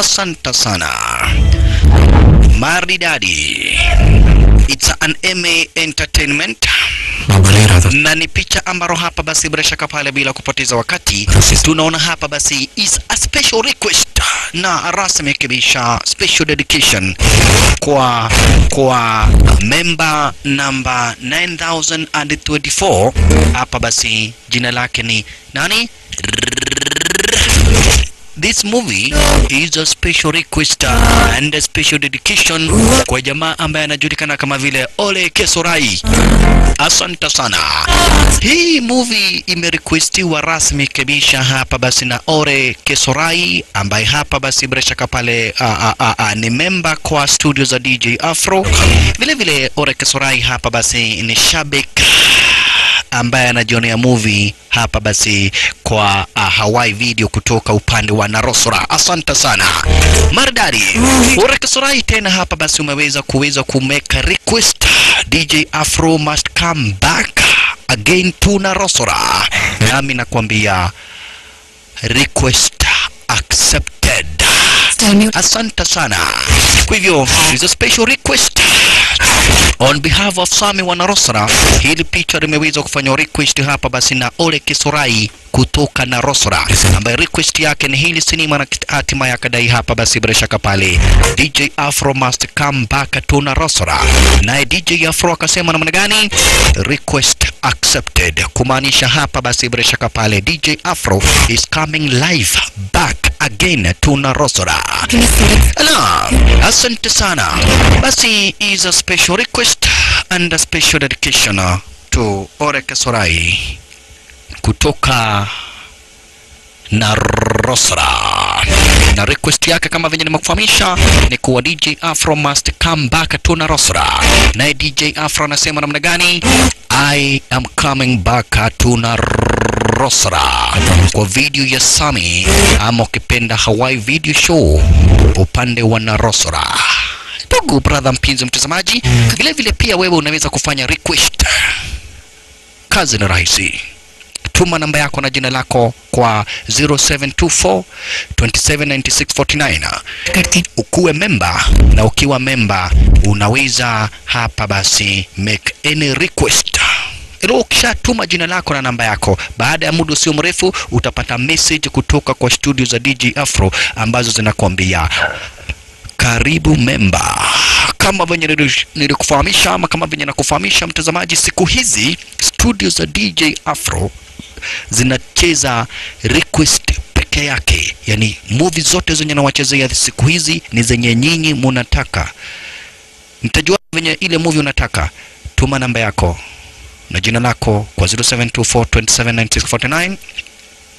Asante sana. Maridadi. It's an MA Entertainment. Na ni picha ambaro hapa basi bila shaka pale bila kupoteza wakati. Tunaona hapa basi is a special request na rasmi kabisa special dedication kwa kwa member number 9024 hapa basi jina lake ni nani This movie is a special request and a special dedication kwa jamaa ambaye anajulikana kama vile Ole Kesorai. Asante sana. Hii movie imerequestiwa rasmi kabisa hapa basi na Ore Kesorai ambaye hapa basi bila shaka pale a, a, a, a, ni member kwa studio za DJ Afro. Vile vile Ore Kesorai hapa basi ni shabik ambaye anajionea movie hapa basi kwa uh, Hawaii video kutoka upande wa Narosora. Asante sana mardari Urekesorai tena hapa basi umeweza kuweza kumeka request DJ Afro must come back again to Narosora, nami nakwambia request accepted. Asante sana. Kwa hivyo is a special request on behalf of Sami Wanarosra, Hili picha limeweza kufanywa request hapa basi na Ole Kisurai kutoka na Rosra, ambaye request yake ni hili sinema na hatima ya kadai hapa basi bila shaka pale DJ Afro must come back to na Rosra. Naye DJ Afro akasema namna gani? Request accepted, kumaanisha hapa basi bila shaka pale DJ Afro is coming live back again to rosora. Hello. asante sana. Basi is a special request and a special dedication to Ore Kasorai kutoka Narosra. Na request yake kama venye nimekufahamisha ni kuwa DJ Afro must come back to Narosra. Naye DJ Afro anasema namna gani? I am coming back to Narosra kwa video ya Sami ama ukipenda Hawaii video show upande wa Narosra. Ndugu brother mpenzi mtazamaji, vile vile pia wewe unaweza kufanya request. Kazi ni rahisi tuma namba yako na jina lako kwa 0724 279649 ukuwe memba, na ukiwa memba unaweza hapa basi make any request. Ukishatuma jina lako na namba yako, baada ya muda usio mrefu utapata message kutoka kwa studio za DJ Afro ambazo zinakuambia karibu memba. Kama venye nilikufahamisha ama kama venye nakufahamisha mtazamaji, siku hizi studio za DJ Afro zinacheza request peke yake. Yani movie zote zenye nawachezea siku hizi ni zenye nyinyi munataka. Nitajua venye ile movie unataka. Tuma namba yako na jina lako kwa 0724279649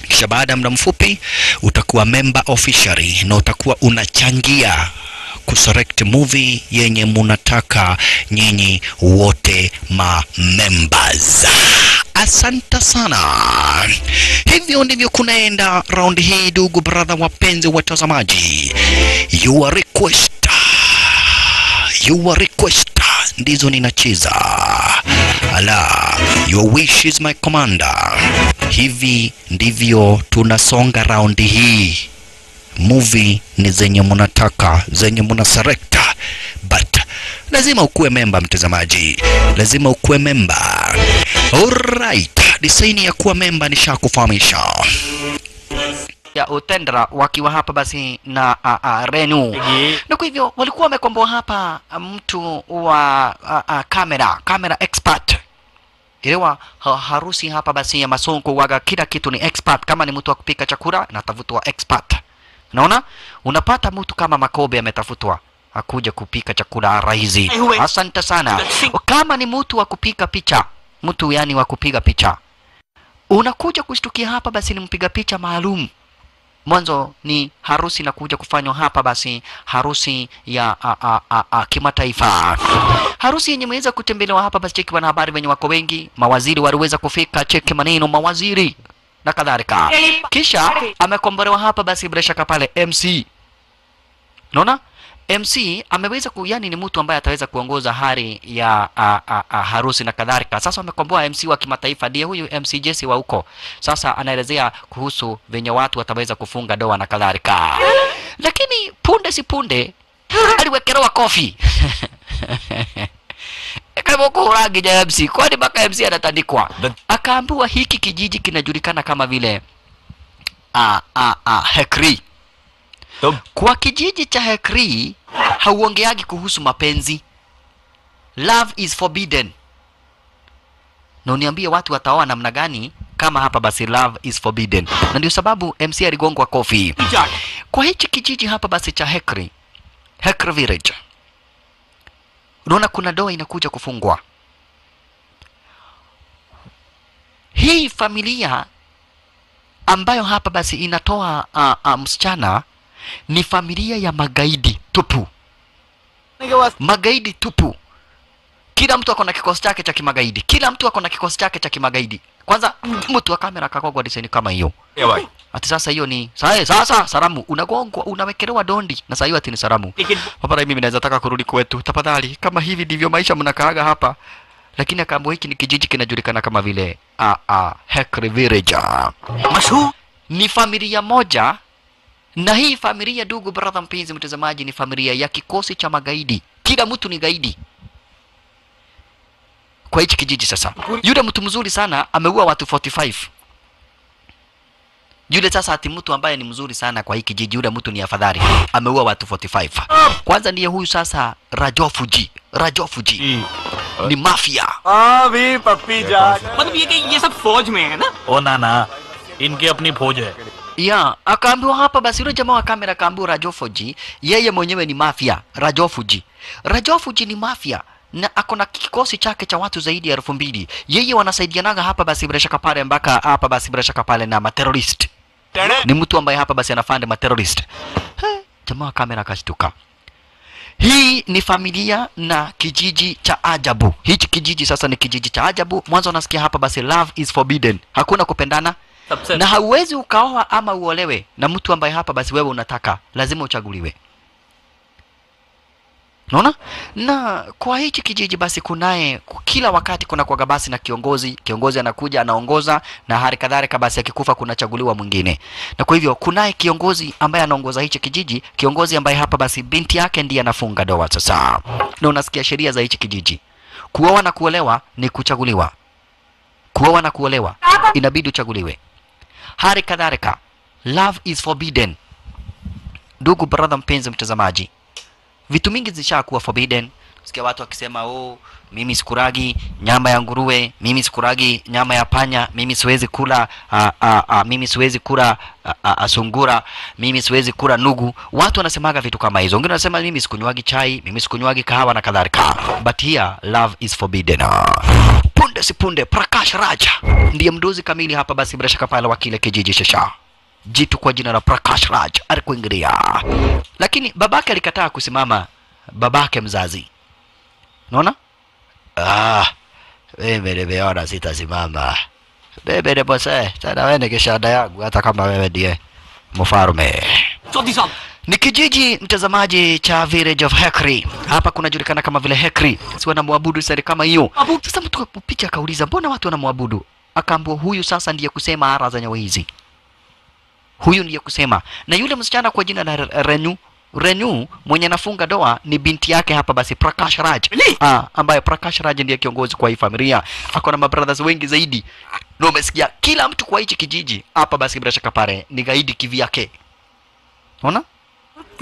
kisha baada ya muda mfupi utakuwa member officially na utakuwa unachangia kuselect movie yenye munataka nyinyi wote ma members. Asante sana. Hivyo ndivyo kunaenda raundi hii ndugu brother wapenzi watazamaji. Your request your request ndizo ninacheza. Ala your wish is my commander. Hivi ndivyo tunasonga raundi hii movie ni zenye mnataka, zenye muna select but lazima ukuwe memba mtazamaji. Lazima ukuwe memba alright design ya kuwa memba nishakufahamisha ya utendra wakiwa hapa basi na a, a, Renu. Na kwa hivyo walikuwa wamekomboa hapa mtu wa a, a, kamera kamera expert. Ilewa ha, harusi hapa basi ya masonko waga kila kitu ni expert. Kama ni mtu wa kupika chakula natafutwa expert unaona unapata mtu kama makobe ametafutwa akuja kupika chakula rahisi. Asante sana. Kama ni mtu wa kupika picha mtu yani wa kupiga picha unakuja kushtukia hapa basi ni mpiga picha maalum. Mwanzo ni harusi na kuja kufanywa hapa basi harusi ya a, a, a, a, kimataifa. Harusi yenye imeweza kutembelewa hapa basi cheki wanahabari wenye wako wengi. Mawaziri waliweza kufika cheki maneno mawaziri na kadhalika kisha amekombolewa hapa basi bila shaka pale mc unaona? MC ameweza ku, yani ni mtu ambaye ataweza kuongoza hali ya a, a, a, harusi na kadhalika. Sasa wamekomboa MC wa kimataifa, ndiye huyu MC Jesse wa huko. Sasa anaelezea kuhusu venye watu wataweza kufunga doa na kadhalika, lakini punde si punde aliwekelewa kofi kama uko ya MC, kwani mpaka MC anatandikwa. Akaambiwa hiki kijiji kinajulikana kama vile a, a, a, Hekri. Kwa kijiji cha Hekri hauongeagi kuhusu mapenzi. Love is forbidden. Na uniambie watu wataoa namna gani kama hapa basi love is forbidden. Na ndio sababu MC aligongwa kofi. Kwa hichi kijiji hapa basi cha Hekri, Hekri village. Unaona kuna doa inakuja kufungwa. Hii familia ambayo hapa basi inatoa uh, uh, msichana ni familia ya magaidi tupu, magaidi tupu. Kila mtu ako na kikosi chake cha kimagaidi, kila mtu ako na kikosi chake cha kimagaidi kwanza mtu wa kamera akakogwa design kama hiyo. Ati sasa hiyo ni sae, sasa saramu. Unagongwa unawekelewa dondi. Na sasa hiyo ati ni saramu. Papara mimi naweza taka kurudi kwetu. Tafadhali kama hivi ndivyo maisha mnakaaga hapa. Lakini akaambwa hiki ni kijiji kinajulikana kama vile a a Hekri Village mashu? Ni familia moja. Na hii familia ndugu brother mpenzi mtazamaji ni familia ya kikosi cha magaidi. Kila mtu ni gaidi kwa hichi kijiji sasa yule mtu mzuri sana ameua watu 45 yule sasa ati mtu ambaye ni mzuri sana kwa hii kijiji yule mtu ni afadhali ameua watu 45 kwanza ndiye huyu sasa rajofuji rajofuji ni mafia हाँ भी पप्पी जा मतलब ये कि ये सब फौज में है ना ओ ना ना इनकी अपनी फौज है ya akaambiwa hapa basi yule jamaa wa kamera akaambiwa Rajofuji yeye mwenyewe ni mafia Rajofuji Rajofuji ni mafia na ako na kikosi chake cha watu zaidi ya elfu mbili. Yeye wanasaidianaga hapa basi bila shaka pale mpaka hapa basi bila shaka pale na materorist. Ni mtu ambaye hapa basi anafanda materorist. Jamaa kamera kashtuka. Hii ni familia na kijiji cha ajabu. Hichi kijiji sasa ni kijiji cha ajabu. Mwanzo unasikia hapa basi love is forbidden. Hakuna kupendana. Upset. Na hauwezi ukaoa ama uolewe na mtu ambaye hapa basi wewe unataka. Lazima uchaguliwe unaona na kwa hichi kijiji basi kunaye kila wakati kuna kwa basi na kiongozi kiongozi anakuja anaongoza na hali kadhalika basi akikufa kunachaguliwa mwingine. Na kwa hivyo kunaye kiongozi ambaye anaongoza hichi kijiji kiongozi ambaye hapa basi binti yake ndiye anafunga ndoa sasa. Na unasikia sheria za hichi kijiji. Kuoa na kuolewa ni kuchaguliwa. Kuoa na kuolewa inabidi uchaguliwe. Hali kadhalika love is forbidden. Ndugu brother mpenzi mtazamaji vitu mingi zishakuwa forbidden. Sikia watu wakisema oh mimi sikuragi nyama ya nguruwe mimi sikuragi nyama ya panya mimi siwezi kula a, a, a, mimi siwezi kula a, a, a, sungura mimi siwezi kula nugu watu wanasemaga vitu kama hizo. Wengine wanasema mimi sikunywagi chai mimi sikunywagi kahawa na kadhalika. But here love is forbidden. Punde sipunde prakash raja ndiye mdozi kamili hapa. Basi bila shaka pale wa kile kijiji shasha jitu kwa jina la Prakash Raj alikuingilia, lakini babake alikataa kusimama, babake mzazi. Unaona? Ah, mimi nimeona sitasimama. bebe ni bose, tena wewe ni kishada yangu, hata kama wewe ndiye mfarume. Ni kijiji mtazamaji cha village of Hekri. Hapa kunajulikana kama vile Hekri. Si wanamwabudu sari kama hiyo. Sasa mtu kupicha akauliza, mbona watu wanamwabudu? Akaambua huyu sasa ndiye kusema ara za nyawa huyu ndiye kusema. Na yule msichana kwa jina la Renu Renu mwenye nafunga doa ni binti yake hapa basi Prakash Raj. Ah, ambaye Prakash Raj ndiye kiongozi kwa hii familia. Ako na mabrothers wengi zaidi, na umesikia kila mtu kwa hichi kijiji hapa basi, bila shaka pale ni gaidi kivyake, unaona?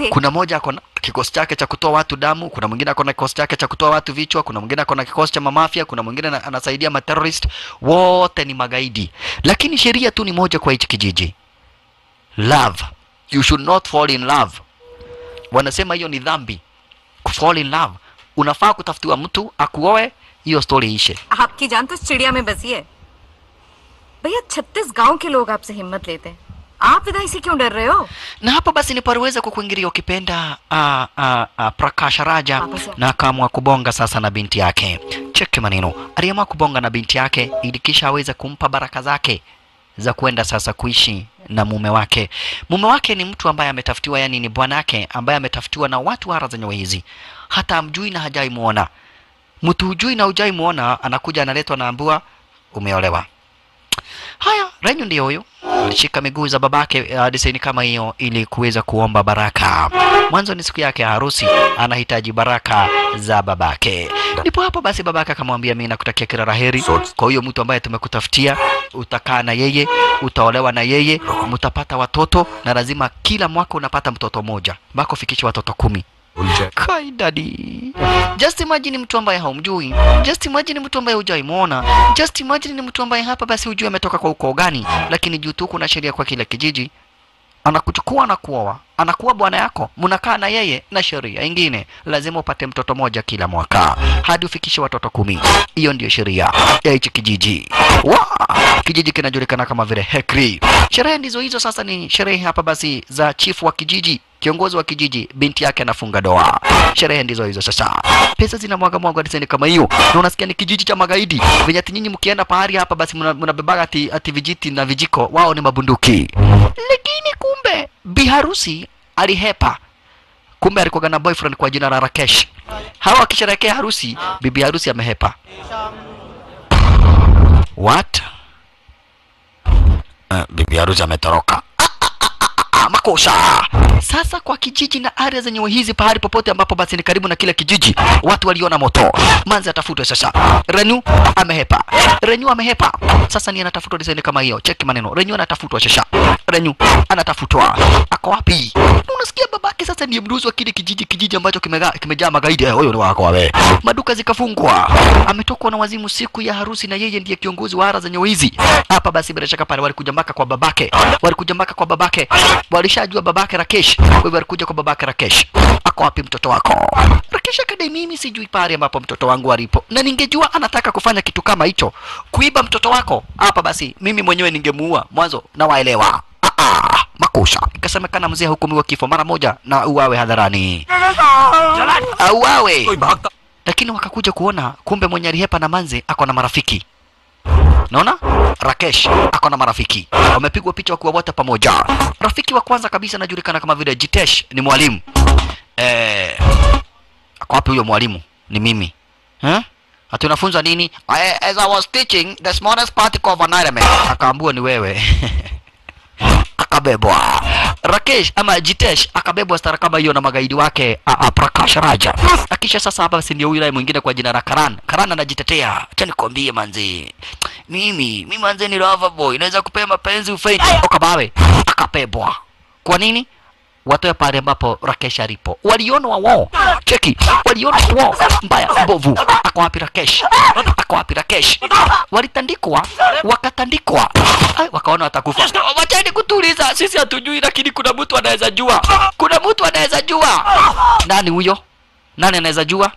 Kuna moja ako na kikosi chake cha kutoa watu damu, kuna mwingine ako na kikosi chake cha kutoa watu vichwa, kuna mwingine ako na kikosi cha mamafia, kuna mwingine ana- anasaidia materrorist. Wote ni magaidi, lakini sheria tu ni moja kwa hichi kijiji, love. You should not fall in love. Wanasema hiyo ni dhambi, fall in love. Unafaa kutafutiwa mtu akuoe, hiyo story ishe. आपकी जान तो चिड़िया में बसी है भैया छत्तीस गांव के लोग आपसे हिम्मत लेते हैं आप विधाई से क्यों डर रहे हो na hapo basi nipaliweza kukuingilia ukipenda uh, uh, uh, Prakash Raja na akaamua kubonga sasa na binti yake. Cheki maneno, aliamua kubonga na binti yake ili kisha aweze kumpa baraka zake za kwenda sasa kuishi na mume wake. Mume wake ni mtu ambaye ametafutiwa, yani ni bwana bwanake ambaye ametafutiwa na watu wa hara zenye hizi, hata amjui na hajai muona. Mtu hujui na hujai muona, anakuja analetwa, naambua umeolewa. Haya, Renyu ndiyo huyo alishika miguu za babake uh, desaini kama hiyo ili kuweza kuomba baraka. Mwanzo ni siku yake ya harusi, anahitaji baraka za babake. Ndipo hapo basi babake akamwambia, mimi nakutakia kila la heri. Kwa huyo mtu ambaye tumekutafutia, utakaa na yeye, utaolewa na yeye, mtapata watoto na lazima kila mwaka unapata mtoto mmoja mpaka ufikishe watoto kumi. Kai dadi. Just imagine mtu ambaye haumjui. Just imagine mtu ambaye hujai muona. Just imagine ni mtu ambaye hapa basi hujui ametoka kwa ukoo gani, lakini juu tu kuna sheria kwa kila kijiji. Anakuchukua na kuoa, anakuwa bwana yako, mnakaa na yeye na sheria ingine, lazima upate mtoto moja kila mwaka hadi ufikishe watoto kumi. Hiyo ndiyo sheria ya hichi kijiji. Wa kijiji kinajulikana kama vile Hekri. Sherehe ndizo hizo. Sasa ni sherehe hapa basi za chifu wa kijiji kiongozi wa kijiji binti yake anafunga doa. Sherehe ndizo hizo sasa, pesa zina mwaga mwaga diseni kama hiyo, na unasikia ni kijiji cha magaidi venye ati nyinyi mkienda pahali hapa basi mnabebaga ati, ati vijiti na vijiko, wao ni mabunduki. Lakini kumbe biharusi alihepa, kumbe alikuwa na boyfriend kwa jina la Rakesh. Hawa wakisherehekea harusi, bibi harusi amehepa. What? Uh, bibi harusi ametoroka Ah, makosa. Sasa kwa kijiji na area zenye hizi, pahali popote ambapo basi ni karibu na kila kijiji, watu waliona moto, manzi atafutwe sasa. Renu amehepa, Renu amehepa. Sasa ni anatafutwa design kama hiyo. Cheki maneno, Renu anatafutwa sasa. Renu anatafutwa, ako wapi? Unasikia babake sasa ndiye mduzi wa kile kijiji, kijiji ambacho kimejaa magaidi. Eh, Huyo ni wako wewe. Maduka zikafungwa, ametokwa na wazimu siku ya harusi, na yeye ndiye kiongozi wa ara zenye hizi hapa. Basi bila shaka pale walikuja mpaka kwa babake, walikuja mpaka kwa babake, walishajua babake Rakesh. Kwa wewe alikuja kwa babake Rakesh, ako wapi mtoto wako? Rakesh akadai, mimi sijui pale ambapo mtoto wangu alipo, na ningejua anataka kufanya kitu kama hicho, kuiba mtoto wako? Hapa, basi mimi mwenyewe ningemuua. Mwanzo, Nawaelewa. Ah, ah, makosa. Ikasemekana mzee hukumiwa kifo mara moja na uawe hadharani, auawe. Lakini wakakuja kuona kumbe mwenye alihepa na manzi ako na marafiki Naona Rakesh ako na marafiki wamepigwa picha wakiwa wote pamoja. Rafiki wa kwanza kabisa anajulikana kama vile Jitesh, ni mwalimu eh. Ako wapi huyo mwalimu? Ni mimi eh? Ati unafunza nini? I, as I was teaching the smallest particle of an element. Akaambua ni wewe akabebwa Rakesh ama Jitesh akabebwa stara kama hiyo na magaidi wake a, a, Prakash Raja. Akisha sasa hapa si ndio yule mwingine kwa jina la Karan. Karan anajitetea. Acha nikwambie manzi. Mimi, mimi manzi ni lover boy. Naweza kupea mapenzi ufaiti. Okabawe Akapebwa. Kwa nini? watoe pale ambapo Rakesh alipo. Waliona wao cheki, waliona wao mbaya mbovu. Ako wapi Rakesh? Ako wapi Rakesh? Walitandikwa, wakatandikwa, wakaona watakufa. Wacheni kutuliza, sisi hatujui, lakini kuna mtu anaweza jua, kuna mtu anaweza jua. Nani huyo? Nani anaweza jua?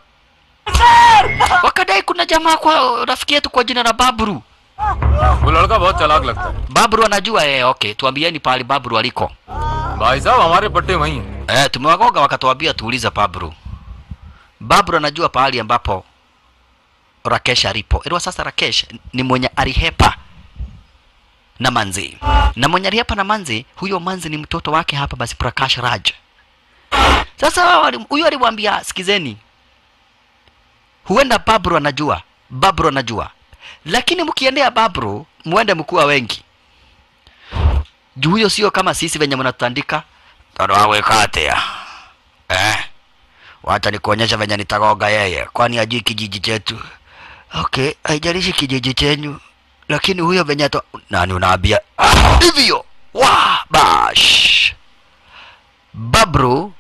Wakadai kuna jamaa kwa rafiki yetu kwa jina la Babru. Wo ladka chalak lagta. Babru anajua eh, okay. Tuambieni pale Babru aliko. भाई साहब हमारे पट्टे वही हैं Eh, tumewagoga wakatuambia tuulize Babru. Babru anajua pahali ambapo Rakesh alipo. Iliwa sasa Rakesh ni mwenye alihepa na Manzi. Na mwenye alihepa na Manzi, huyo Manzi ni mtoto wake hapa basi Prakash Raj. Sasa wao wali- huyo alimwambia sikizeni. Huenda Babru anajua, Babru anajua. Lakini mkiendea Babru, muende mkuwa wengi. juu huyo sio kama sisi venye mnatutandika. Tano wawe katea. Eh. Wacha nikuonyesha venye nitagoga yeye, kwani ajui kijiji chetu. Okay, haijalishi kijiji chenyu, lakini huyo venye to... nani unaambia hivyo Ah, hivyo? Wa bash Babru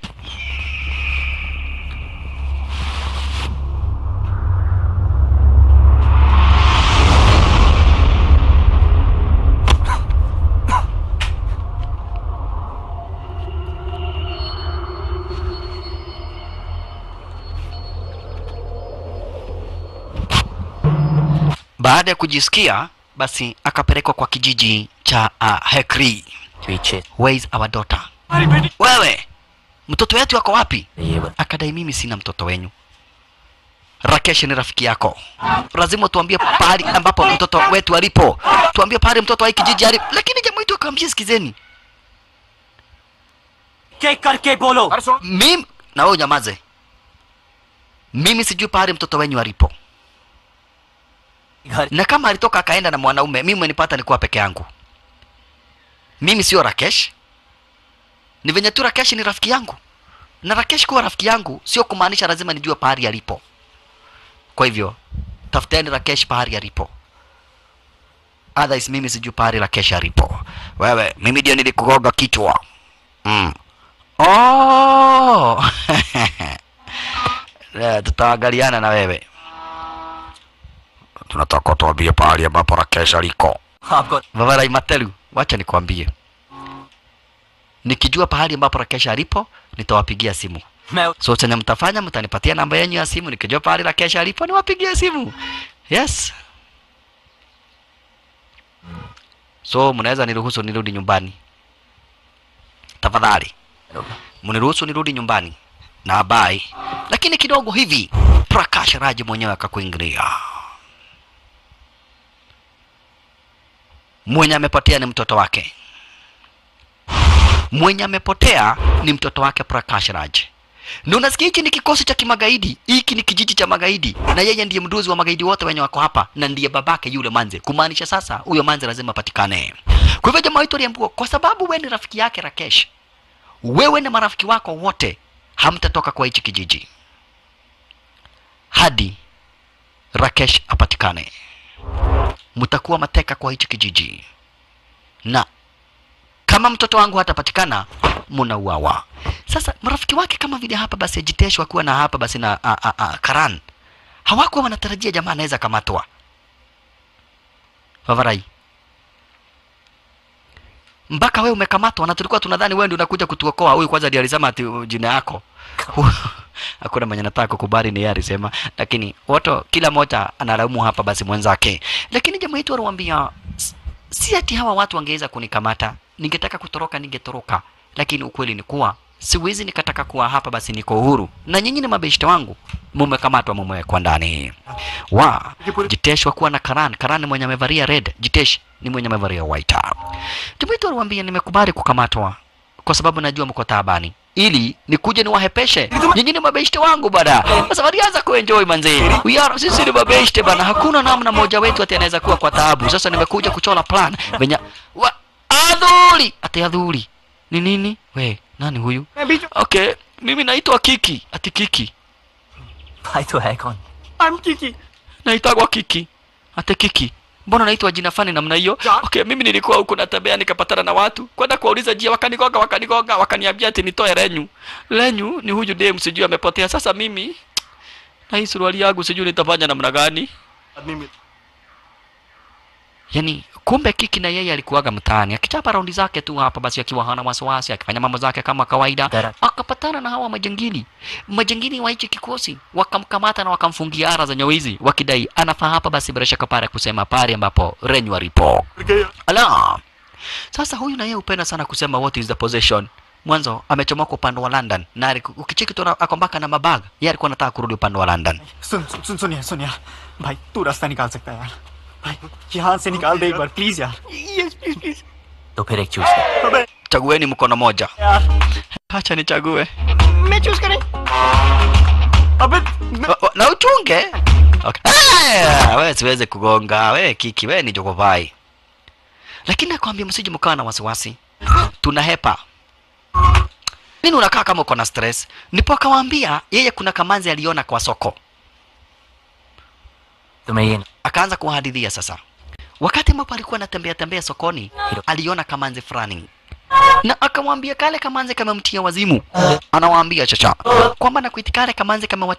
Baada ya kujisikia basi, akapelekwa kwa kijiji cha uh, Hekri. Where is our daughter? Wewe mtoto wetu wako wapi? Akadai mimi sina mtoto wenyu. Rakesh ni rafiki yako, lazima tuambie pahali ambapo mtoto wetu alipo, tuambie pahali mtoto wa kijiji alipo. Lakini jamaa wetu akamwambia, sikizeni mimi na wewe unyamaze, mimi sijui pahali mtoto wenyu alipo na kama alitoka akaenda na mwanaume, mimi umenipata nikuwa peke yangu. Mimi sio Rakesh, ni venye tu Rakesh ni rafiki yangu, na Rakesh kuwa rafiki yangu sio kumaanisha lazima nijue pahali alipo. Kwa hivyo tafuteni Rakesh pahali alipo, otherwise mimi sijui pahali Rakesh alipo. Wewe, mimi ndio nilikugonga kichwa mm. Oh! Eh, tutaangaliana na wewe tunataka tuambie pahali ambapo Rakesha liko. Baba Rai Matelu, wacha nikwambie, nikijua pahali ambapo Rakesha alipo nitawapigia simu. So chenye mtafanya, mtanipatia namba yenu ya simu, nikijua pahali Rakesha alipo niwapigie simu. Yes. So mnaweza niruhusu nirudi nyumbani tafadhali, mniruhusu nirudi nyumbani na bye. Lakini kidogo hivi Prakash Raj mwenyewe akakuingilia. Mwenye amepotea ni mtoto wake, mwenye amepotea ni mtoto wake Prakash Raj. Na unasikia hiki ni kikosi cha kimagaidi, hiki ni kijiji cha magaidi, na yeye ndiye mduzi wa magaidi wote wenye wako hapa, na ndiye babake yule Manze. Kumaanisha sasa huyo Manze lazima apatikane. Kwa hivyo jamaa wetu aliambiwa, kwa sababu wewe ni rafiki yake Rakesh, wewe na marafiki wako wote hamtatoka kwa hichi kijiji hadi Rakesh apatikane. Mtakuwa mateka kwa hichi kijiji, na kama mtoto wangu hatapatikana munauawa. Sasa marafiki wake kama vile hapa basi Jitesh wakiwa na hapa basi na a, a, a, Karan hawakuwa wanatarajia jamaa anaweza kamatwa. Vavarai, mpaka wewe umekamatwa na tulikuwa tunadhani wewe ndio unakuja kutuokoa. Huyu kwanza ndiye alisema ati uh, jina yako. Hakuna mwenye nataka kukubali ni yeye alisema, lakini wote kila mmoja analaumu hapa basi mwenzake. Lakini jamaa yetu aliwaambia si ati hawa watu wangeweza kunikamata, ningetaka kutoroka ningetoroka, lakini ukweli ni kuwa siwezi nikataka kuwa hapa basi niko uhuru, na nyinyi ni mabeshte wangu, mumekamatwa mumewekwa ndani. Wa jiteshwa kuwa na Karan, Karan mwenye amevalia red, Jitesh ni mwenye amevalia white Tumuite aliwaambia nimekubali kukamatwa kwa sababu najua mko taabani ili nikuje niwahepeshe nyinyi ni mabeshte wangu bana. Sasa walianza kuenjoy manze, we are sisi ni mabeshte bana, hakuna namna moja wetu ati anaweza kuwa kwa taabu. Sasa nimekuja kuchola plan venye adhuri ati adhuri ni nini? We nani huyu? Okay, mimi naitwa Kiki. Ati Kiki naitwa Hekon. I'm Kiki, naitagwa Kiki. Ati Kiki mbona naitwa jina fani namna hiyo? Okay, mimi nilikuwa huko natembea nikapatana na watu. Kwenda kuwauliza jia, wakanigonga wakanigonga, wakaniambia ati nitoe renyu renyu, ni huyu dem sijui amepotea. Sasa mimi na hii suruali yangu sijui nitafanya namna gani? Mimi, yani Kumbe Kiki na yeye alikuaga mtaani akichapa raundi zake tu hapa, basi akiwa hana wasiwasi, akifanya mambo zake kama kawaida, akapatana na hawa majangili majangili wa hichi kikosi, wakamkamata na wakamfungia ara za nyawizi, wakidai anafaa hapa, basi bila shaka pale kusema pale ambapo Renwa ripo ala. Sasa huyu na yeye upenda sana kusema what is the possession mwanzo amechomoka upande wa London na ukicheki tuna akombaka na mabaga yeye alikuwa anataka kurudi upande wa London. Sun, sun, Sonia, Sonia, bhai tu rasta nikal sakta hai yaar. भाई यहाँ से निकाल दे एक बार please यार तो फिर एक चूज कर अबे chagueni mkono moja यार hacha nichague मैं चूज करें अबे मैं- O- o- na uchunge okay. Ah, we siweze kugonga we kiki we ni jogovai lakini nakwambia msije mkawa na wasiwasi tunahepa nini unakaa kama uko na stress nipo akawaambia yeye kuna kamanzi aliona kwa soko tumeina. Akaanza kuhadithia sasa. Wakati ambapo alikuwa anatembea tembea sokoni, aliona kamanzi fulani na akamwambia kale kamanzi kama mtia wazimu. Anawaambia chacha kwamba na kuiti kale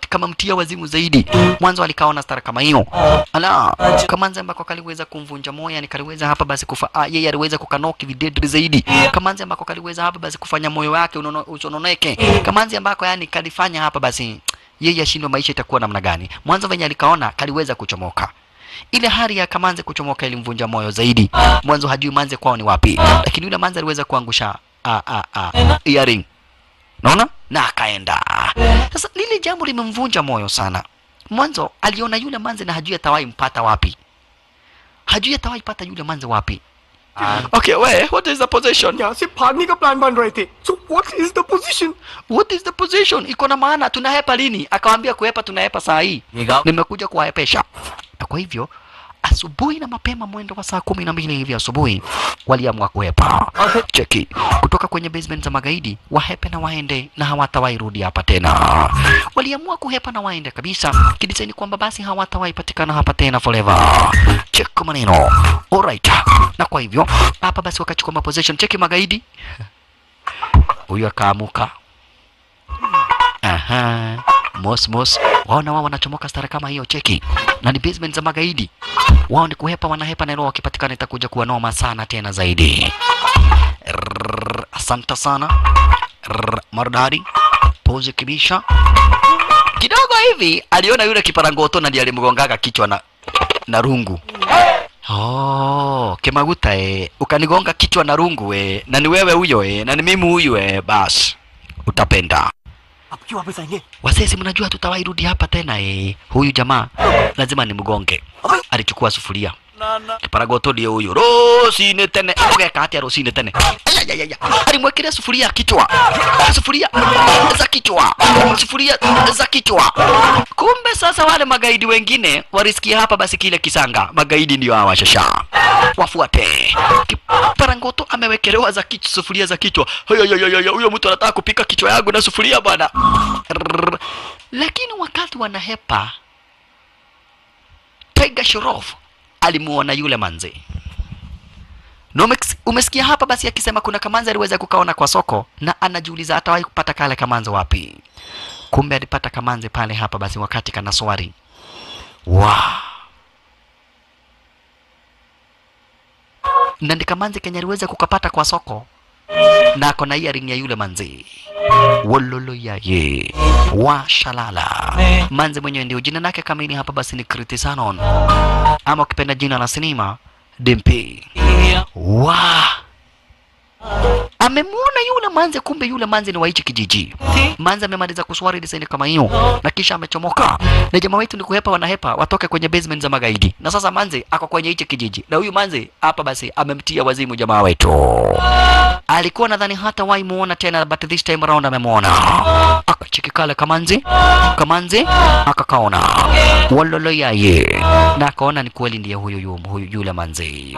kama mtia wazimu zaidi. Mwanzo alikaona stara kama hiyo, ala kamanzi ambako kaliweza kumvunja moyo, yani kaliweza hapa basi kufa ah, yeye, aliweza kukanoki videdri zaidi. kamanzi ambako kaliweza hapa basi kufanya moyo wake usononeke. kamanzi ambako yani kalifanya hapa basi yeye ashindwe maisha itakuwa namna gani? Mwanzo venye alikaona kaliweza kuchomoka. Ile hali ya kamanze kuchomoka ilimvunja moyo zaidi. Mwanzo hajui manze kwao ni wapi. Lakini yule manze aliweza kuangusha a, a, a, earring. Naona na akaenda. Sasa lile jambo limemvunja moyo sana. Mwanzo aliona yule manze na hajui atawahi mpata wapi. Hajui atawahi pata yule manze wapi And okay, where? What is the position? Yeah, si Parni ka plan ban rahe the. So what is the position? What is the position? Iko na maana tunahepa lini? Akamwambia kuhepa tunahepa saa hii. Nimekuja kuwahepesha. Na kwa hivyo asubuhi na mapema mwendo wa saa kumi na mbili hivi asubuhi. Waliamua kuhepa cheki. Kutoka kwenye basement za magaidi wahepe na waende na hawatawahi rudi hapa tena. Waliamua kuhepa na waende kabisa. Kidisaini kwamba basi hawatawahi patikana hapa tena forever. Cheki maneno. Alright na kwa hivyo hapa basi wakachukua maposition cheki magaidi. Huyu akaamuka Aha. Mos mos. Wao na wao wanachomoka stara kama hiyo cheki. Na ni basement za magaidi. Wao ni kuhepa wanahepa na leo wakipatikana itakuja kuwa noma sana tena zaidi. Asante sana. Rrrr, Maridadi. Pose kibisha. Kidogo hivi aliona yule kiparangoto na ndiye alimgongaga kichwa na na rungu. Oh, Kemaguta eh, ukanigonga kichwa na rungu eh, na ni wewe huyo eh, na ni mimi huyu eh, bas utapenda. Apiki wapi sainge? Wasesi mnajua tutawahi rudi hapa tena eh. Huyu jamaa lazima nimgonge. Alichukua sufuria kiparagoto ndio huyu rosine tene. Ugeka atia rosine tene. Alimwekelea sufuria kichwa. Sufuria za kichwa. Sufuria za kichwa. Kumbe sasa wale magaidi wengine walisikia hapa basi kile kisanga. Magaidi ndio hawa shasha. Wafuate. Kiparangoto amewekelewa za kichwa sufuria za kichwa. Huyo mtu anataka kupika kichwa yangu na sufuria bwana. Lakini wakati wanahepa Tiger Shoroff alimuona yule manzi. Na umesikia hapa basi akisema kuna kamanzi aliweza kukaona kwa soko na anajiuliza atawahi kupata kale kamanzi wapi. Kumbe alipata kamanzi pale hapa basi wakati kana swari. Wow. Na ndi kamanzi kenye aliweza kukapata kwa soko na ako na earring ya yule manzi. Wololo yaye wa shalala. Manzi mwenyewe ndio jina lake kamili hapa basi ni kritisanon ama ukipenda jina la sinema dimpi. Wa. Amemuona yule manzi kumbe yule manze ni wa hichi kijiji. Manze amemaliza kuswari desaini kama hiyo na kisha amechomoka. Na jamaa wetu ni kuhepa wanahepa watoke kwenye basement za magaidi. Na sasa manzi ako kwenye hichi kijiji. Na huyu manzi hapa basi amemtia wazimu jamaa wetu alikuwa nadhani hata wai muona tena but this time around amemwona akacheki kale kamanzi kamanzi akakaona. Walolo yaye na akaona ni kweli ndiye huyu yu- huyu yule manzi.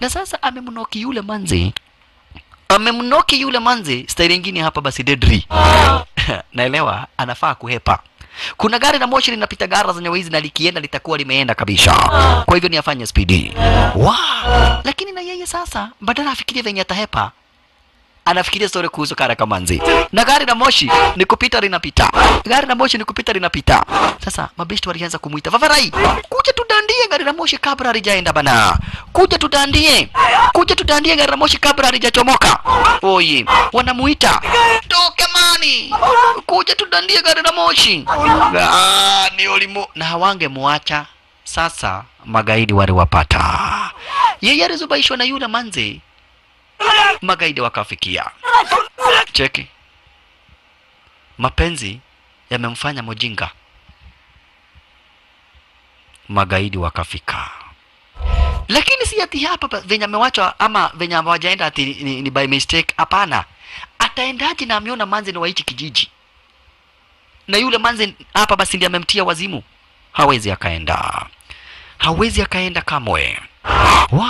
Na sasa amemnoki yule manzi. Amemnoki yule manzi staili ingine hapa basi dedri naelewa anafaa kuhepa. Kuna gari la moshi linapita gara zenye wizi na likienda litakuwa limeenda kabisa. Kwa hivyo ni afanye spidi wow. lakini na yeye sasa badala afikirie venye atahepa anafikiria story kuhusu kara kamanzi na gari la moshi ni kupita linapita. Gari la moshi ni kupita linapita. Sasa mabeshti walianza kumuita vavarai kuja tudandie gari la moshi kabla halijaenda bana. Kuja tudandie kuja tudandie gari la moshi kabla halijachomoka. Oye wanamuita toke mani kuja tudandie gari la moshi. Ni ulimu na hawange muacha. sasa magaidi waliwapata. Yeye alizubaishwa na yule manzi magaidi wakafikia. Cheki, mapenzi yamemfanya mjinga. Magaidi wakafika, lakini si ati hapa venye amewachwa ama venye hawajaenda ati ni, ni, by mistake. Hapana, ataendaje na ameona manzi ni wa hichi kijiji, na yule manzi hapa basi ndiye amemtia wazimu. Hawezi akaenda, hawezi akaenda kamwe. Wow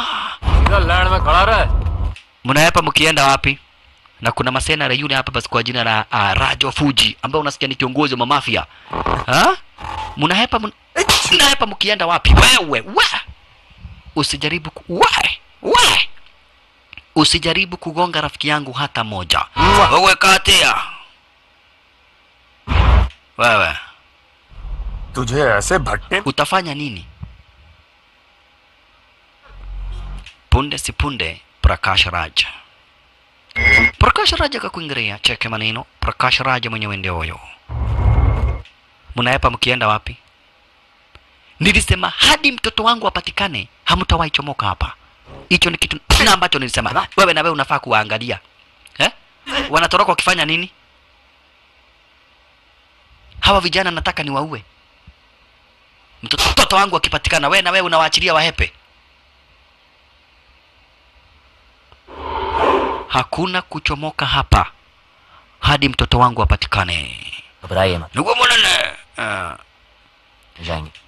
mnayapa mkienda wapi? Na kuna masena yule hapa basi kwa jina la uh, Rajo Fuji ambao unasikia ni kiongozi wa mafia. Ha? Mnahepa mnahepa mkienda wapi? Wewe we! Usijaribu ku... we! We! Usijaribu kugonga rafiki yangu hata moja. Wewe katia! Wewe. Tujhe aise bhatte utafanya nini? Punde si punde prakash raj. Prakash raj akakuingilia, cheke maneno prakash raj mwenyewe ndio huyo mnaepa mkienda wapi. Nilisema hadi mtoto wangu apatikane hamtawahi chomoka hapa hicho ni kitu na ambacho nilisema wewe na wewe unafaa kuwaangalia eh? wanatoroka wakifanya nini? Hawa vijana nataka niwaue mtoto, mtoto wangu akipatikana wewe na wewe unawaachilia wahepe hakuna kuchomoka hapa hadi mtoto wangu apatikane. Ah.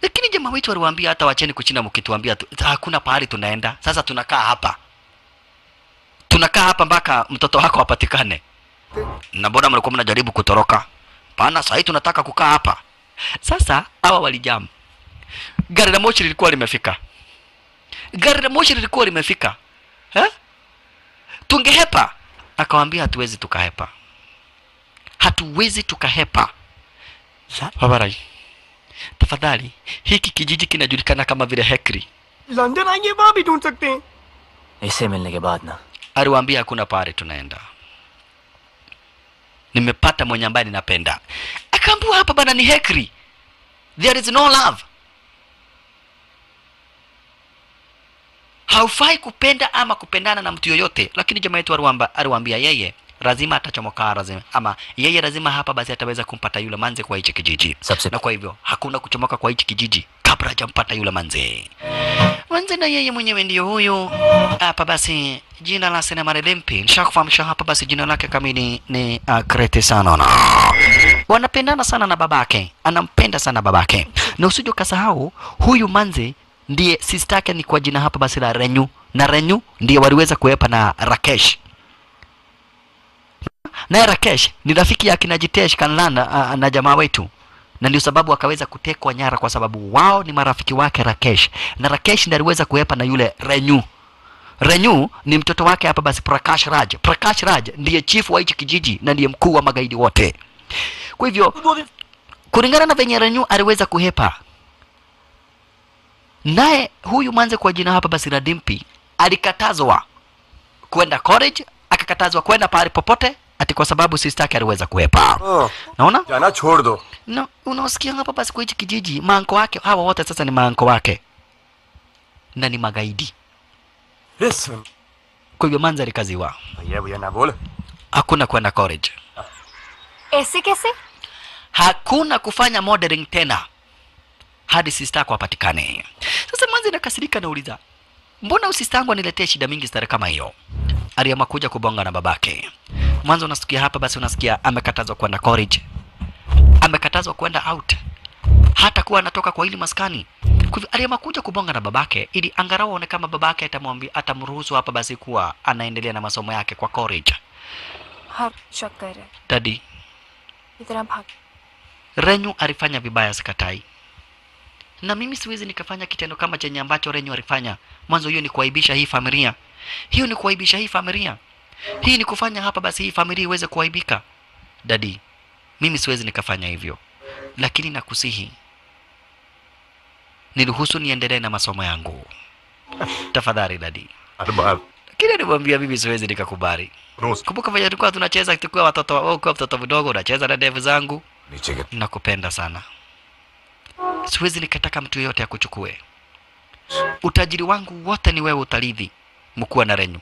Lakini jamaa wetu waliwaambia hata wacheni kuchina, mkituambia hakuna pahali tunaenda. Sasa tunakaa hapa, tunakaa hapa mpaka mtoto wako apatikane. Na mbona mlikuwa mnajaribu kutoroka? Pana, sasa tunataka kukaa hapa. Sasa hawa walijam, gari la moshi lilikuwa limefika, gari la moshi lilikuwa limefika ha? tungehepa. Akawambia hatuwezi tukahepa. Hatuwezi tukahepa. Babarai tafadhali hiki kijiji kinajulikana kama vile hekri. Aliwambia hakuna pare tunaenda. Nimepata mwenye ambaye ninapenda. Akaambiwa hapa bana ni hekri. There is no love. haufai kupenda ama kupendana na mtu yoyote lakini jamaa yetu aruamba aruambia yeye lazima atachomoka lazima ama yeye lazima hapa basi ataweza kumpata yule manze kwa hichi kijiji. Subsip. na kwa hivyo hakuna kuchomoka kwa hichi kijiji kabla hajampata yule manze. Manze na yeye mwenyewe ndio huyu. Hapa basi jina la senamarelempi nishakufahamisha hapa basi jina lake kamili ni akrete uh, sana na wanapendana sana na babake. Anampenda sana babake. Na usije ukasahau huyu manze ndiye sistake yake ni kwa jina hapa basi la Renyu. Na Renyu ndiye waliweza kuepa na Rakesh. Naye Rakesh ni rafiki ya kina Jitesh Kanlana na jamaa wetu. Na ndio sababu akaweza kutekwa nyara kwa sababu wao ni marafiki wake Rakesh. Na Rakesh ndiye aliweza kuepa na yule Renyu. Renyu ni mtoto wake hapa basi Prakash Raj. Prakash Raj ndiye chief wa hichi kijiji na ndiye mkuu wa magaidi wote. Kwa hivyo kulingana na venye Renyu aliweza kuhepa Naye huyu mwanze kwa jina hapa basi Radimpi alikatazwa kwenda college, akakatazwa kwenda pale popote ati kwa sababu sistaki aliweza kuepa. Oh. Naona? Jana chordo. No, unasikia hapa basi kwa hichi kijiji maanko wake hawa wote sasa ni maanko wake. Na ni magaidi. Yes. Kwa hivyo manza alikaziwa Yebu ya nabole. Hakuna kwenda college. Ah. Esi kesi? Hakuna kufanya modeling tena hadi sista yako apatikane. Sasa Mwanzi anakasirika, nauliza mbona usista yangu aniletee shida mingi stare kama hiyo? Ariama kuja kubonga na babake. Mwanzo unasikia hapa, basi unasikia amekatazwa kwenda college, amekatazwa kwenda out, hata kuwa anatoka kwa hili maskani. Ariama kuja kubonga na babake ili angarau aone kama babake atamwambia, atamruhusu hapa basi kuwa anaendelea na masomo yake kwa college. Dadi Renyu alifanya vibaya, sikatai na mimi siwezi nikafanya kitendo kama chenye ambacho Renyu alifanya mwanzo. Hiyo ni kuaibisha hii familia, hiyo ni kuaibisha hii familia, hii ni kufanya hapa basi hii familia iweze kuaibika. Dadi, mimi siwezi nikafanya hivyo, lakini nakusihi niruhusu niendelee na masomo yangu. Tafadhali dadi. Kile nimwambia mimi siwezi nikakubali. Kumbuka vile tulikuwa tunacheza tukiwa watoto, ukiwa mtoto mdogo unacheza na ndevu zangu. Nakupenda sana siwezi nikataka mtu yoyote akuchukue. Utajiri wangu wote ni wewe utarithi mkuu na renyu.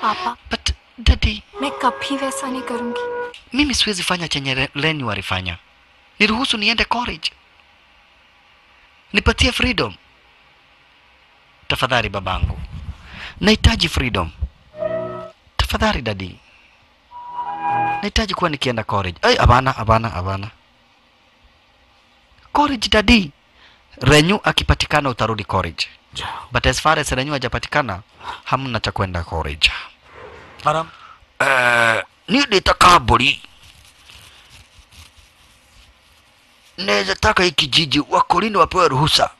Papa. But daddy, main kabhi waisa ni karungi. Mimi siwezi fanya chenye renyu alifanya. Niruhusu niende college. Nipatie freedom. Tafadhali babangu. Nahitaji freedom. Tafadhali Daddy, Nahitaji kuwa nikienda college. Ai, abana abana abana college dadi renyu akipatikana utarudi college but as far as renyu hajapatikana hamna cha kwenda college Madam. Eh, ni nitaka mburi naweza taka hiki kijiji wakolini wapewe ruhusa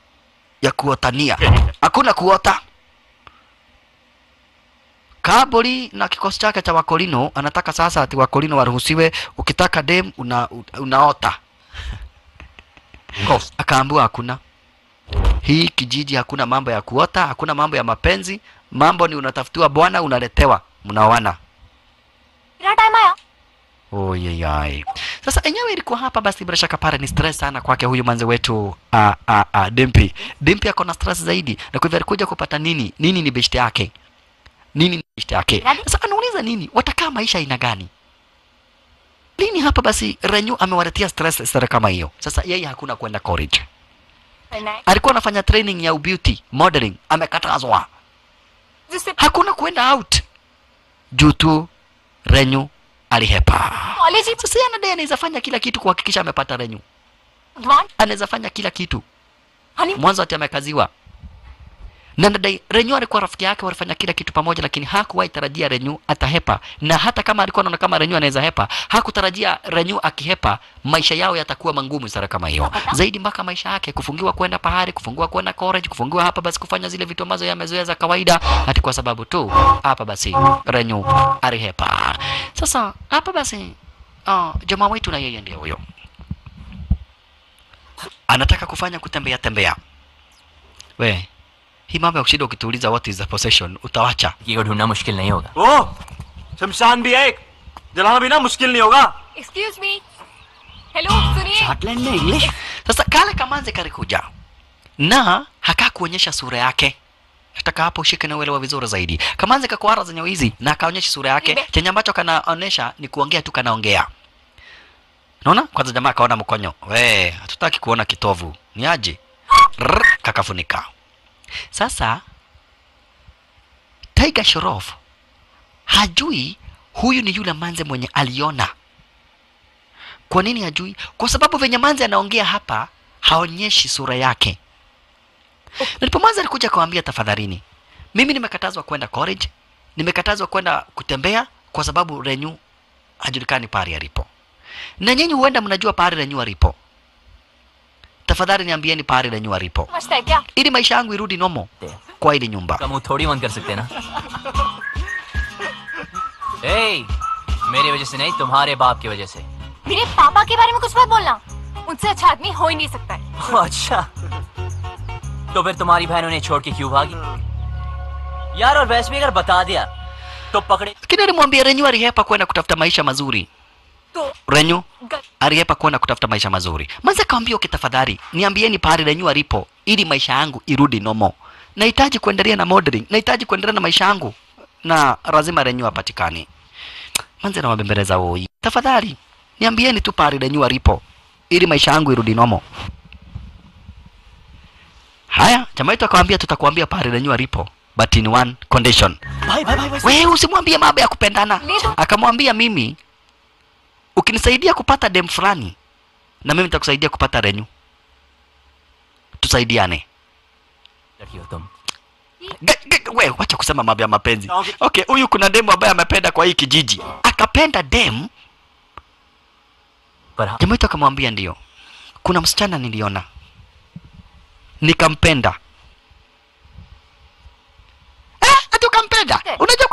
ya kuotania. Hakuna kuota. Kaburi na kikosi chake cha wakolino anataka sasa ati wakolino waruhusiwe. Ukitaka dem una, unaota akaambiwa hakuna hii kijiji hakuna mambo ya kuota, hakuna mambo ya mapenzi, mambo ni unatafutiwa bwana, unaletewa, mnaoana. Oyeyai. Sasa enyewe ilikuwa hapa, basi bila shaka pale ni stress sana kwake huyu manze wetu a, a, a, Dimpi. Dimpi ako na stress zaidi, na kwa hivyo alikuja kupata nini? Nini ni best yake? Nini ni best yake? Sasa anauliza nini? Watakaa maisha aina gani? lini hapa basi Renyu amewaretia stress sera kama hiyo. Sasa yeye hakuna kwenda college. Alikuwa anafanya training ya beauty modeling, amekatazwa. Hakuna kwenda out. Juu tu Renyu alihepa. Sasa anadai anaweza fanya kila kitu kuhakikisha amepata Renyu. Anaweza fanya kila kitu. Mwanzo ati amekaziwa na nadai renyu alikuwa rafiki yake walifanya kila kitu pamoja lakini hakuwahi tarajia renyu atahepa. Na hata kama alikuwa anaona kama renyu anaweza hepa hakutarajia renyu akihepa maisha yao yatakuwa mangumu sana kama hiyo. Zaidi mpaka maisha yake kufungiwa kwenda pahari kufungiwa kwenda college kufungiwa hapa basi kufanya zile vitu ambazo yamezoea za kawaida hata kwa sababu tu hapa basi renyu alihepa. Sasa hapa basi uh, jamaa wetu na yeye ndio huyo. Anataka kufanya kutembea tembea. We hii mambo ya kushinda ukituuliza what is the possession utawacha की को ढूंढना मुश्किल नहीं होगा ओ शमशान भी है एक जलाना भी ना मुश्किल नहीं होगा एक्सक्यूज मी हेलो सुनिए स्कॉटलैंड में English sasa kale kamanze kalikuja na hakaa kuonyesha sura yake nataka hapo ushike na uelewa vizuri zaidi kamanze kakwara zenye hizi na akaonyesha sura yake Ibe. chenye ambacho kanaonyesha ni kuongea tu kanaongea naona kwanza jamaa akaona mkonyo we hatutaki kuona kitovu ni aje Rrr, kakafunika sasa Tiger Shoroff hajui huyu ni yule manze mwenye aliona kwa nini hajui? Kwa sababu venye Manze anaongea hapa haonyeshi sura yake. Nilipo Manzi alikuja kumwambia tafadhalini, mimi nimekatazwa kwenda college, nimekatazwa kwenda kutembea kwa sababu Renyu hajulikani pahali alipo, na nyinyi huenda mnajua pahali Renyu alipo. Tafadhali niambieni pahali Renyu alipo, समझता ili maisha yangu irudi nomo kwa ili nyumba. मुँह थोड़ी बंद कर सकते ना ए, मेरी वजह से नहीं तुम्हारे बाप की वजह से मेरे पापा के बारे में कुछ मत बोलना उनसे अच्छा आदमी हो ही नहीं सकता है अच्छा तो फिर तुम्हारी बहन उन्हें छोड़ के क्यों भागी यार और वैसे भी अगर बता दिया तो पकड़े Lakini alimwambia Renyu alihepa kwenda kutafuta maisha mazuri. Renyu aliepa kuona kutafuta maisha mazuri. Manze kawambia okay, tafadhali niambieni pahali Renyu alipo ili maisha yangu irudi nomo. Nahitaji kuendelea na modeling, nahitaji kuendelea na maisha yangu na lazima Renyu apatikane. Manze nawabembeleza woi. Tafadhali niambieni tu pahali Renyu alipo ili maisha yangu irudi nomo. Haya, jamaa yetu akamwambia tutakwambia pahali Renyu alipo but in one condition. Wewe usimwambie mambo ya kupendana. Akamwambia mimi ukinisaidia kupata dem fulani na mimi nitakusaidia kupata renyu tusaidiane. We wacha kusema mambo ya mapenzi. Okay. Huyu okay, kuna demu ambaye amependa kwa hii kijiji. Akapenda demu jamaa akamwambia ndio. Kuna msichana niliona. Nikampenda. Eh, ati ukampenda?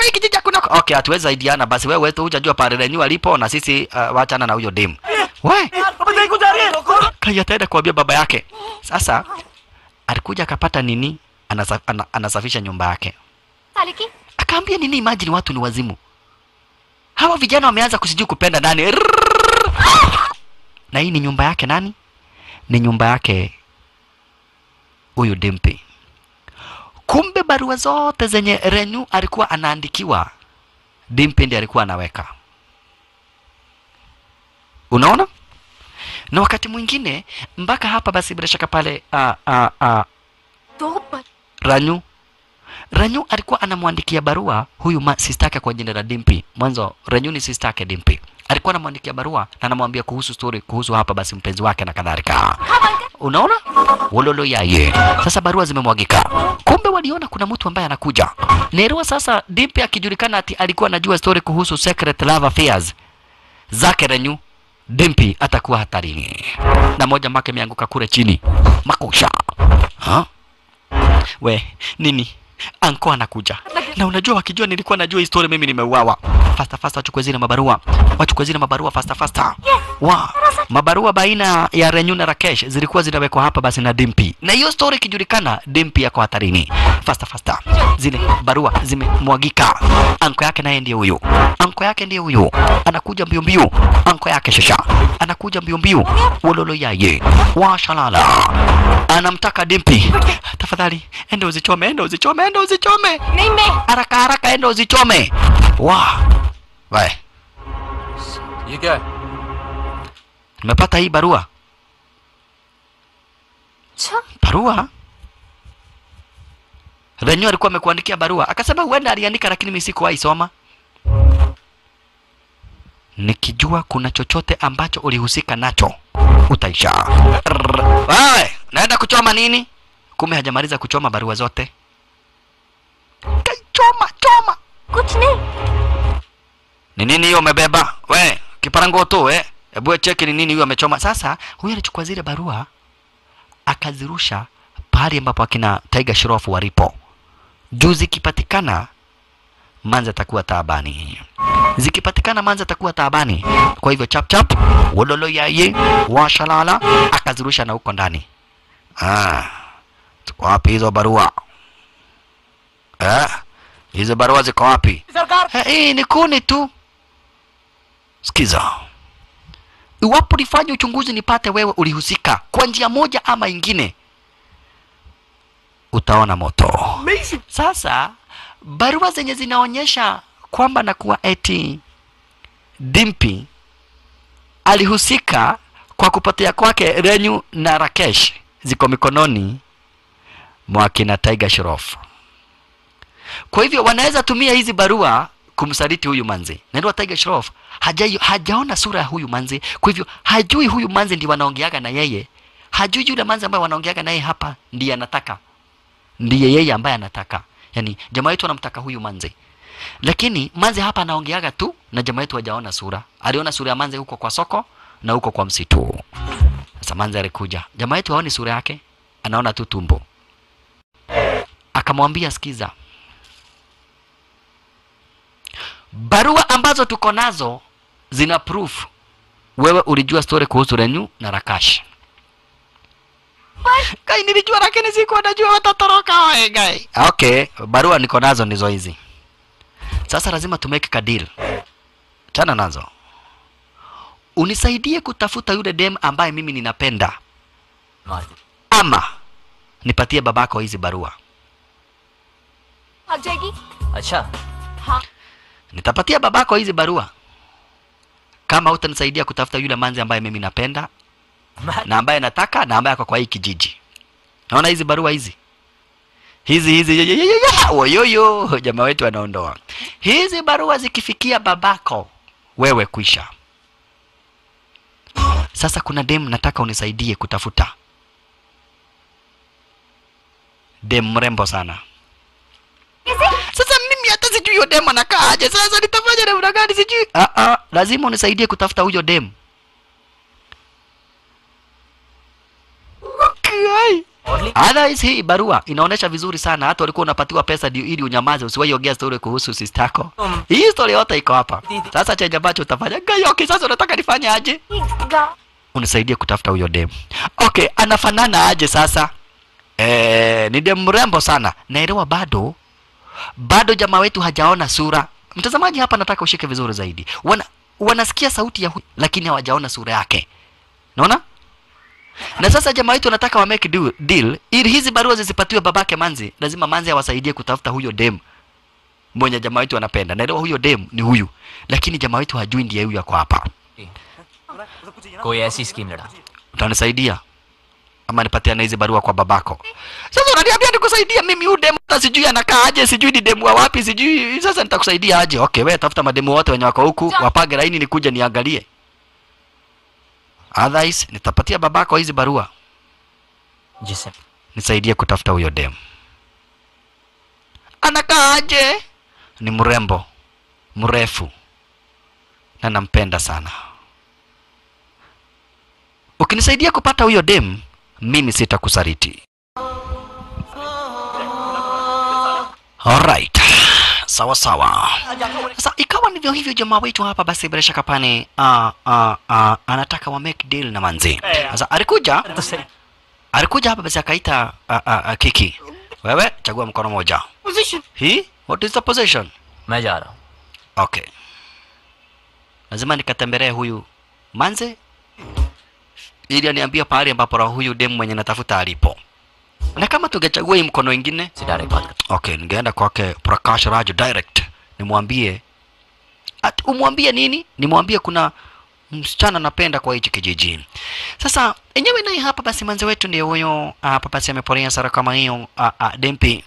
hii kijiji hakuna. Okay, hatuwezi saidiana basi, wewe tu hujajua pale lenyu alipo na sisi uh, wachana na huyo demu. We kaya tena kuambia baba yake. Sasa alikuja akapata nini? Anasaf, ana, anasafisha nyumba yake Saliki. Akaambia nini? Imagine watu ni wazimu hawa vijana wameanza kusijui kupenda nani na hii ni nyumba yake nani? Ni nyumba yake huyu Dimpi. Kumbe barua zote zenye Renyu alikuwa anaandikiwa Dimpi alikuwa anaweka. Unaona? Na wakati mwingine mpaka hapa, basi bila shaka pale a, a, a, Ranyu Ranyu alikuwa anamwandikia barua huyu sistake kwa jina la Dimpi. Mwanzo Ranyu ni sistake Dimpi, alikuwa anamwandikia barua na anamwambia kuhusu story, kuhusu hapa basi mpenzi wake na kadhalika. Unaona? Wololo yaye. Sasa barua zimemwagika. Kumbe waliona kuna mtu ambaye anakuja. Nerua sasa Dimpi akijulikana ati alikuwa anajua story kuhusu secret love affairs zake Renyu, Dimpi atakuwa hatarini. Na moja make imeanguka kule chini. Makusha. Ha? We, nini? Anko anakuja. Na unajua wakijua nilikuwa najua historia mimi nimeuawa fasta fasta, wachukue zile mabarua, wachukue zile mabarua fasta fasta. Yes. Wa. Mabarua baina ya Renyu na Rakesh zilikuwa zinawekwa hapa basi na Dimpi, na hiyo story ikijulikana, Dimpi yako hatarini. Fasta fasta, zile barua zimemwagika. Anko yake naye ndiye huyo, anko yake ndiye huyo, anakuja mbio mbio, anko yake shasha anakuja mbio mbio, wololo yaye washalala, anamtaka Dimpi, tafadhali enda uzichome, enda uzichome, enda uzichome, haraka haraka, endo uzichome. Wa. Wae. You go. Nimepata hii barua. Cha? Barua? Renyo alikuwa amekuandikia barua. Akasema huenda aliandika lakini mimi sikuwahi soma. Nikijua kuna chochote ambacho ulihusika nacho utaisha. Wae, naenda kuchoma nini? Kume hajamaliza kuchoma barua zote. Kaichoma choma. Kuchini. Ni nini hiyo umebeba? We, kiparango tu we. Hebu cheki ni nini huyo amechoma. Sasa huyu alichukua zile barua akazirusha pahali ambapo akina Tiger Shroff walipo. Juu zikipatikana manza atakuwa taabani. Zikipatikana manza atakuwa taabani. Kwa hivyo chap chap, wodolo yaye, washalala akazirusha na huko ndani. Ah. Wapi hizo barua? Eh? Hizo barua ziko wapi? Eh, hii ni kuni tu. Sikiza, iwapo nifanye uchunguzi nipate wewe ulihusika kwa njia moja ama ingine, utaona moto. Sasa barua zenye zinaonyesha kwamba nakuwa eti Dimpi alihusika kwa kupotea kwake Renyu na Rakesh ziko mikononi mwa kina Tiger Shroff. Kwa hivyo wanaweza tumia hizi barua kumsaliti huyu manzi. Naitwa Tiger Shroff hajai, hajaona sura ya huyu manzi, kwa hivyo hajui huyu manzi ndiye wanaongeaga na yeye, hajui yule manzi ambaye wanaongeaga naye hapa ndiye anataka, ndiye yeye ambaye anataka. Yani jamaa yetu anamtaka huyu manzi, lakini manzi hapa anaongeaga tu na jamaa yetu hajaona sura. Aliona sura ya manzi huko kwa soko na huko kwa msitu. Sasa manzi alikuja, jamaa yetu haoni sura yake, anaona tu tumbo. Akamwambia, sikiza, Barua ambazo tuko nazo zina proof wewe ulijua story kuhusu Renyu na Rakash. Kai nilijua lakini sikuwa najua watatoroka wewe gai. Okay, barua niko nazo ndizo hizi. Sasa lazima tumeke deal. Chana nazo. Unisaidie kutafuta yule dem ambaye mimi ninapenda. Ama nipatie babako hizi barua. Ajegi? Acha. Ha. Nitapatia babako hizi barua kama utanisaidia kutafuta yule manzi ambaye mimi napenda na ambaye nataka na ambaye ako kwa hii kijiji. Naona hizi barua hizi hizi hizi oyoyo, jamaa wetu anaondoa hizi barua. Zikifikia babako wewe, kwisha. Sasa kuna dem nataka unisaidie kutafuta, dem mrembo sana. Sasa mimi hata sijui huyo dem anakaa aje. Sasa nitafanya namna gani? Sijui. Ah, ah, lazima unisaidie kutafuta huyo dem. Okay. Otherwise hii barua inaonesha vizuri sana, hata walikuwa unapatiwa pesa ndio ili unyamaze, usiwahi ongea story kuhusu sistako. Hii story yote iko hapa. Sasa chenye ambacho utafanya Gayoki, sasa unataka nifanye aje? Unisaidie kutafuta huyo dem. Okay, anafanana aje sasa? Eh, ni dem mrembo sana. Naelewa bado bado jamaa wetu hajaona sura. Mtazamaji hapa, nataka ushike vizuri zaidi. Wana, wanasikia sauti ya huyu lakini hawajaona sura yake, naona na sasa jamaa wetu wanataka wa make deal, deal ili hizi barua zisipatiwe babake Manzi. Lazima Manzi awasaidie kutafuta huyo dem mwenye jamaa wetu anapenda. Naelewa huyo dem ni huyu, lakini jamaa wetu hajui ndiye huyu yako hapa. Utanisaidia? Ama nipatiane hizi barua kwa babako? Sasa unaniambia nikusaidia mimi huyu demu hata sijui anakaa aje, sijui ni demu wa wapi, sijui sasa nitakusaidia aje? Okay, wewe tafuta mademu wote wenye wako huku, wapage laini nikuje niangalie. Otherwise nitapatia babako hizi barua. Joseph, Nisaidie kutafuta huyo demu. Anakaa aje? Ni mrembo, mrefu na nampenda sana. Ukinisaidia kupata huyo dem, mimi sitakusaliti. Alright. Sawa sawa. Sasa ikawa ndivyo hivyo, jamaa wetu hapa basi, bila shaka pane uh, uh, uh, anataka wa make deal na manzi. Sasa alikuja alikuja hapa basi akaita uh, uh, uh, Kiki, wewe chagua mkono moja. Position. Hii? What is the position? Majaro. Okay. Lazima nikatembelee huyu manze ili aniambia pahali ambapo roho huyu demu mwenye natafuta alipo. Na kama tungechagua hii mkono ingine, okay, ningeenda kwake Prakash Raj direct nimwambie at umwambie nini? Nimwambie kuna msichana napenda kwa hichi kijiji. Sasa enyewe naye hapa basi manze wetu ndio huyo ah, hapa basi ameporea sara kama hiyo ah, ah, Dempi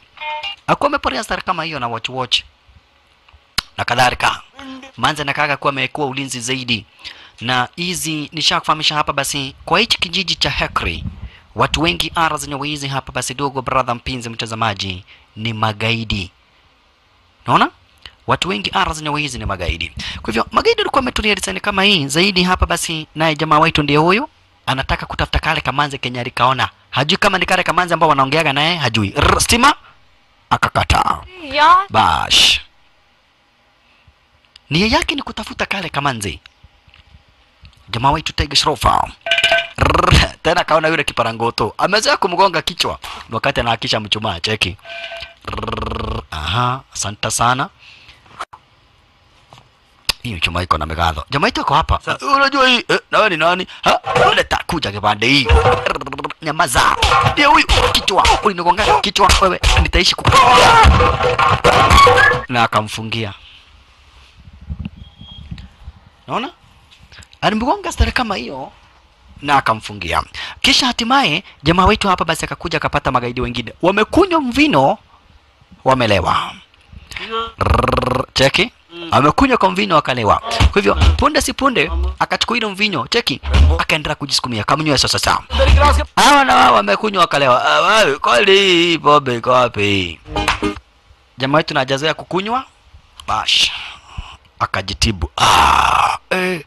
akuwa ameporea sara kama hiyo na watch watch na kadhalika. Manze nakaga kuwa amekuwa ulinzi zaidi na hizi nishakufahamisha hapa basi kwa hichi kijiji cha Hekri watu wengi ara zenye wizi hapa basi, dogo brother, mpinzi mtazamaji, ni magaidi. Unaona, watu wengi ara zenye wizi ni magaidi. Kwa hivyo magaidi walikuwa wametulia design kama hii zaidi hapa basi, naye jamaa wetu ndiye huyu anataka kutafuta kale kamanze kenye alikaona, hajui kama ni kale kamanze ambao wanaongeaga naye, hajui Rrr, stima akakataa. यार Bash, nia yake ni kutafuta kale kamanzi. Jamaa wetu Tiger Shrofa Rrrr, tena kaona yule kiparangoto amezoea kumgonga kichwa wakati anahakisha mchumaa. Cheki. Aha, asante sana. Hii mchumaa iko na megado. Jamaa yetu hapa. Unajua hii eh, na wewe ni nani? Ha? Leta kuja kipande hii. Nyamaza. Ndio huyu kichwa. Ulinigonga kichwa wewe. Nitaishi kuku na akamfungia. Naona alimgonga stare kama hiyo na akamfungia. Kisha hatimaye jamaa wetu hapa basi akakuja akapata magaidi wengine wamekunywa mvino, wamelewa. Cheki, amekunywa kwa mvinyo akalewa. Kwa hivyo punde si punde akachukua ile mvinyo, cheki, akaendelea kujisukumia kamnywe sasa sasa. Hawa na wao wamekunywa wakalewa. Ah, wewe kweli pombe iko wapi? Jamaa wetu najazoea kukunywa, bash akajitibu. Ah, eh.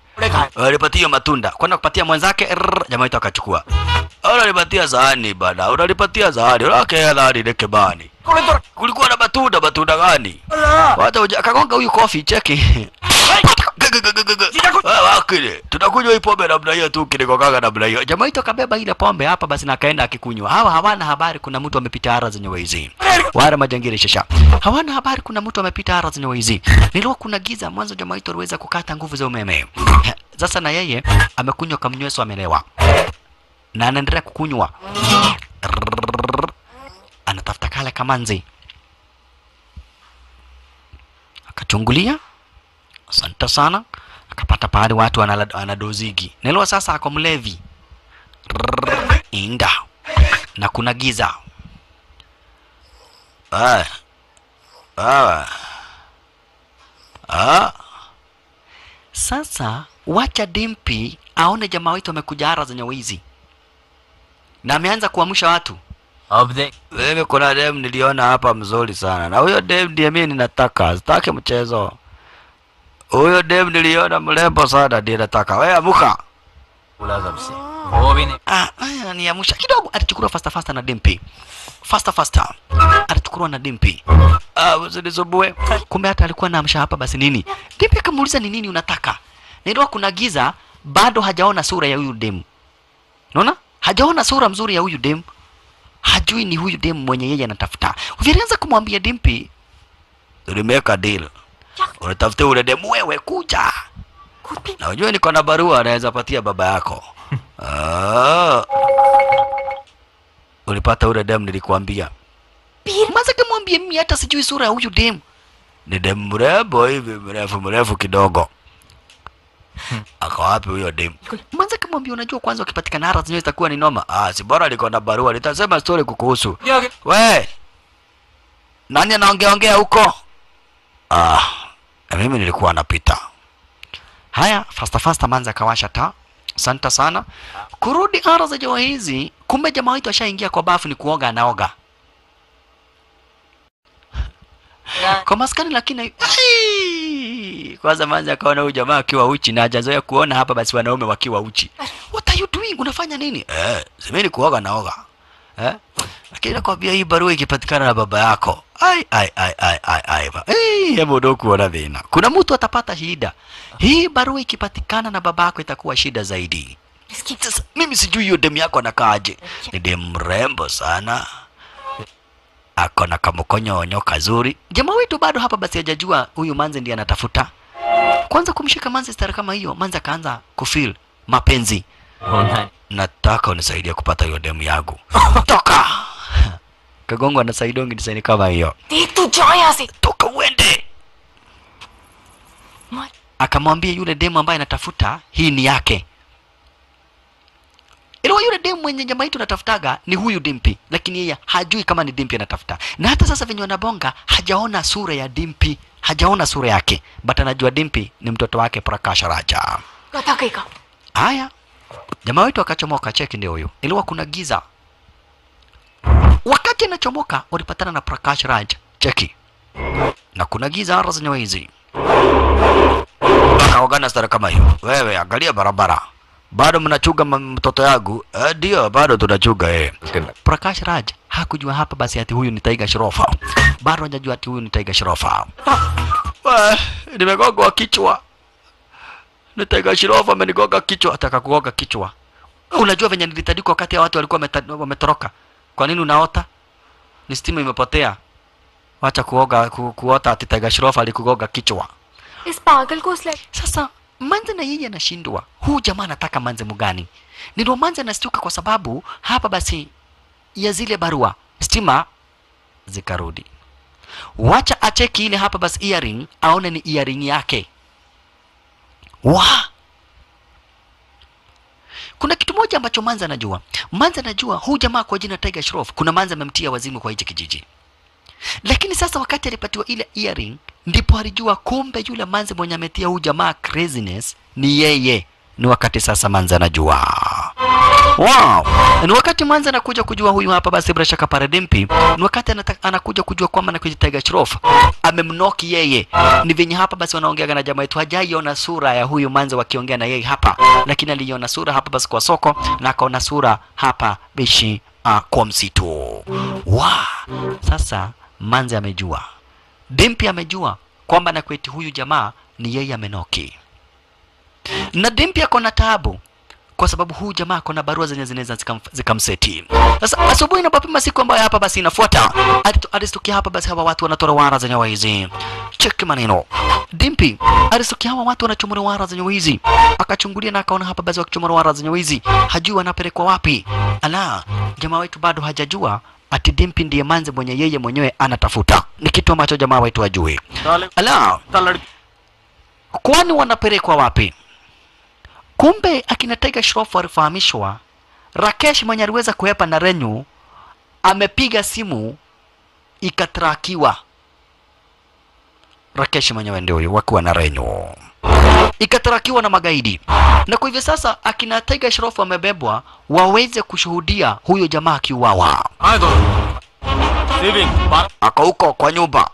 Alipatia matunda. Kwenda kupatia mwenzake, jamaa yetu akachukua. Unalipatia zahani bana, unalipatia zahani lake sahani leke bani. Kulikuwa na matunda, matunda gani? Wacha uja akagonga huyu kofi, cheki. Wakili, tutakunywa hii pombe namna hiyo tu kinikokaga namna hiyo. Jamaa wetu akabeba ile pombe hapa basi na akaenda akikunywa. Hawa hawana habari kuna mtu amepita ara zenye waizi, Wale majangili shasha. Hawana habari kuna mtu amepita ara zenye waizi. Nilikuwa kuna giza mwanzo jamaa wetu aliweza kukata nguvu za umeme. Sasa na yeye amekunywa kamnyweso amelewa. Na anaendelea kukunywa. Anatafuta kale kamanzi. Akachungulia asante sana akapata pale watu wanadozigi nelewa sasa ako mlevi inda na kuna giza ah. Ah. Ah. Sasa wacha Dimpi aone jamaa wetu amekuja ara zenye wizi na ameanza kuamsha watu. Mimi kuna dem niliona hapa mzuri sana, na huyo dem ndiye mimi ninataka, sitaki mchezo huyo dem niliona mrembo sana, ndiye nataka wewe, amuka ulaza msi oh, Ah, aya niamsha kidogo, alichukuliwa fasta fasta na Dimpi, fasta fasta alichukuliwa na Dimpi. Ah, usinisumbue. Kumbe hata alikuwa na amsha hapa. Basi nini? Dimpi akamuuliza ni nini unataka, nilikuwa kuna giza, bado hajaona sura ya huyu dem. unaona, hajaona sura mzuri ya huyu dem, hajui ni huyu dem mwenye yeye anatafuta. Vilianza kumwambia Dimpi, tulimeka deal Unatafuta ule demu, wewe kuja. Na unajua niko na barua anaweza patia baba yako. Ah. Ulipata ule demu nilikuambia. Maza kamwambie mimi hata sijui sura ya huyu demu. Ni demu mrembo hivi mrefu mrefu kidogo. Ako wapi huyo dem? Mwanza kamwambia unajua kwanza ukipatikana hara zenyewe itakuwa ni noma. Ah, si bora liko na barua litasema story kukuhusu. We. Nani anaongea ongea huko? Ah, mimi nilikuwa napita. Haya, fasta fasta manza akawasha taa. Asante sana. Kurudi ara za jamaa hizi, kumbe jamaa wetu ashaingia kwa bafu ni kuoga anaoga. Kwa maskani lakini Ai! kwanza manza akaona huyu jamaa akiwa uchi na hajazoea kuona hapa basi wanaume wakiwa uchi. What are you doing? Unafanya nini? Eh, semeni kuoga naoga. Eh? Lakini nakwambia hii barua ikipatikana na baba yako. Ai ai ai ai ai ai. Eh, hebu ndo kuona dhina. Kuna mtu atapata shida. Hii barua ikipatikana na baba yako itakuwa shida zaidi. Sasa mimi sijui hiyo demu yako anakaaje. Ni demu mrembo sana. Ako na kamkonyonyo kazuri. Jamaa wetu bado hapa basi hajajua huyu manzi ndiye anatafuta. Kwanza kumshika manzi stara kama hiyo, manzi akaanza kufeel mapenzi. Unani? Nataka unisaidia kupata hiyo demu yangu. Toka! Kagongo anasaidia ungi design kama hiyo. Itu joyasi. Toka uende. Akamwambia yule demu ambaye anatafuta hii ni yake. Iliwa yule demu mwenye jamaa yetu anatafutaga ni huyu Dimpi, lakini yeye hajui kama ni Dimpi anatafuta. Na hata sasa venye wanabonga hajaona sura ya Dimpi, hajaona sura yake, but anajua Dimpi ni mtoto wake Prakash Raja. Nataka iko. Haya, jamaa wetu akachomoka, cheki ndio huyo. Ilikuwa kuna giza. Wakati anachomoka walipatana na Prakash Raj, cheki, na kuna giza ara zenyewe hizi. Akaogana stara kama hiyo, wewe angalia barabara, bado mnachuga mtoto yangu? Eh, Ndio, bado tunachuga eh. Prakash Raj hakujua hapa basi ati huyu ni Tiger Shrofa, bado hajajua ati huyu ni Tiger Shrofa. Ah, nimegongwa kichwa Nitagashirova amenigoga kichwa, atakakugonga kichwa. Unajua venye nilitadika wakati watu walikuwa wametoroka. Kwa nini unaota? Ni stima imepotea. Wacha kuoga ku, kuota ati Tagashirova alikugoga kichwa. Is pagal ko usle. Sasa manze na yeye anashindwa. Huu jamaa anataka manze mgani? Ndio manze anastuka kwa sababu hapa basi ya zile barua stima zikarudi. Wacha acheki ile hapa basi earring aone ni earring yake. Wa kuna kitu moja ambacho Manza anajua. Manza anajua huu jamaa kwa jina Tiger Shroff, kuna Manza amemtia wazimu kwa hichi kijiji. Lakini sasa wakati alipatiwa ile earring ndipo alijua kumbe yule Manza mwenye ametia huu jamaa craziness ni yeye. Ni wakati sasa Manza anajua. Wow! Ni wakati Mwanza anakuja kujua huyu hapa basi bila shaka Paradimpi. Ni wakati anakuja kujua kwamba na Tiger Shroff amemnoki yeye. Ni venye hapa basi wanaongea na jamaa yetu hajaiona sura ya huyu Mwanza wakiongea na yeye hapa, lakini aliona sura hapa basi kwa soko na akaona sura hapa bishi uh, kwa msitu. Wow! Sasa manze amejua Dimpi amejua kwamba na kweti huyu jamaa ni yeye amenoki, na Dimpi ako na taabu kwa sababu huu jamaa ako na barua zenye zinaweza zikamseti. Sasa asubuhi na mapema siku ambayo hapa basi inafuata alistukia hapa basi, hawa watu wanatora wara zenye wizi. Cheki maneno Dimpi alistukia hawa watu wanachomora wara zenye wizi, akachungulia na akaona hapa basi wakichomora wara zenye wizi, hajui wanapelekwa wapi. Ala, jamaa wetu bado hajajua ati Dimpi ndiye manze mwenye yeye mwenyewe anatafuta. Ni kitu ambacho jamaa wetu ajui. Ala, kwani wanapelekwa wapi? Kumbe akina Tiger Shroff walifahamishwa, Rakesh mwenye aliweza kuhepa na renyu amepiga simu ikatrakiwa. Rakesh mwenyewe ndio huyo wakiwa na renyu. Ikatarakiwa na magaidi, na kwa hivyo sasa akina Tiger Shroff wamebebwa waweze kushuhudia huyo jamaa akiuawa. Akauko kwa nyumba.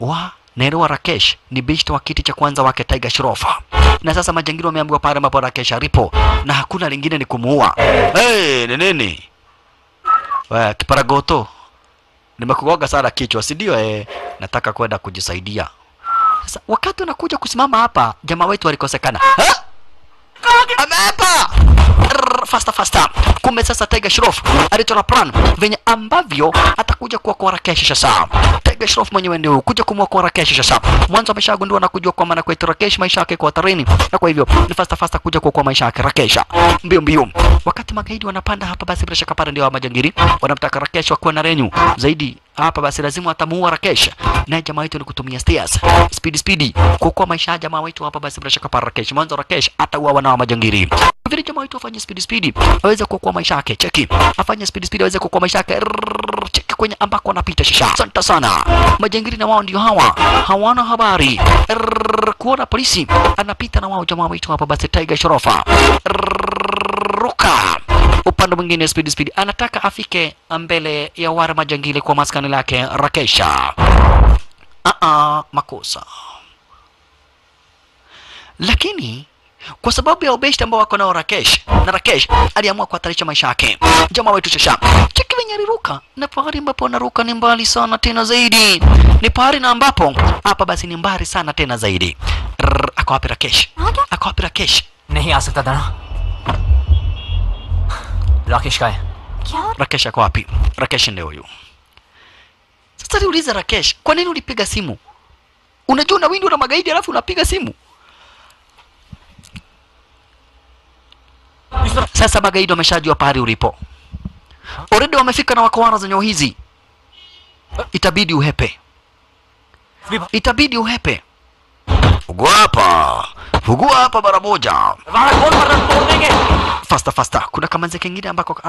Wa? Nero Rakesh ni bishto wa kiti cha kwanza wake Tiger Shroff, na sasa majangili wameambiwa pale ambapo Rakesh alipo na hakuna lingine ni kumuua. Hey, ni nini? Wewe kiparagoto, nimekugoga sana kichwa, si ndio? Eh, nataka kwenda kujisaidia. Sasa wakati unakuja kusimama hapa, jamaa wetu walikosekana. Ameapa! Faster faster. Kumbe sasa Tiger Shroff alitoa plan venye ambavyo atakuja kuokoa Rakesh sasa. Tiger Shroff mwenyewe ndio kuja kumwokoa Rakesh sasa. Mwanzo ameshagundua na kujua kwamba na kwa Rakesh maisha yake kwa hatarini, na kwa hivyo ni faster faster kuja kuokoa maisha yake Rakesh. Mbio mbio. Wakati magaidi wanapanda hapa, basi bila shaka pale ndio majangiri wanamtaka Rakesh wakuwa na renyu zaidi hapa, basi lazima atamuua Rakesh. Naye jamaa wetu ni kutumia stairs speed speed kuokoa maisha ya jamaa wetu hapa, basi bila shaka pa Rakesh. Mwanzo Rakesh atauawa na wa majangili vile jamaa wetu afanye speed speed aweze kuokoa maisha yake. Cheki, afanye speed speed aweze kuokoa maisha yake. Cheki kwenye ambako anapita shisha. Asante sana. Majangili na wao ndio hawa, hawana habari. Kuona polisi anapita na wao jamaa wetu hapa, basi Tiger Shorofa upande mwingine Speed Speed anataka afike mbele ya Wara Majangili kwa maskani lake Rakesha. Uh -uh, makosa lakini kwa sababu ya ubeshti ambao wako nao Rakesh na Rakesh aliamua kuhatarisha maisha yake. Jamaa wetu Shasha cheki venye aliruka, na pahali ambapo anaruka ni mbali sana tena zaidi, ni pahali na ambapo hapa basi ni mbali sana tena zaidi. Ako wapi Rakesh? Ako wapi Rakesh? nahi a sakta tha Rakesh kaya Kya? Rakesh ako wapi? Rakesh ndio huyu. Sasa niulize Rakesh, kwa nini ulipiga simu? Unajua unawindwa na magaidi alafu unapiga simu? Sasa magaidi wameshajua pahali ulipo. Already wamefika na wako wana zenyeo hizi. Itabidi uhepe. Itabidi uhepe. Fugua hapa, fugua hapa mara moja. Fasta fasta, kuna kamanze kengine ambako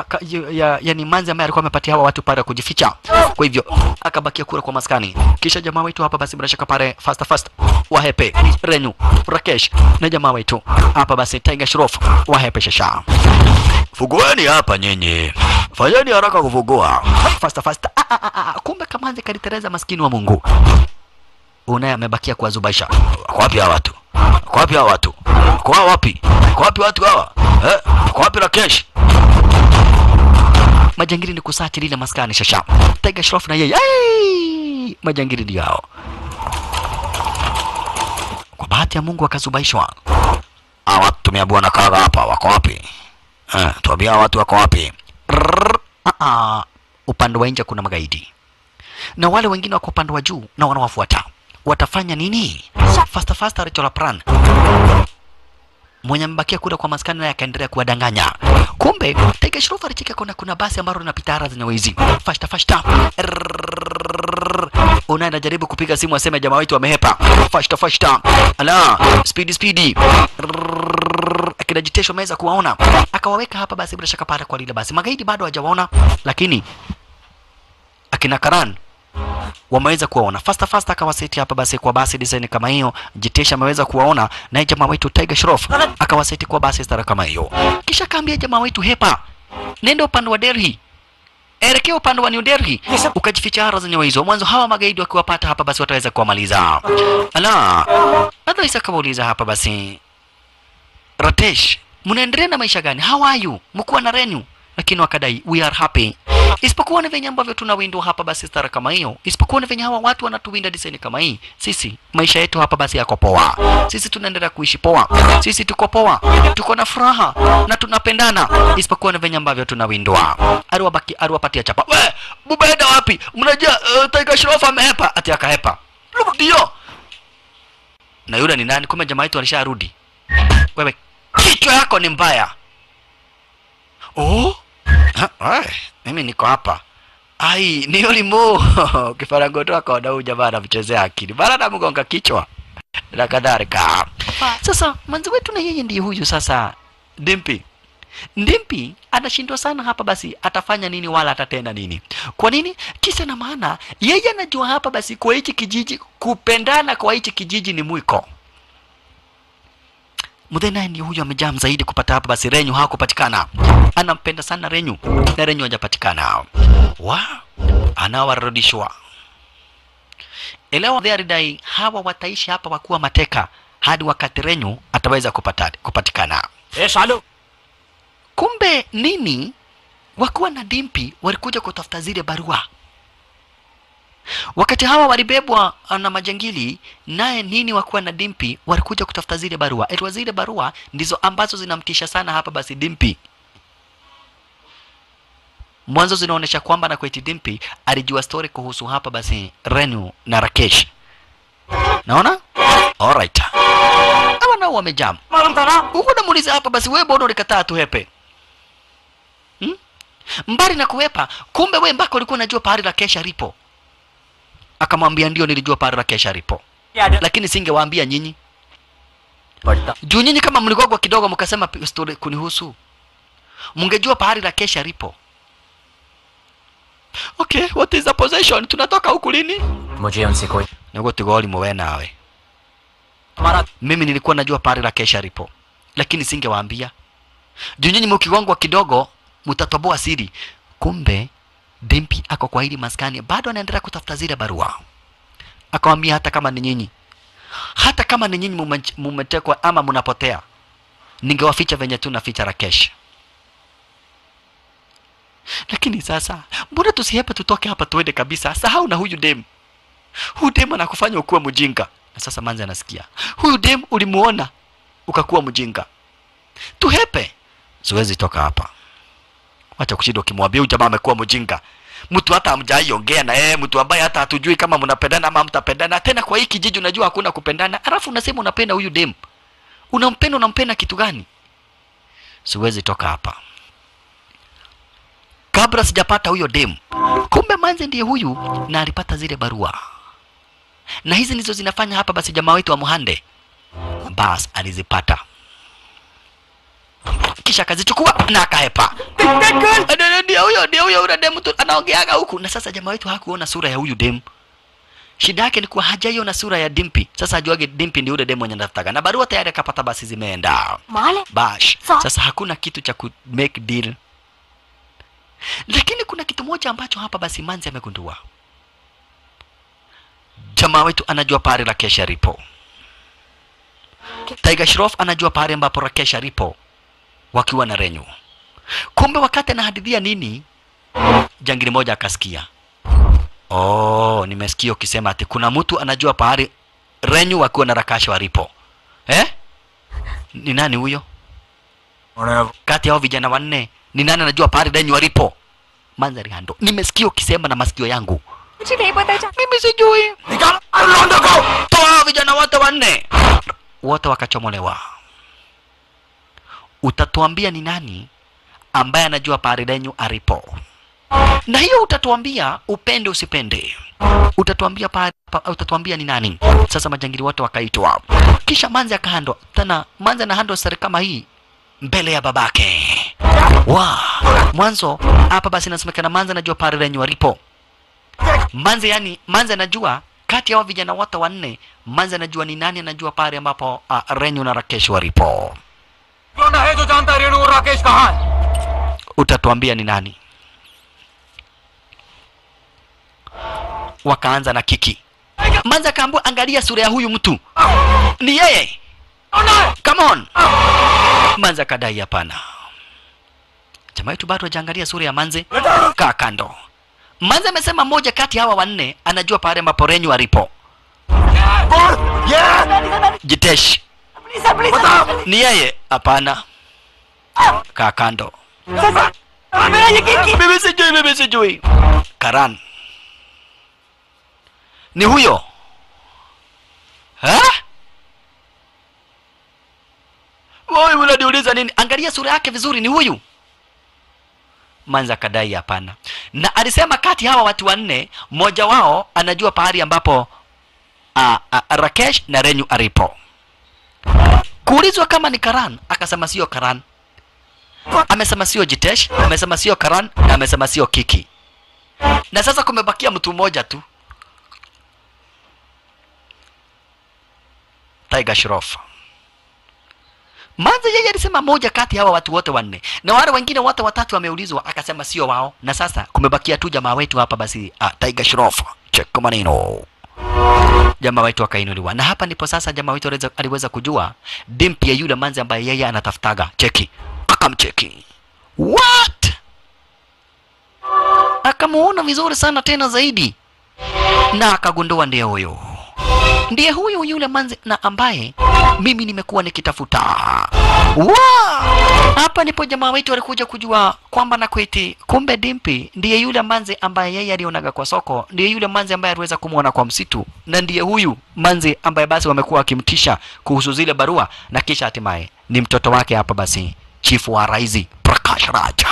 ya, ya, ni manzi ambaye alikuwa amepatia hawa watu pale kujificha, kwa hivyo akabakia kura kwa maskani. Kisha jamaa wetu hapa basi, bila shaka pale fasta fasta, Wahepe Renu Rakesh na jamaa wetu hapa basi, Tiger Shroff. Wahepe Shasha, fungueni hapa nyinyi, fanyeni haraka kufungua fasta fasta. Ah, ah, ah, Kumbe kamanze kalitereza maskini wa Mungu unaye amebakia kuwazubaisha. Kwa wapi hawa watu? Kwa wapi hawa watu? Kwa wapi? Kwa wapi watu hawa? Eh? Kwa wapi rakesh? Majangili ni kusati lile maskani shasha. Tega shrof na yeye. Ai! majangili ndio hao. Kwa bahati ya mungu akazubaishwa hawa watu tumeabua na kaga hapa wako wapi? Eh, tuambia watu wako wapi. Ah, ah. upande wa nje kuna magaidi. Na wale wengine wako upande wa juu na wanawafuata watafanya nini? Fasta fasta Rachel Pran mwenye amebakia kule kwa maskani naye akaendelea kuwadanganya. Kumbe Tiger Shroff alicheka kuna kuna basi ambalo linapita ara zenye wizi. Fasta fasta Unaenda Una anajaribu kupiga simu aseme jamaa wetu wamehepa fasta fasta ala speedy speedy. Akina ameweza kuwaona. Akawaweka hapa basi bila shaka pale kwa lile basi. Magaidi bado hawajawaona. Lakini akina Karan wameweza kuwaona. Fasta fasta akawaseti hapa basi kwa basi design kama hiyo jitesha ameweza kuwaona naye jamaa wetu Tiger Shroff akawaseti kwa basi stara kama hiyo. Kisha kaambia jamaa wetu hepa nenda upande wa Delhi. Elekea upande wa New Delhi. Ukajificha hara zenye hizo. Mwanzo hawa magaidi wakiwapata hapa basi wataweza kuwamaliza. Ala Adhaisa akawauliza hapa basi Ratesh mnaendelea na maisha gani? How are you? Mkuwa na Renu lakini wakadai we are happy isipokuwa ni venye ambavyo tunawindwa hapa basi stara kama hiyo. Isipokuwa ni venye hawa watu wanatuwinda design kama hii. Sisi maisha yetu hapa basi yako poa. Sisi tunaendelea kuishi poa. Sisi tuko poa. Tuko na furaha na tunapendana. Isipokuwa ni venye ambavyo tunawindwa. Aliwabaki aliwapatia chapa. We bubaenda wapi? Mnajua uh, Tiger Shroff amehepa. Ati akahepa. Ndio na yule ni nani? Kumbe jamaa yetu alisharudi. Wewe kichwa yako ni mbaya. Oh? Ha, mimi niko hapa. Ai ni ulimu kifarango tu akaona huyu jamaa anamchezea akili. Bana anamgonga kichwa. Na kadhalika. Sasa mwanzo wetu na yeye ndiye huyu sasa dimpi. Ndimpi anashindwa sana hapa basi atafanya nini wala atatenda nini. Kwa nini? Kisa na maana yeye anajua hapa basi kwa hichi kijiji kupendana kwa hichi kijiji ni mwiko mudhe naye ni huyu amejam zaidi kupata hapa. Basi Renyu hakupatikana, anampenda sana Renyu na Renyu hajapatikana, wa anawarudishwa. Elewa Thearidai, hawa wataishi hapa wakuwa mateka hadi wakati Renyu ataweza kupata, kupatikana. Eh, yes. Kumbe nini, wakuwa na Dimpi walikuja kutafuta zile barua Wakati hawa walibebwa uh, na majangili, naye nini wakuwa na Dimpi walikuja kutafuta zile barua. Etwa zile barua ndizo ambazo zinamtisha sana hapa basi Dimpi. Mwanzo zinaonesha kwamba na kweti Dimpi alijua story kuhusu hapa basi Renu na Rakesh. Naona? Alright. Hawa nao wamejam. Huko namuuliza hapa basi wewe bado ulikataa tu hepe. Hmm? Mbali na kuwepa, kumbe wewe mbako ulikuwa unajua pahali Rakesh alipo. Akamwambia ndio, nilijua padre Kesha alipo, lakini singewaambia nyinyi juu nyinyi kama mligogwa kidogo mkasema story kunihusu, mngejua pahali la Kesha lipo. Okay, what is the possession? Tunatoka huku lini? Nagotugoli muwe nawe. Mimi nilikuwa najua pahali la Kesha lipo, lakini singewaambia juu nyinyi mkigongwa kidogo mtatoboa siri, kumbe Dimpi ako kwa hili maskani bado anaendelea kutafuta zile barua. Akamwambia hata kama ni nyinyi, hata kama ni nyinyi mume- mumetekwa ama mnapotea, ningewaficha venye tu naficha Rakesh. Lakini sasa mbona tusihepe tutoke hapa tuende kabisa? Sahau na huyu dem. Huyu dem anakufanya ukuwe mjinga. Na sasa manzi anasikia. Huyu dem ulimuona ukakuwa mjinga. Tuhepe. Siwezi toka hapa. Wacha kushinda ukimwambia huyu jamaa amekuwa mjinga. Mtu hata hamjaiongea na yeye, mtu ambaye hata hatujui kama mnapendana ama mtapendana. Tena kwa hii kijiji unajua hakuna kupendana. Alafu unasema unapenda huyu dem. Unampenda unampenda kitu gani? Siwezi toka hapa. Kabla sijapata huyo dem. Kumbe manze ndiye huyu na alipata zile barua. na hizi ndizo zinafanya hapa basi jamaa wetu wa Muhande bas alizipata kisha akazichukua na akahepa. Ndio- Ndio huyo ndio huyo yule demu tu anaongeaga huku, na sasa jamaa wetu hakuona sura ya huyu demu. Shida yake ni kuwa hajaiona sura ya Dimpi. Sasa ajuage Dimpi ndio yule demu mwenye anataka, na barua tayari akapata, basi zimeenda Male, bash. Sa- Sasa hakuna kitu cha ku make deal, lakini kuna kitu moja ambacho hapa basi Manzi amegundua. Jamaa wetu anajua pahali Rakesh alipo. Tiger Shroff anajua pahali ambapo Rakesh alipo wakiwa na renyu. Kumbe wakati anahadithia nini, jangili moja akasikia, oh, nimesikia ukisema ati kuna mtu anajua pahali renyu wakiwa na rakasha walipo eh? Ni nani huyo? Kati yao vijana wanne ni nani anajua pahali renyu walipo? Manzari Hando, nimesikia ukisema na masikio yangu. Mimi sijui. Toa vijana wote wanne, wote wakachomolewa. Utatuambia ni nani ambaye anajua pahali Denyu alipo, na hiyo utatuambia upende usipende. Utatuambia pa, pa, utatuambia ni nani. Sasa majangili wote wakaitwa, kisha Manzi akahandwa tena. Manzi anahandwa sare kama hii mbele ya babake. Wa mwanzo hapa basi inasemekana Manzi anajua pahali Denyu alipo. manzi yani, manzi anajua kati ya vijana wote wanne, manzi anajua ni nani anajua pale ambapo uh, Renyu na Rakesh walipo कौन है जो जानता है रेणु और राकेश कहाँ है Utatuambia ni nani? Wakaanza na kiki. Manze akaambua, angalia sura ya huyu mtu, ni yeye. Come on. Manze akadai hapana. Jamaa yetu bado hajaangalia sura ya Manze, kaa kando. Manze amesema mmoja kati ya hawa wanne anajua pale ambapo Renyu alipo. Jitesh. Ni yeye? Hapana. Kaa kando. Mimi sijui, mimi sijui. Karan. Ni huyo? Wewe unaniuliza nini? Angalia sura yake vizuri, ni huyu? Manza kadai hapana, na alisema kati hawa watu wanne mmoja wao anajua pahali ambapo a, a, Rakesh na Renyu alipo. Kuulizwa kama ni Karan, akasema sio Karan. Amesema sio Jitesh, amesema sio Karan, na amesema sio Kiki. Na sasa kumebakia mtu mmoja tu, Tiger Shroff. Mwanzo yeye alisema moja kati hawa watu wote wanne, na wale wengine wote watatu wameulizwa, akasema sio wao. Na sasa kumebakia tu jamaa wetu hapa basi, ah, Tiger Shroff. Check maneno jamaa wetu akainuliwa, na hapa ndipo sasa jamaa wetu aliweza, kujua dimpi ya yule manzi ambaye yeye anatafutaga. Cheki, akamcheki. What, akamuona vizuri sana tena zaidi, na akagundua ndiye huyo ndiye huyu yule manzi na ambaye mimi nimekuwa nikitafuta. Hapa ndipo jamaa wetu alikuja kujua kwamba na kweti, kumbe Dimpi ndiye yule manzi ambaye yeye alionaga kwa soko, ndiye yule manzi ambaye aliweza kumwona kwa msitu, na ndiye huyu manzi ambaye basi wamekuwa wakimtisha kuhusu zile barua, na kisha hatimaye ni mtoto wake hapa basi, chifu wa Raizi Prakash Raja.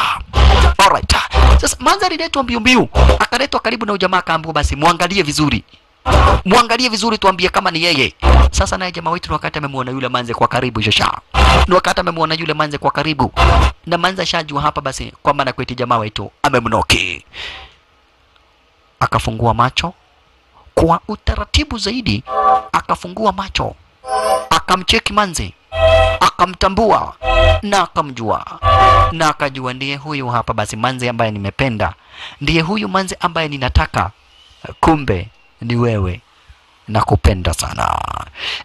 Alright. Sasa manzi aliletwa mbio, akaletwa karibu na ujamaa, akaambiwa basi mwangalie vizuri mwangalie vizuri, tuambie kama ni yeye. Sasa naye jamaa wetu, wakati amemuona yule manze kwa karibu, shasha wakati amemwona yule manze kwa karibu, na manze ashajua hapa basi kwamba na kweti jamaa wetu amemnoki. Akafungua macho. Kwa utaratibu zaidi, akafungua macho, akamcheki manze, akamtambua. Na akamjua. Na akajua ndiye huyu hapa basi manze ambaye nimependa, ndiye huyu manze ambaye ninataka. Kumbe ni wewe nakupenda sana.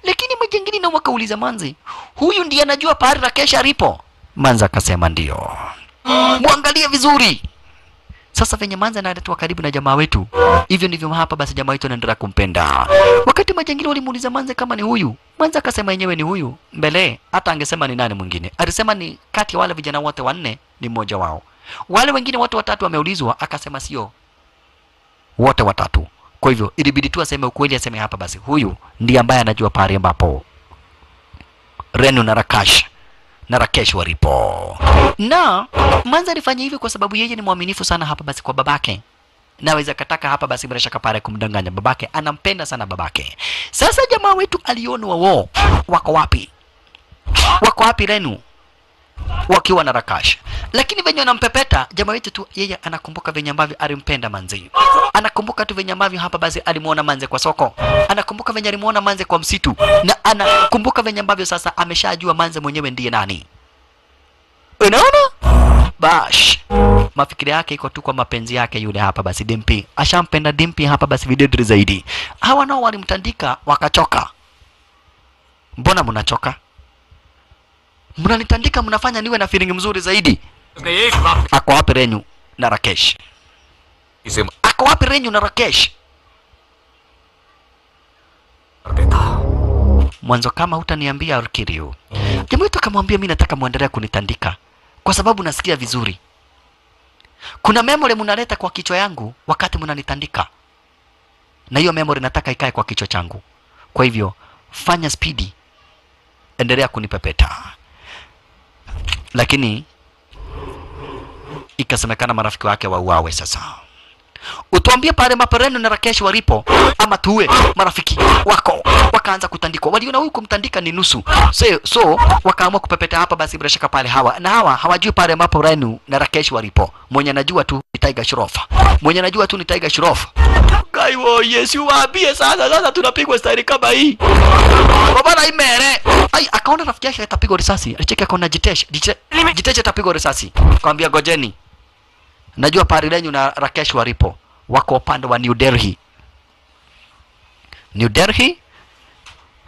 Lakini majengini na wakauliza Manzi, huyu ndiye anajua pahali rakesha alipo? Manzi akasema ndio. Mwangalie vizuri. Sasa venye Manzi analetwa karibu na jamaa wetu, hivyo ndivyo hapa basi jamaa wetu anaendelea kumpenda. Wakati majengini walimuuliza manze kama ni huyu, manza akasema yenyewe ni huyu. Mbele hata angesema ni nani mwingine, alisema ni kati ya wale vijana wote wanne ni mmoja wao. Wale wengine wote watatu wameulizwa, akasema sio wote watatu. Kwa hivyo ilibidi tu aseme ukweli, aseme hapa basi, huyu ndiye ambaye anajua pahali ambapo Renu na Rakash na Rakesh walipo. Na Manza alifanya hivi kwa sababu yeye ni mwaminifu sana hapa basi kwa babake. Naweza kataka hapa basi bila shaka pale kumdanganya. Babake anampenda sana babake. Sasa jamaa wetu aliona wao wako wapi? Wako wapi renu wakiwa na rakash lakini venye anampepeta jamaa wetu tu yeye anakumbuka venye ambavyo alimpenda manzi anakumbuka tu venye ambavyo hapa basi alimuona manze kwa soko. Anakumbuka venye alimuona manze kwa msitu. Na anakumbuka venye ambavyo sasa ameshajua manze mwenyewe ndiye nani. Unaona? Bash. Mafikiri yake iko tu kwa mapenzi yake yule hapa basi dimpi. Ashampenda dimpi hapa basi videdri zaidi. Hawa nao walimtandika wakachoka. Mbona mnachoka mnanitandika, mnafanya niwe na feeling mzuri zaidi. Ako wapi Renyu na Rakesh? Ako wapi Renyu na Rakesh? Mwanzo kama hutaniambia Arkiriu, jamaa yetu akamwambia, mimi nataka muendelee kunitandika kwa sababu nasikia vizuri. Kuna memory mnaleta kwa kichwa yangu wakati mnanitandika, na hiyo memory nataka ikae kwa kichwa changu. Kwa hivyo fanya spidi, endelea kunipepeta. Lakini ikasemekana marafiki wake wauawe sasa utuambie pale mapereno na Rakesh walipo ama tuwe marafiki wako. Wakaanza kutandikwa. Waliona huyu kumtandika ni nusu. So, so wakaamua kupepeta hapa basi bila shaka pale hawa. Na hawa hawajui pale mapereno na Rakesh walipo. Mwenye anajua tu ni Tiger Shroff. Mwenye anajua tu ni Tiger Shroff. Kaiwo Yesu waambie sasa sasa tunapigwa staili kama hii. Baba imere ai akaona rafiki yake atapigwa risasi. Acheke akaona Jitesh. Jitesh atapigwa risasi. Kwambia gojeni najua Parilenyu na Rakesh walipo wako upande wa New Delhi. New Delhi,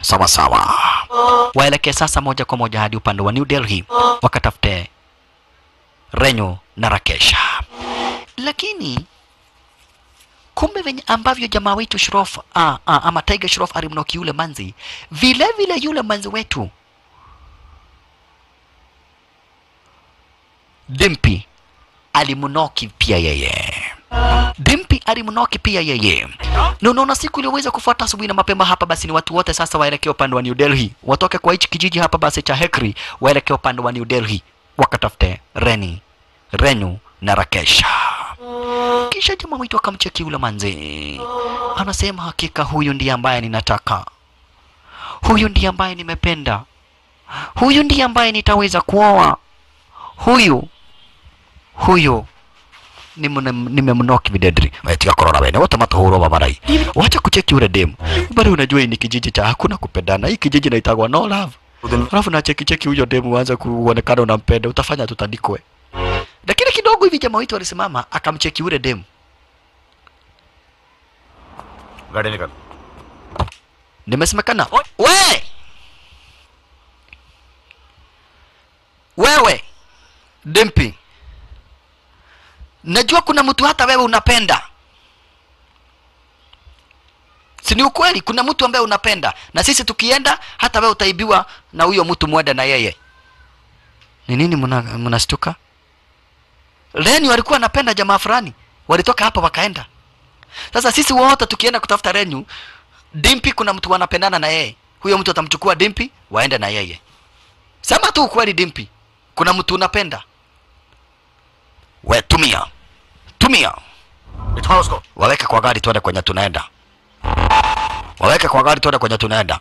sawa sawa, waelekee sasa moja kwa moja hadi upande wa New Delhi wakatafute Renyu na Rakesh. Lakini kumbe venye ambavyo jamaa wetu Shroff ah, ah, ama Tiger Shroff alimnoki yule manzi, vile vile yule manzi wetu Dimpi alimnoki pia yeye. Dimpi alimnoki pia yeye. Na unaona siku iliyoweza kufuata asubuhi na mapema hapa basi ni watu wote sasa waelekea upande wa New Delhi. Watoke kwa hichi kijiji hapa basi cha Hekri waelekea upande wa New Delhi wakatafute Reni, Renu na Rakesha. Kisha jamaa mwitu akamcheki yule manzi. Anasema hakika huyu ndiye ambaye ninataka. Huyu ndiye ambaye nimependa. Huyu ndiye ambaye nitaweza kuoa. Huyu huyo nimemnoki ni videdri waetiga korora wene wote matuhurwo babarai wacha kucheki ule demu. Bali unajua ini kijiji cha hakuna kupendana. Hii kijiji naitagwa no love. Alafu na cheki cheki huyo demu anza kuonekana unampenda utafanya tutandikwe. Lakini kidogo hivi jamaa wetu alisimama akamcheki ule demu. Gari nikal nimesemekana? We wewe! Dempi najua kuna mtu hata wewe unapenda. Si ni ukweli? Kuna mtu ambaye unapenda. Na sisi tukienda hata wewe utaibiwa na huyo mtu mwenda na yeye. Ni nini mna- mnastuka Reni walikuwa anapenda jamaa fulani. Walitoka hapa wakaenda. Sasa sisi wote tukienda kutafuta renyu Dimpi kuna mtu wanapendana na yeye. Huyo mtu atamchukua Dimpi waende na yeye. Sema tu ukweli Dimpi. Kuna mtu unapenda We tumia. Tumia, waweke kwa gari tuende kwenye tunaenda, Waweke kwa gari tuende kwenye tunaenda.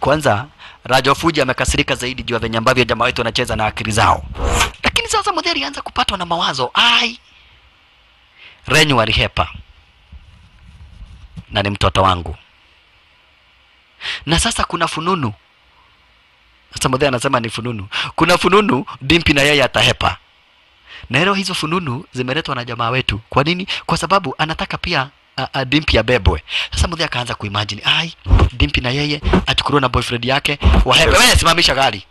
Kwanza Rajo Fuji amekasirika zaidi juu ya venye ambavyo jamaa wetu wanacheza na akili zao, lakini sasa Muthee alianza kupatwa na mawazo. Ai, Renyu alihepa. Na ni mtoto wangu, na sasa kuna fununu. Sasa. Muthee anasema ni fununu, kuna fununu Dimpi na yeye atahepa na leo hizo fununu zimeletwa na jamaa wetu. Kwa nini? Kwa sababu anataka pia a, a, Dimpi abebwe. Sasa mzee akaanza kuimagine, ai, Dimpi na yeye achukuliwe na boyfriend yake wahebe. Wewe simamisha gari,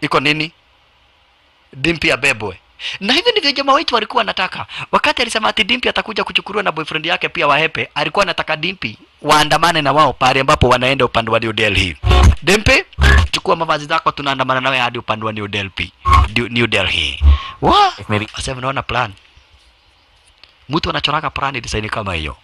iko nini? Dimpi abebwe. Na hivyo ndivyo jamaa wetu walikuwa anataka. Wakati alisema ati Dimpi atakuja kuchukuliwa na boyfriend yake pia wahepe, alikuwa anataka Dimpi waandamane na wao pale ambapo wanaenda upande wa New Delhi. Dimpi, chukua mavazi zako, tunaandamana nawe hadi upande wa New Delhi. New- Delhi. Wa? Maybe. Sasa unaona plan. Mtu anachoraga plan design kama hiyo.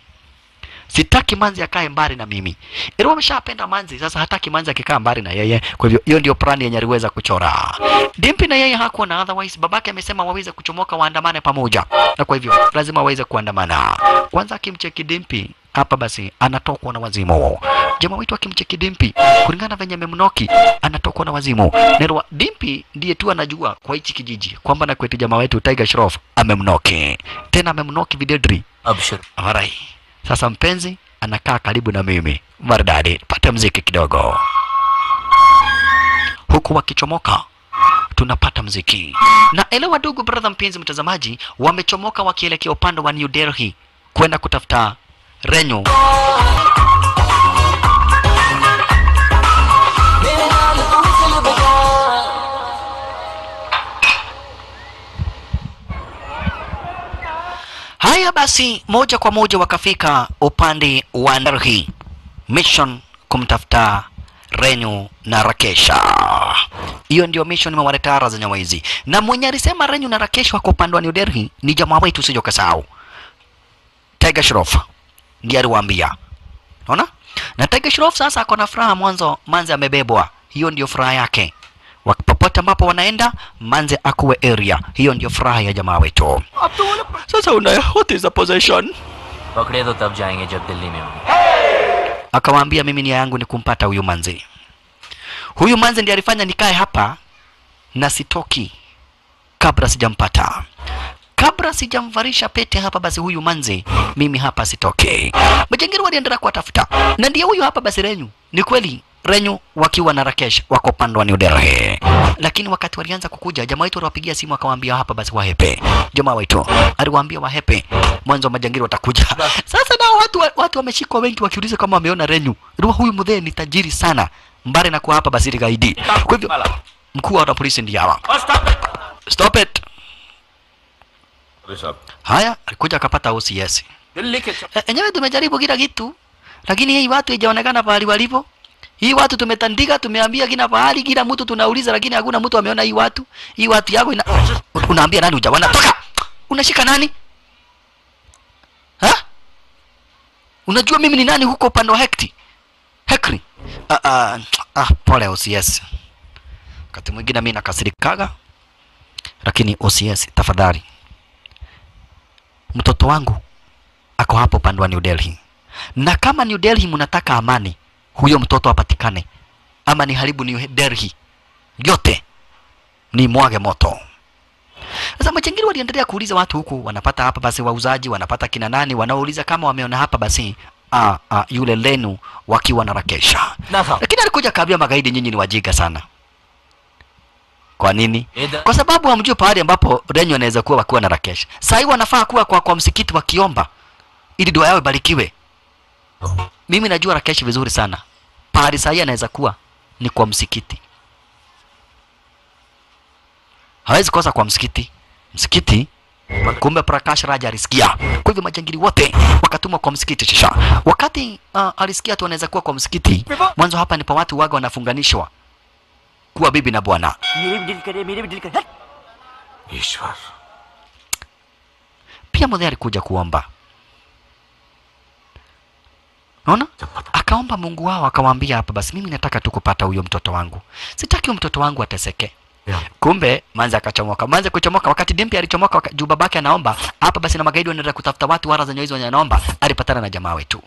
sitaki manzi akae mbali na mimi Ero ameshapenda manzi sasa hataki manzi akikaa mbali na yeye kwa hivyo hiyo ndio plani yenye aliweza kuchora dimpi na yeye hakuwa na otherwise babake amesema waweze kuchomoka waandamane pamoja na kwa hivyo lazima waweze kuandamana kwanza akimcheki dimpi hapa basi anatokwa na wazimu Jamaa wetu akimcheki Dimpi kulingana venye amemnoki anatokwa na wazimu. Nerwa Dimpi ndiye tu anajua kwa hichi kijiji kwamba na kwetu jamaa wetu Tiger Shroff amemnoki. Tena amemnoki videdri. Abshur. Alright. Sasa mpenzi anakaa karibu na mimi. Maridadi, pata mziki kidogo. Huku wakichomoka tunapata mziki. Na elewa dugu, brother mpenzi mtazamaji, wamechomoka wakielekea upande wa New Delhi kwenda kutafuta Renyo. Haya basi, moja kwa moja wakafika upande wa Narhi mission kumtafuta Renyu na Rakesha. Hiyo ndio mission imewaleta ara za nyama hizi, na mwenye alisema Renyu na Rakesha wako upande wa New Delhi ni jamaa wetu, usije ukasahau Tiger Shroff ndiye aliwaambia. Unaona? Na Tiger Shroff sasa ako na furaha mwanzo, manzi amebebwa. Hiyo ndio furaha yake Wak- Popote ambapo wanaenda, Manze akuwe area. Hiyo ndio furaha ya jamaa wetu. Sasa una what is the possession? पकड़े तो तब जाएंगे जब दिल्ली में होंगे Akamwambia mimi nia yangu ni kumpata huyu manzi. Huyu manzi ndiye alifanya nikae hapa na sitoki kabla sijampata. Kabla sijamvarisha pete hapa basi huyu manzi mimi hapa sitoke. Majangili waliendelea kuwatafuta. Na ndiye huyu hapa basi Renyu. Ni kweli Renyu wakiwa na Rakesh wako pande wa New Delhi, lakini wakati walianza kukuja, jamaa wetu aliwapigia simu akawaambia hapa basi wahepe. Jamaa wetu aliwaambia wahepe, mwanzo wa majangili watakuja. Sasa nao watu watu wameshikwa wengi, wakiuliza kama wameona Renyu. Ruwa huyu mdhee ni tajiri sana, mbare na kuwa hapa basi ile gaidi. Kwa hivyo mkuu wa polisi ndiye hapa. Stop it. Haya, alikuja akapata OCS. E, enyewe tumejaribu kila kitu, lakini hii watu haijaonekana pahali walipo. Hii watu tumetandika, tumeambia kila pahali, kila mtu tunauliza, lakini hakuna mtu ameona hii watu. Hii watu yako ina... Unaambia nani hujaona? Toka! Unashika nani? Ha? Unajua mimi ni nani huko upande wa Hekti? Hekri. Ah, ah, ah, pole OCS. Wakati mwingine mimi nakasirikaga, lakini OCS tafadhali, mtoto wangu ako hapo upande wa New Delhi, na kama New Delhi mnataka amani, huyo mtoto apatikane, ama ni haribu ni derhi yote, ni mwage moto. Sasa Machengira waliendelea kuuliza watu huku, wanapata hapa basi, wauzaji wanapata kina nani, wanaouliza kama wameona hapa basi a, a, yule Lenu wakiwa na Rakesha, lakini alikuja kaambia magaidi, nyinyi ni wajiga sana. Kwa nini? Eda. Kwa sababu hamjui pahali ambapo Lenu anaweza kuwa wakiwa na Rakesha. Sasa wanafaa kuwa kwa, kwa msikiti wakiomba ili dua yao ibarikiwe. Mimi najua Rakesh vizuri sana, pahali sahihi anaweza kuwa ni kwa msikiti, hawezi kosa kwa msikiti. Msikiti kumbe Prakash Raja alisikia. Kwa hivyo majangili wote wakatumwa kwa msikiti chisha. Wakati uh, alisikia tu anaweza kuwa kwa msikiti, mwanzo hapa ni pa watu waga wanafunganishwa kuwa bibi na bwana. Pia mzee alikuja kuomba naona? Akaomba mungu wao akawaambia hapa basi mimi nataka tu kupata huyo mtoto wangu. Sitaki huyo mtoto wangu ateseke. Yeah. kumbe manza akachomoka. Manza kuchomoka wakati dimpi alichomoka waka, juu babake anaomba hapa basi na magaidi wanaenda kutafuta watu wara zenye hizo wanaomba anaomba alipatana na jamaa wetu.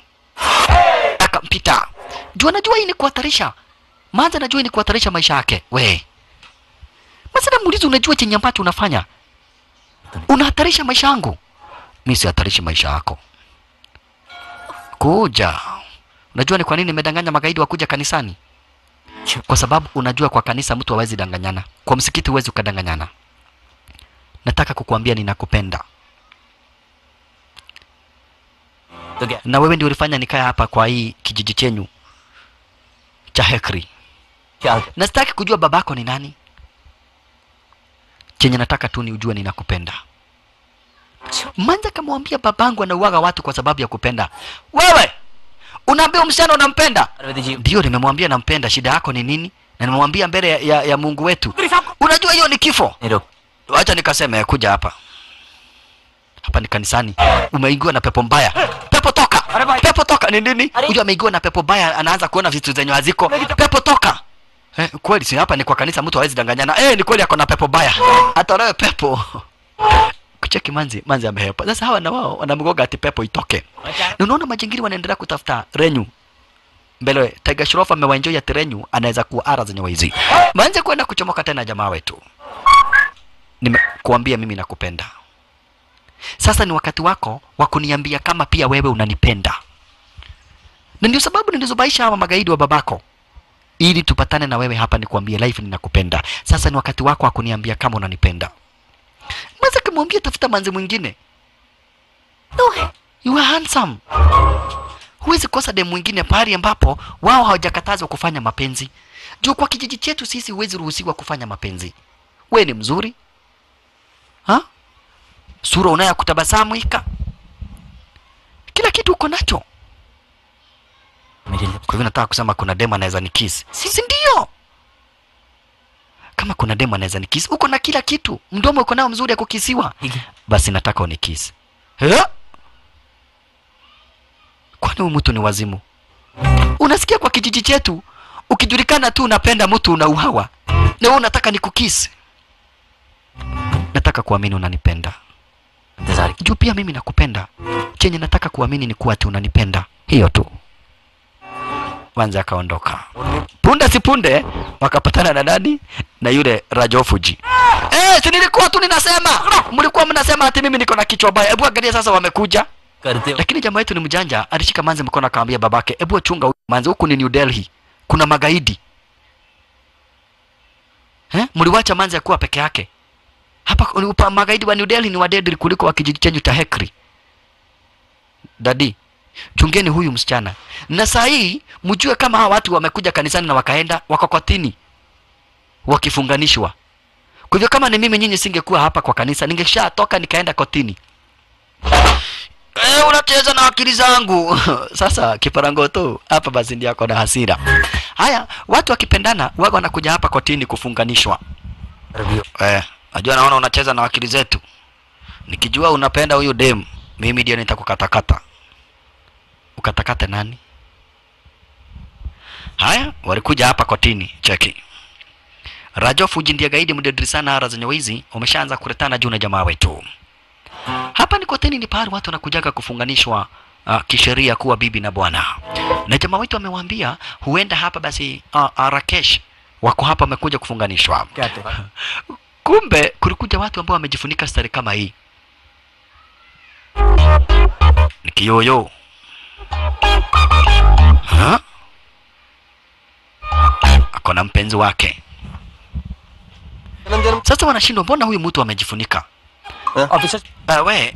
Hey! akampita. Juu anajua hii ni kuhatarisha. Manza anajua hii ni kuhatarisha maisha yake. We manze namuuliza unajua chenye ambacho unafanya? Unahatarisha maisha yangu. Mimi sihatarishi maisha yako kuja. Unajua ni kwa nini nimedanganya magaidi wakuja kanisani? Kwa sababu unajua kwa kanisa mtu hawezi danganyana, kwa msikiti huwezi ukadanganyana. Nataka kukuambia ninakupenda na wewe ndio ulifanya nikaya hapa kwa hii kijiji chenyu cha Hekri. Na sitaki kujua babako ni nani, chenye nataka tu ni ujue ninakupenda. Manza kamwambia babangu anauaga watu kwa sababu ya kupenda. Wewe unaambia msichana unampenda? Ndio, nimemwambia nampenda. Shida yako ni nini? Na nimemwambia mbele ya, ya, ya Mungu wetu. Unajua hiyo ni kifo. Ndio. Acha nikaseme kuja hapa. Hapa ni kanisani. Umeingiwa na pepo mbaya. Pepo toka. Pepo toka ni nini? Huyo ameingiwa na pepo mbaya anaanza kuona vitu zenye haziko. Pepo toka. Eh, kweli si hapa ni kwa kanisa mtu hawezi danganyana. Eh, ni kweli ako na pepo mbaya Hata pepo kucheki manzi manzi amehepa sasa hawa na wao wanamgoga ati pepo itoke. Na unaona majingiri wanaendelea kutafuta renyu. Mbele Tiger Shroff amewaenjoy ati renyu anaweza kuwa ara zenye waizi. Manze kwenda kuchomoka tena jamaa wetu. Nimekuambia mimi nakupenda. Sasa ni wakati wako wa kuniambia kama pia wewe unanipenda. Na ndio sababu nilizobaisha hawa magaidi wa babako. Ili tupatane na wewe hapa nikuambie life ninakupenda. Sasa ni wakati wako wa kuniambia kama unanipenda Mwanza kimwambia tafuta manzi mwingine. No, you are handsome. Huwezi kosa dem mwingine pahali ambapo wao hawajakatazwa kufanya mapenzi. Juu kwa kijiji chetu sisi huwezi ruhusiwa kufanya mapenzi. We ni mzuri. Ha? sura unayo kutabasamu ika kila kitu uko nacho. Kwa hivyo nataka kusema kuna dem anaweza ni kiss. Sisi ndio kama kuna demo anaweza nikisi, uko na kila kitu, mdomo uko nao mzuri ya kukisiwa, basi nataka unikisi. Kwani huu mtu ni wazimu? Unasikia kwa kijiji chetu, ukijulikana tu unapenda mtu una uhawa, na wewe unataka nikukisi. Nataka kuamini unanipenda juu pia mimi nakupenda. Chenye nataka kuamini ni kuwa ati unanipenda, hiyo tu. Kwanza akaondoka. Punde si punde wakapatana na nani? Na yule Rajofuji. Eh, si nilikuwa tu ninasema. Mlikuwa mnasema ati mimi niko na kichwa baya. Hebu angalia sasa wamekuja. Lakini jamaa yetu ni mjanja, alishika manzi mkono akamwambia babake, "Hebu achunga manzi huku ni New Delhi. Kuna magaidi." Eh? Mliwacha manzi akuwa peke yake. Hapa upa magaidi wa New Delhi ni wadedri kuliko wa kijiji chenyu cha Hekri. Dadi, chungeni huyu msichana. Na saa hii mjue kama hawa watu wamekuja kanisani na wakaenda wakokotini wakifunganishwa. Kwa hivyo kama ni mimi nyinyi singekuwa hapa kwa kanisa ningeshatoka nikaenda kotini Eh, unacheza na akili zangu. Sasa kiparangoto hapa basi ndio yako na hasira. Haya watu wakipendana waga wanakuja hapa kotini kufunganishwa. Eh, najua naona unacheza na akili zetu. Nikijua unapenda huyu dem mimi ndio nitakukatakata ukatakate nani? Haya, walikuja hapa kotini, cheki Rajofu jindia gaidi mdadrisana ara zenye wizi umeshaanza kuretana juu na jamaa wetu. Hapa ni kotini, ni pahali watu wanakujaga kufunganishwa uh, kisheria kuwa bibi na bwana. Na jamaa wetu amewaambia huenda hapa basi uh, Rakesh wako hapa wamekuja kufunganishwa. Kumbe kulikuja watu ambao wamejifunika stari kama hii. Nikiyoyo Ha? ako na mpenzi wake sasa wanashindwa mbona huyu mtu amejifunika officer uh, we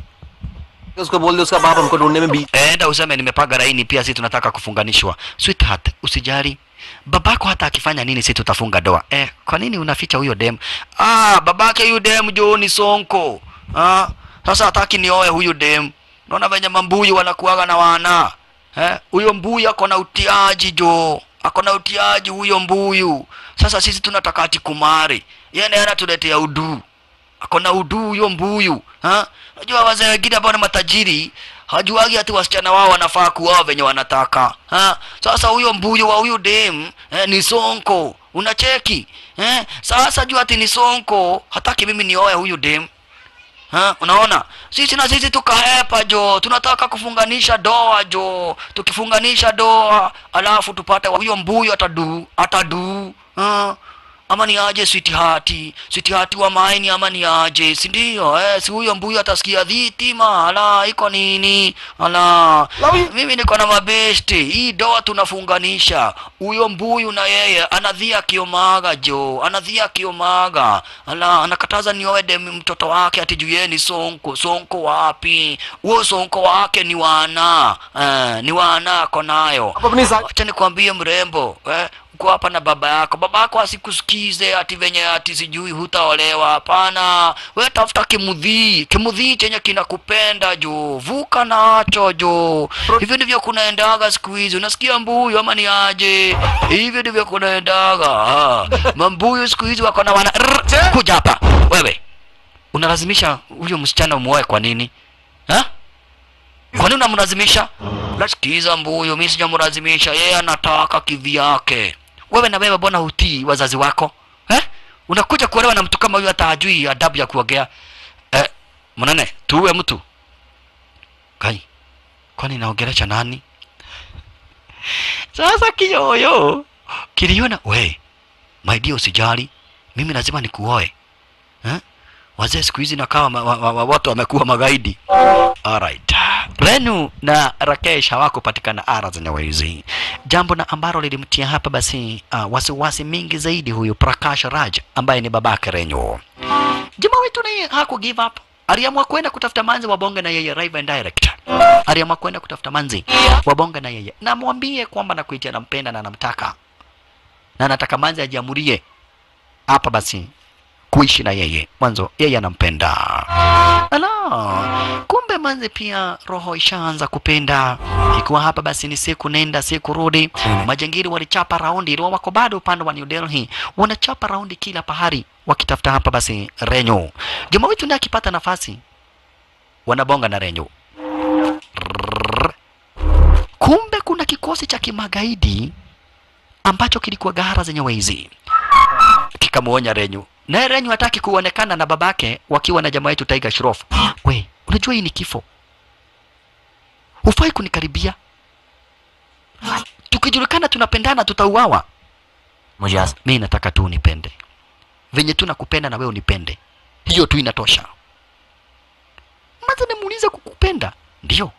उसको बोल दे उसका बाप हमको ढूंढने में B enda useme nimepaga laini pia si tunataka kufunganishwa sweetheart usijali babako hata akifanya nini si tutafunga doa eh, kwa nini unaficha huyo dem ah, babake huyu dem jo ni sonko ah, sasa hataki nioe huyu dem naona venye mambuyu wanakuaga na wana eh, huyo mbuyu ako na utiaji jo. Ako na utiaji huyo mbuyu. Sasa sisi tunataka ati kumari yeye anatuletea uduu. Ako na uduu huyo mbuyu. Ha? Najua wazee wengine ambao ni matajiri hajuagi ati wasichana wao wanafaa kuoa venye wanataka. Ha? Sasa huyo mbuyu wa huyu dem eh, ni sonko. Unacheki eh? Sasa jua ati ni sonko. Hataki mimi nioe huyu dem Ha, unaona? Sisi na sisi tukahepa jo. Tunataka kufunganisha doa jo. Tukifunganisha doa alafu tupate huyo mbuyu atadu atadu amani aje sitihati sitihati wa maini amani aje? Sindio eh, si huyo mbuyu atasikia dhitima ala iko nini? Ala mimi niko na mabesti hii doa tunafunganisha. Huyo mbuyu na yeye anadhia kiomaga jo. Anadhia kiomaga ala anakataza niowe demi mtoto wake atijuieni sonko. Sonko wapi? Huo sonko wake ni wana. Eh, ni wana ako nayo. Acha nikwambie mrembo. Eh, uko hapa na baba yako. Baba yako asikusikize ati venye ati sijui hutaolewa. Hapana. We tafuta kimudhii kimudhii chenye kinakupenda jo vuka nacho jo hivyo ndivyo kunaendaga siku hizi. Unasikia mbuyu ama ni aje? Hivyo ndivyo kunaendaga. Mambuyu siku hizi wako na wana kuja hapa. Wewe unalazimisha huyo msichana umuoe kwa nini? Ha? kwa nini unamlazimisha? Sikiza mbuyu mi sijamlazimisha. Yeye anataka kivyake wewe na wewe mbona hutii wazazi wako? Eh? unakuja kuolewa na mtu kama huyu hata hajui adabu ya kuogea. Eh, mnane tuue mtu. Kai kwani naongelesha nani? Sasa kiyoyo kiliona we my dear usijali. Mimi lazima nikuoe. Eh? wazee siku hizi nakawa watu wamekuwa magaidi. Alright. Renu na Rakesh hawakupatikana ara za nyawa hizi, jambo na ambalo lilimtia hapa basi uh, wasiwasi mingi zaidi huyu Prakash Raj ambaye ni babake Renu. Jamaa wetu naye haku give up, aliamua kwenda kutafuta manzi wabonge na yeye live and direct. Aliamua kwenda kutafuta manzi wabonge na yeye, namwambie kwamba nakuitia nampenda na namtaka. Na nataka manzi ajiamurie. Hapa basi kuishi na yeye. Mwanzo yeye anampenda. Ala kumbe manzi pia roho ishaanza kupenda. Ikiwa hapa basi ni siku nenda siku rudi. Majangiri walichapa raundi ndio wako bado upande wa New Delhi. Wanachapa raundi kila pahari wakitafuta hapa basi renyo jamaa wetu ndiye akipata nafasi. Wanabonga na renyo kumbe kuna kikosi cha kimagaidi ambacho kilikuwa gahara zenye wezi. Kikamuonya Renyu. Naye Renyu hataki kuonekana na babake wakiwa na jamaa yetu Tiger Shroff. We, unajua hii ni kifo. Hufai kunikaribia. Tukijulikana tunapendana tutauawa. Mujaz, mimi nataka tu unipende. Venye tu nakupenda na wewe unipende. Hiyo tu inatosha. Maza namuuliza kukupenda. Ndio.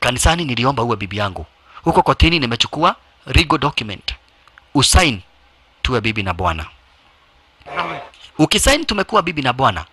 Kanisani niliomba uwe bibi yangu. Huko kotini nimechukua legal document. usign tuwe bibi na bwana. Ukisaini tumekuwa bibi na bwana.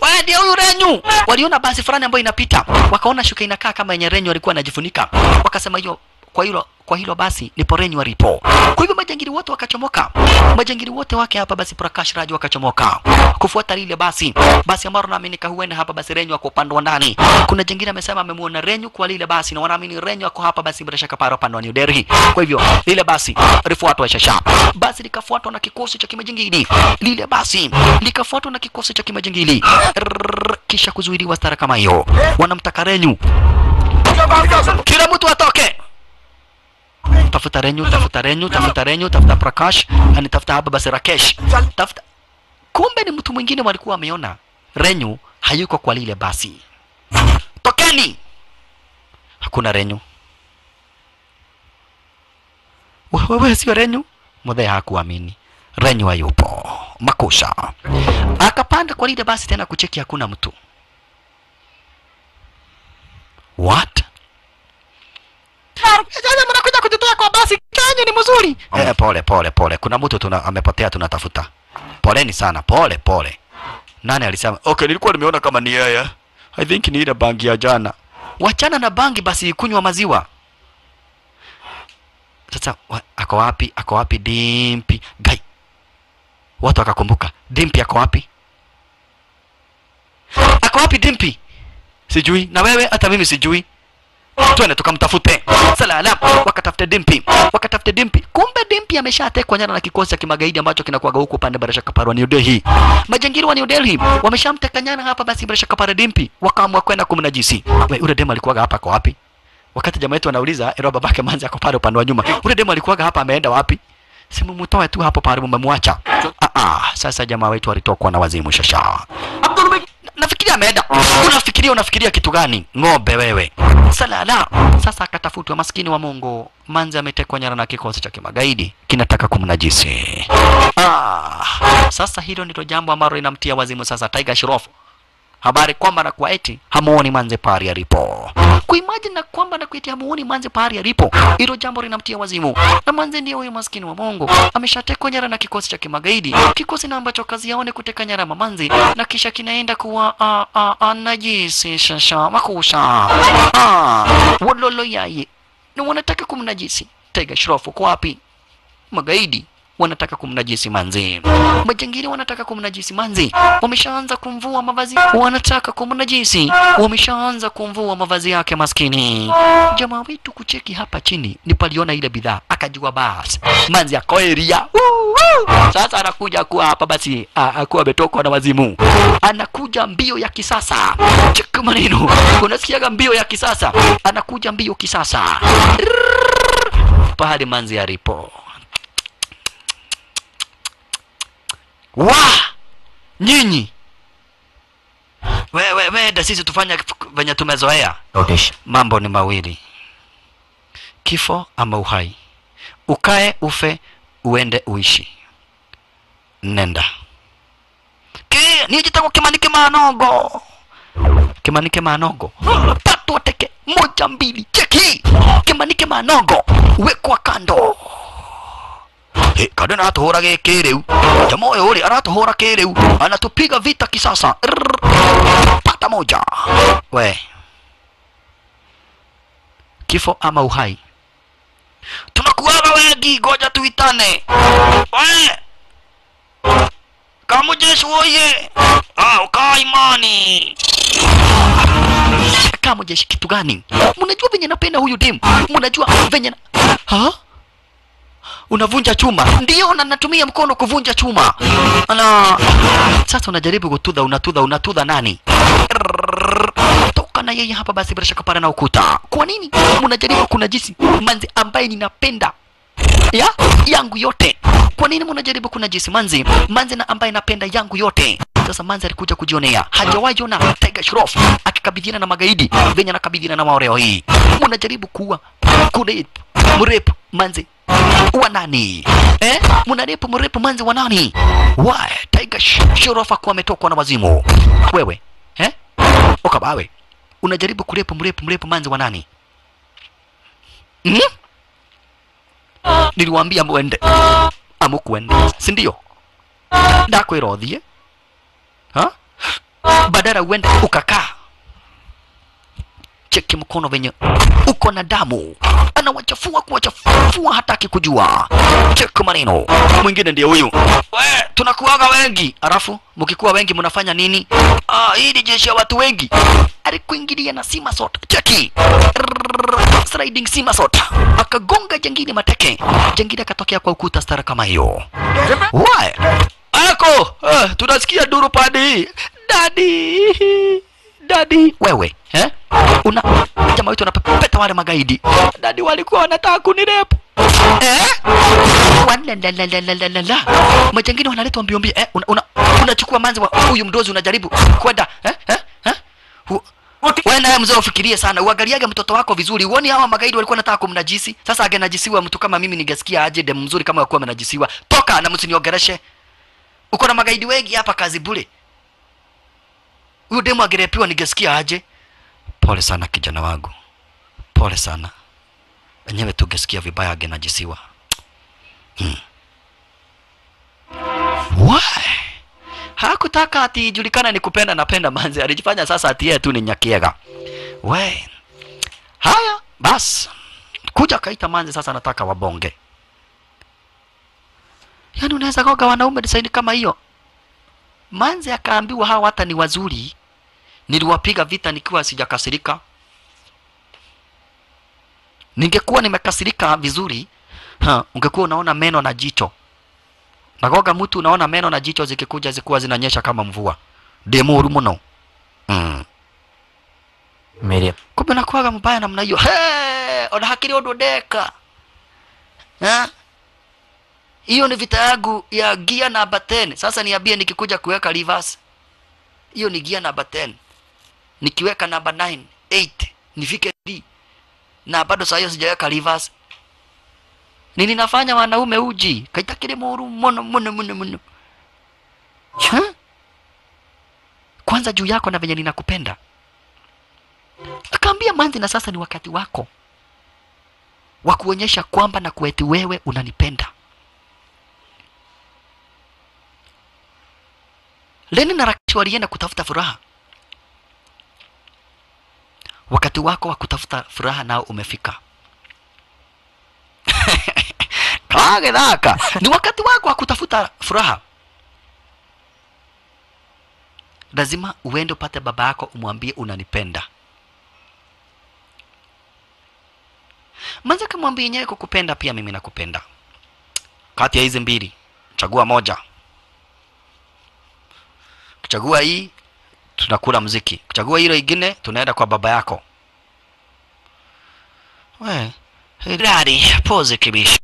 Wewe ndio huyu Renyu. Waliona basi fulani ambayo inapita, wakaona shuka inakaa kama yenye Renyu alikuwa anajifunika, wakasema hiyo kwa hilo kwa hilo basi nipo Renyu alipo. Kwa hivyo majangili wote wakachomoka, majangili wote wake hapa basi Prakash Raj wakachomoka kufuata lile basi basi ambalo naamini huenda hapa basi Renyu ako upande wa ndani. Kuna jingine amesema amemuona Renyu kwa lile basi na wanaamini Renyu ako hapa basi bila shaka pale upande wa New Delhi. Kwa hivyo lile basi lifuatwa shasha, basi likafuatwa na kikosi cha kimajingili, lile basi likafuatwa na kikosi cha kimajingili, kisha kuzuiliwa stara kama hiyo. Wanamtaka Renyu, kila mtu atoke tafuta Renyu, tafuta Renyu, tafuta Renyu, tafuta Prakash, ani tafuta hapa basi Rakesh, tafuta. Kumbe ni mtu mwingine walikuwa wameona Renyu hayuko kwa lile basi. Tokeni! Hakuna Renyu. We- Wewe sio Renyu? Mudhee hakuamini. Renyu hayupo. Makosa. Akapanda kwa lile basi tena kucheki, hakuna mtu. What? Sasa mnakuja kwa basi kenyu ni mzuri. Eh, pole pole pole. Kuna mtu tuna amepotea tunatafuta. Poleni sana. Pole pole. Nani alisema? Okay, nilikuwa nimeona kama ni yeye. I think ni ile bangi ya jana. Wachana na bangi basi kunywa maziwa. Sasa wa, ako wapi? Ako wapi Dimpi? Gai. Watu wakakumbuka. Dimpi ako wapi? Ako wapi Dimpi? Sijui. Na wewe hata mimi sijui twende tukamtafute. Salala wakatafute dimpi. Wakatafute dimpi. Kumbe dimpi ameshatekwa nyara na kikosi cha kimagaidi ambacho kinakuwaga huko upande barasha kapara wa New Delhi. Majangili wa New Delhi wameshamteka nyara hapa basi barasha kapara dimpi. Wakaamua kwenda kumnajisi. We ule demo alikuwaga hapa kwa wapi? Wakati jamaa yetu anauliza ero babake manzi ako pale upande wa nyuma. Ule demo alikuwaga hapa ameenda wapi? Simu mtoe tu hapo pale mmemwacha ah ah. Sasa jamaa wetu alitokwa na wazimu shasha nafikiria ameenda. Unafikiria unafikiria kitu gani? Ng'ombe wewe. Salala. Sasa akatafutwa maskini wa Mungu. Manzi ametekwa nyara na kikosi cha kimagaidi kinataka kumnajisi. Ah, sasa hilo ndilo jambo ambalo linamtia wazimu sasa Tiger Shroff. Habari kwamba na kwa eti hamuoni manze pari alipo. Kuimagine na kwamba na kuiti hamuoni manze pari alipo. Hilo jambo linamtia wazimu. Na manze ndiye huyo maskini wa Mungu. Ameshatekwa nyara na kikosi cha kimagaidi. Kikosi na ambacho kazi yaone kuteka nyara mamanzi na kisha kinaenda kuwa a a a shasha makusha. Ah, wololo yaye. Na wanataka kumnajisi. tega shrofu kwa wapi? Magaidi wanataka kumnajisi manzi, majangili wanataka kumnajisi manzi, wameshaanza kumvua mavazi, wanataka kumnajisi, wameshaanza kumvua mavazi yake maskini. Jamaa wetu kucheki hapa chini, ni paliona ile bidhaa, akajua basi. Manzi akoeria sasa anakuja kuwa hapa basi, akuwa ametokwa na wazimu, anakuja mbio ya kisasa. Cheki maneno, unasikiaga mbio ya kisasa, anakuja mbio kisasa. Pahali manzi alipo. wa? Nyinyi wewe wenda sisi tufanya venye tumezoea. Mambo ni mawili. Kifo ama uhai. Ukae ufe uende uishi. Nenda. Ki nijitagwo kimanike manongo kimanike manongo patwateke moja mbili cheki. Kimanike manongo wekwa kando. Eh, kado aratuhura giki riu jamaa uyu ri aratuhura kiriu anatupiga vita kisasa. Pata moja. We kifo ama uhai tunakuaga wengi ngoja tuitane. We kamujeshi woye ah, ukaa imani. Kamujeshi kitu gani mnajua venye napenda huyu dem mnajua venye na... ha? Unavunja chuma. Ndio na natumia mkono kuvunja chuma. Ana sasa unajaribu kutudha unatudha unatudha nani? Toka na yeye hapa basi bila shaka para na ukuta. Kwa nini? Mnajaribu kunajisi manzi ambaye ninapenda ya yangu yote. Kwa nini mnajaribu kunajisi manzi manzi na ambaye napenda yangu yote. Sasa manzi alikuja kujionea. Hajawahi ona Tiger Shroff akikabidhiana na magaidi venye anakabidhiana na maoreo hii? Mnajaribu kuwa kurep mrep manzi wa nani? Eh? Mnarepo mrepo manzi wa nani? Why? Tiger Shorofa akuwa ametokwa na wazimu. Wewe? Eh? Ukabawe unajaribu kurepo mrepo mrepo manzi wa nani? Mm? niliwaambia mwende. Amukwende si ndio ndakwira ha? Badala uende ukakaa cheki mkono venye uko na damu. Anawachafua kuwachafua hataki kujua. Cheki maneno. Mwingine ndio huyu. We tunakuaga wengi. Alafu mkikuwa wengi mnafanya nini? Ah, hii ni jeshi ya watu wengi. Alikuingilia na simasot cheki. Sliding sliding simasot akagonga jengine mateke. Jengine akatokea kwa ukuta stara kama hiyo. Why? ako! Uh, tunasikia duru padi dadi dadi wewe eh? Una jamaa wetu anapepeta wale magaidi dadi walikuwa wanataka kunirepu eh? Majangini wanaletwa mbio mbio eh? una, una, unachukua manzi wa huyu mdozi unajaribu kwenda eh? eh? eh? Wewe naye mzee ufikirie sana uangaliage mtoto wako vizuri uoni hawa magaidi walikuwa nataka kumnajisi sasa angenajisiwa mtu kama mimi ningesikia aje dem mzuri kama akuwa amenajisiwa toka na msiniongereshe uko na magaidi wengi hapa kazi bure huyu demu angerepiwa ningesikia aje pole sana kijana wangu. Pole sana. Wenyewe tungesikia vibaya angenajisiwa hmm. Why? hakutaka ati ijulikana ni kupenda napenda manzi alijifanya sasa ati yeye tu ni nyakiega. We haya bas. Kuja kaita manzi sasa nataka wabonge. Yaani unaweza kwa wanaume design kama hiyo. Manzi akaambiwa hawa hata ni wazuri niliwapiga vita nikiwa sijakasirika. Ningekuwa nimekasirika vizuri ha, ungekuwa unaona meno na jicho. Nagoga mtu unaona meno na jicho zikikuja zikuwa zinanyesha kama mvua. Demuru muno. Mm. मेरे kumbe nakuaga mbaya namna hiyo. Hey, ona hakiri undu ndeka. Hiyo ni vita yangu ya gia namba 10 sasa niambie nikikuja kuweka reverse. Hiyo ni gia namba 10 nikiweka namba 9 8 nifike D na bado saa hiyo sijaweka reverse. Nini nafanya wanaume uji. Kaita kile muru mono mono mono mono Ha? kwanza juu yako na venye ninakupenda. Akaambia manzi na sasa ni wakati wako. Wa kuonyesha kwamba na kueti wewe unanipenda. Leni na Rakishi walienda kutafuta furaha wakati wako wa kutafuta furaha nao umefika. Agethaka ni wakati wako wa kutafuta furaha. Lazima uende upate baba yako umwambie unanipenda. Manza kamwambie yenyewe kukupenda pia mimi nakupenda. Kati ya hizi mbili chagua moja. Kuchagua hii tunakula mziki kuchagua hilo ingine tunaenda kwa baba yako we pose kibisha.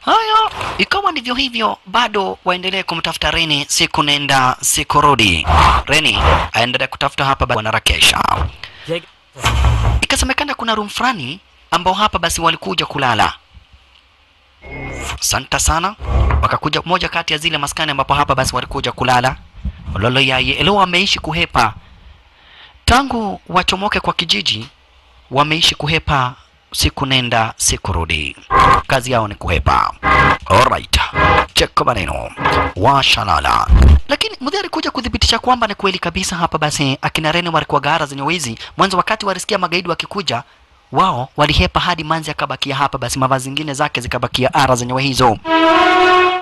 Haya, ikawa ndivyo hivyo, bado waendelee kumtafuta Reni, siku nenda siku rudi. Reni aendelea kutafuta hapa bwana Rakesha. Ikasemekana kuna room fulani ambao hapa basi walikuja kulala. Santa sana, wakakuja moja kati ya zile maskani ambapo hapa basi walikuja kulala. Lolo yaye leo wameishi kuhepa. Tangu wachomoke kwa kijiji, wameishi kuhepa. Siku nenda siku rudi, kazi yao ni kuhepa. Alright, cheko maneno. Washalala, lakini mudhi alikuja kudhibitisha kwamba ni kweli kabisa. Hapa basi. Akina Rene walikuwa gara zenye wizi. Mwanzo, wakati walisikia magaidi wakikuja wao walihepa hadi manzi akabakia hapa, basi mavazi zingine zake zikabakia ara zenyewe hizo.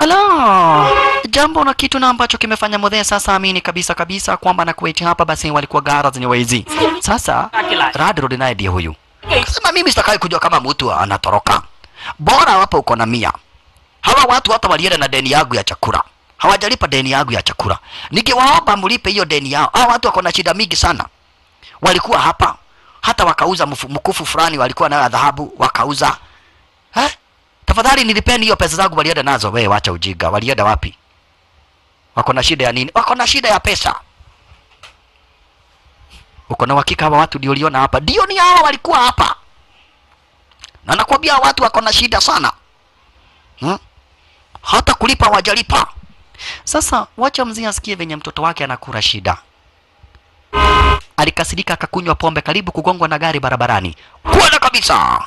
Ala, jambo na kitu na ambacho kimefanya Mudhee sasa amini kabisa kabisa kwamba na Kuwait hapa basi walikuwa gara zenye wizi. Sasa Radrod naye ndiye huyu Sema mimi sitakai kujua kama mtu anatoroka. Bora wapo uko na mia. Hawa watu hata walienda na deni yangu ya chakula. Hawajalipa deni yangu ya chakula. Nikiwaomba mlipe hiyo deni yao. Hawa watu wako na shida mingi sana. Walikuwa hapa hata wakauza mkufu fulani walikuwa nayo ya dhahabu wakauza. Eh? Tafadhali nilipeni hiyo pesa zangu walienda nazo. Wewe wacha ujinga. Walienda wapi? Wako na shida ya nini? Wako na shida ya pesa. Uko na uhakika hawa watu ndio uliona hapa? Ndio ni hawa walikuwa hapa. Na nakwambia watu wako na shida sana. Hmm? Hata kulipa wajalipa. Sasa wacha mzee asikie venye mtoto wake anakula shida alikasirika akakunywa pombe karibu kugongwa na gari barabarani. kwana kabisa.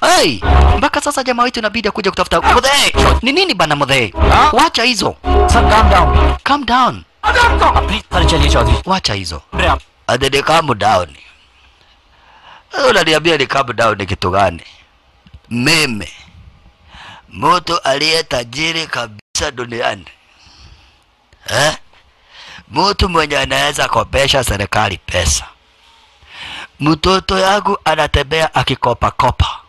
Hey, mpaka sasa jamaa wetu inabidi akuja kutafuta mudhee. Ni nini bana mudhee? Wacha hizo. Sir, calm down. Calm down. Wacha hizo. Adede calm down. Unaniambia ni calm down ni kitu gani? Mimi mtu aliye tajiri kabisa duniani. Eh? Mtu mwenye anaweza kopesha serikali pesa. Mtoto yangu anatembea akikopa kopa,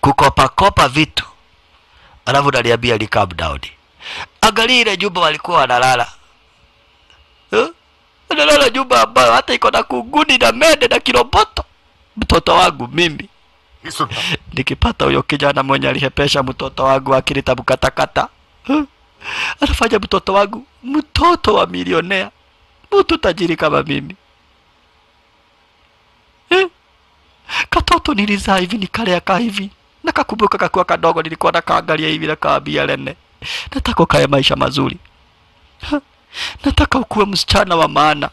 kukopa kopa vitu, alafu naliambia ni calm down. Angalia ile jumba walikuwa wanalala huh? analala nyumba ambayo hata iko na kunguni na mende na kiroboto. Mtoto wangu mimi nikipata huyo kijana mwenye alihepesha mtoto wangu akili mkatakata, huh? Anafanya mtoto wangu mtoto wa milionea, mtu tajiri kama mimi eh? Katoto nilizaa hivi nikalea ka hivi nakakumbuka kakuwa kadogo, nilikuwa nakaangalia hivi nakaambia Lene, nataka ukae maisha mazuri Ha? nataka ukuwe msichana wa maana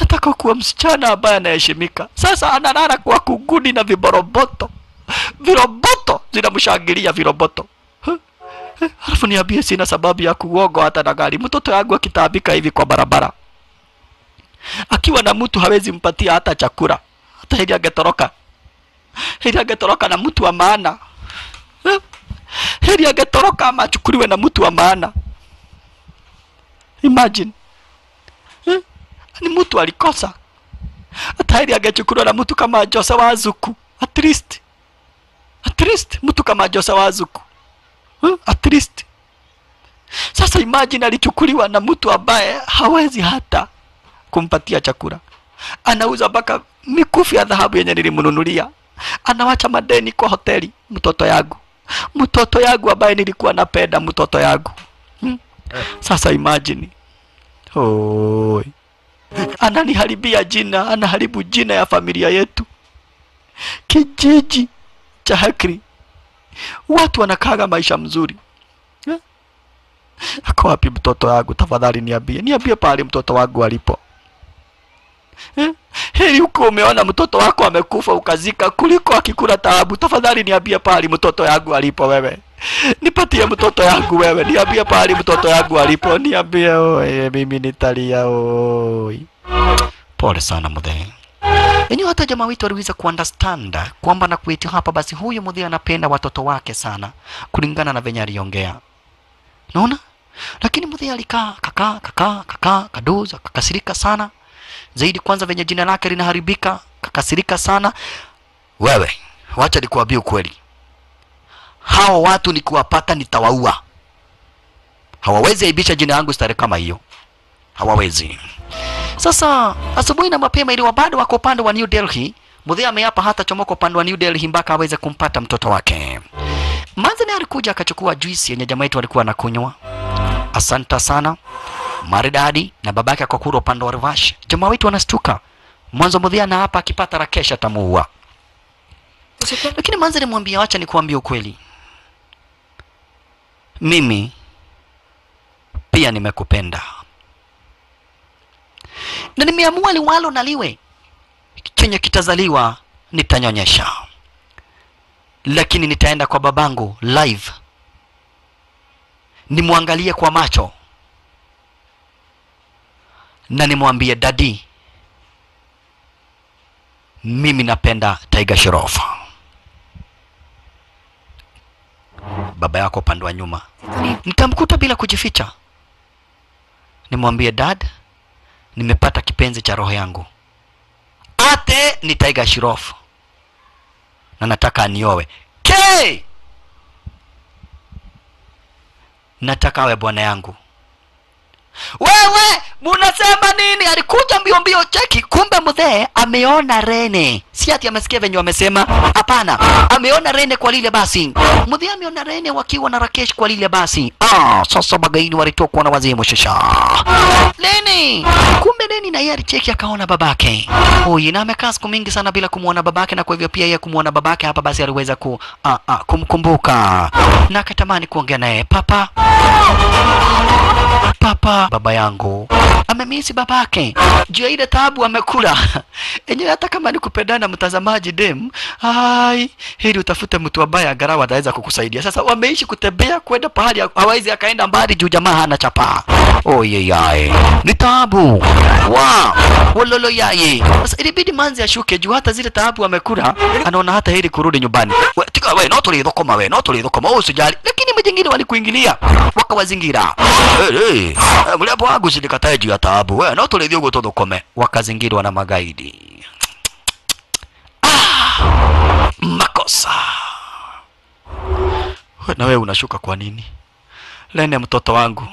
nataka ukuwe msichana ambaye anaheshimika. Sasa analala kwa kunguni na viboroboto, viroboto zinamshangilia viroboto. Ha? Eh, Alafu niambie, sina sababu ya kuogo hata na gari. Mtoto yangu akitaabika hivi kwa barabara, akiwa na mtu hawezi mpatia hata chakula, hata hili angetoroka, hili angetoroka na mtu wa maana. Hili angetoroka ama achukuliwe na mtu wa maana. Imagine. Eh? ni mtu alikosa, hata hili angechukuliwa na mtu kama Jose Wazuku, at least. At least mtu kama Jose Wazuku eh? at least. Sasa imagine alichukuliwa na mtu ambaye hawezi hata kumpatia chakula, anauza mpaka mikufu ya dhahabu yenye nilimnunulia, anawacha madeni kwa hoteli. Mtoto yangu mtoto yangu ambaye nilikuwa napenda mtoto yangu hmm? Sasa imagine Oi. Ananiharibia jina, anaharibu jina ya familia yetu, kijiji cha Hakri. Watu wanakaga maisha mzuri eh? Ako wapi mtoto wangu? Tafadhali niambie, niambie pale mtoto wangu alipo eh? Heri huko umeona mtoto wako amekufa ukazika kuliko akikula taabu. Tafadhali niambie pale mtoto yangu alipo wewe. Nipatie mtoto yangu wewe, niambie pale mtoto yangu alipo, niambie oye, mimi nitalia oi. Pole sana mudhee. Yaani hata jamaa wetu aliweza kuunderstand kwamba na kuiti hapa basi huyu mudhi anapenda watoto wake sana kulingana na venye aliongea. Unaona? Lakini mudhi alikaa kakaa kakaa kakaa kadoza kakasirika sana. Zaidi kwanza venye jina lake linaharibika kakasirika sana. Wewe wacha nikuambie ukweli. Hao watu nikiwapata nitawaua. Hawawezi aibisha jina yangu stare kama hiyo hawawezi sasa asubuhi na mapema iliwa bado wako upande wa New Delhi mudhi ameapa hata chomoka upande wa New Delhi mpaka aweze kumpata mtoto wake Manzini alikuja akachukua juisi yenye jamaa yetu alikuwa anakunywa asanta sana maridadi na babake akakura upande wa Rivash. Jamaa wetu anastuka. Mwanzo mudhia na hapa akipata Rakesh atamuua. Lakini Manzi alimwambia acha nikuambie ukweli. Mimi pia nimekupenda. Na nimeamua liwalo na liwe. Chenye kitazaliwa nitanyonyesha. Lakini nitaenda kwa babangu live. Nimwangalie kwa macho na nimwambie dadi, mimi napenda Tiger Shroff. Baba yako upande wa nyuma, nitamkuta bila kujificha, nimwambie dad, nimepata kipenzi cha roho yangu, ate ni Tiger Shirof na nataka aniowe. K, nataka awe bwana yangu. Wewe munasema nini? Alikuja mbio mbio, cheki, kumbe mzee ameona Rene, si ati amesikia venye wamesema. Hapana, ameona Rene kwa lile basi. Mzee ameona Rene wakiwa na Rakesh kwa lile basi. Ah, sasa magaini walitokwa na wazimu shasha. nini? kumbe nini na yeye alicheki akaona babake huyu, na amekaa siku mingi sana bila kumwona babake, na kwa hivyo pia yeye kumwona babake hapa basi aliweza ku, ah, ah, kumkumbuka na akatamani kuongea naye papa papa baba yangu amemisi babake. Juu ya ile tabu amekula. Enyewe hata kama ni kupendana mtazamaji dem ai hili utafute mtu ambaye angalau ataweza kukusaidia. Sasa wameishi kutembea kwenda pahali hawezi akaenda mbali juu jamaa hana chapa. Oyeyae ni tabu. Wa wololo yaye sasa ilibidi manzi ashuke juu hata zile taabu amekula anaona hata hili kurudi nyumbani. We, tika we no tulithokoma we no tulithokoma usijali. Lakini majingine walikuingilia. Wakawazingira hey, hey. mliapo wangu silikatae juu ya taabu. We no tulithio guo tuthukome wakazingirwa na magaidi. Ah, makosa. We, na wewe unashuka kwa nini? Lene mtoto wangu.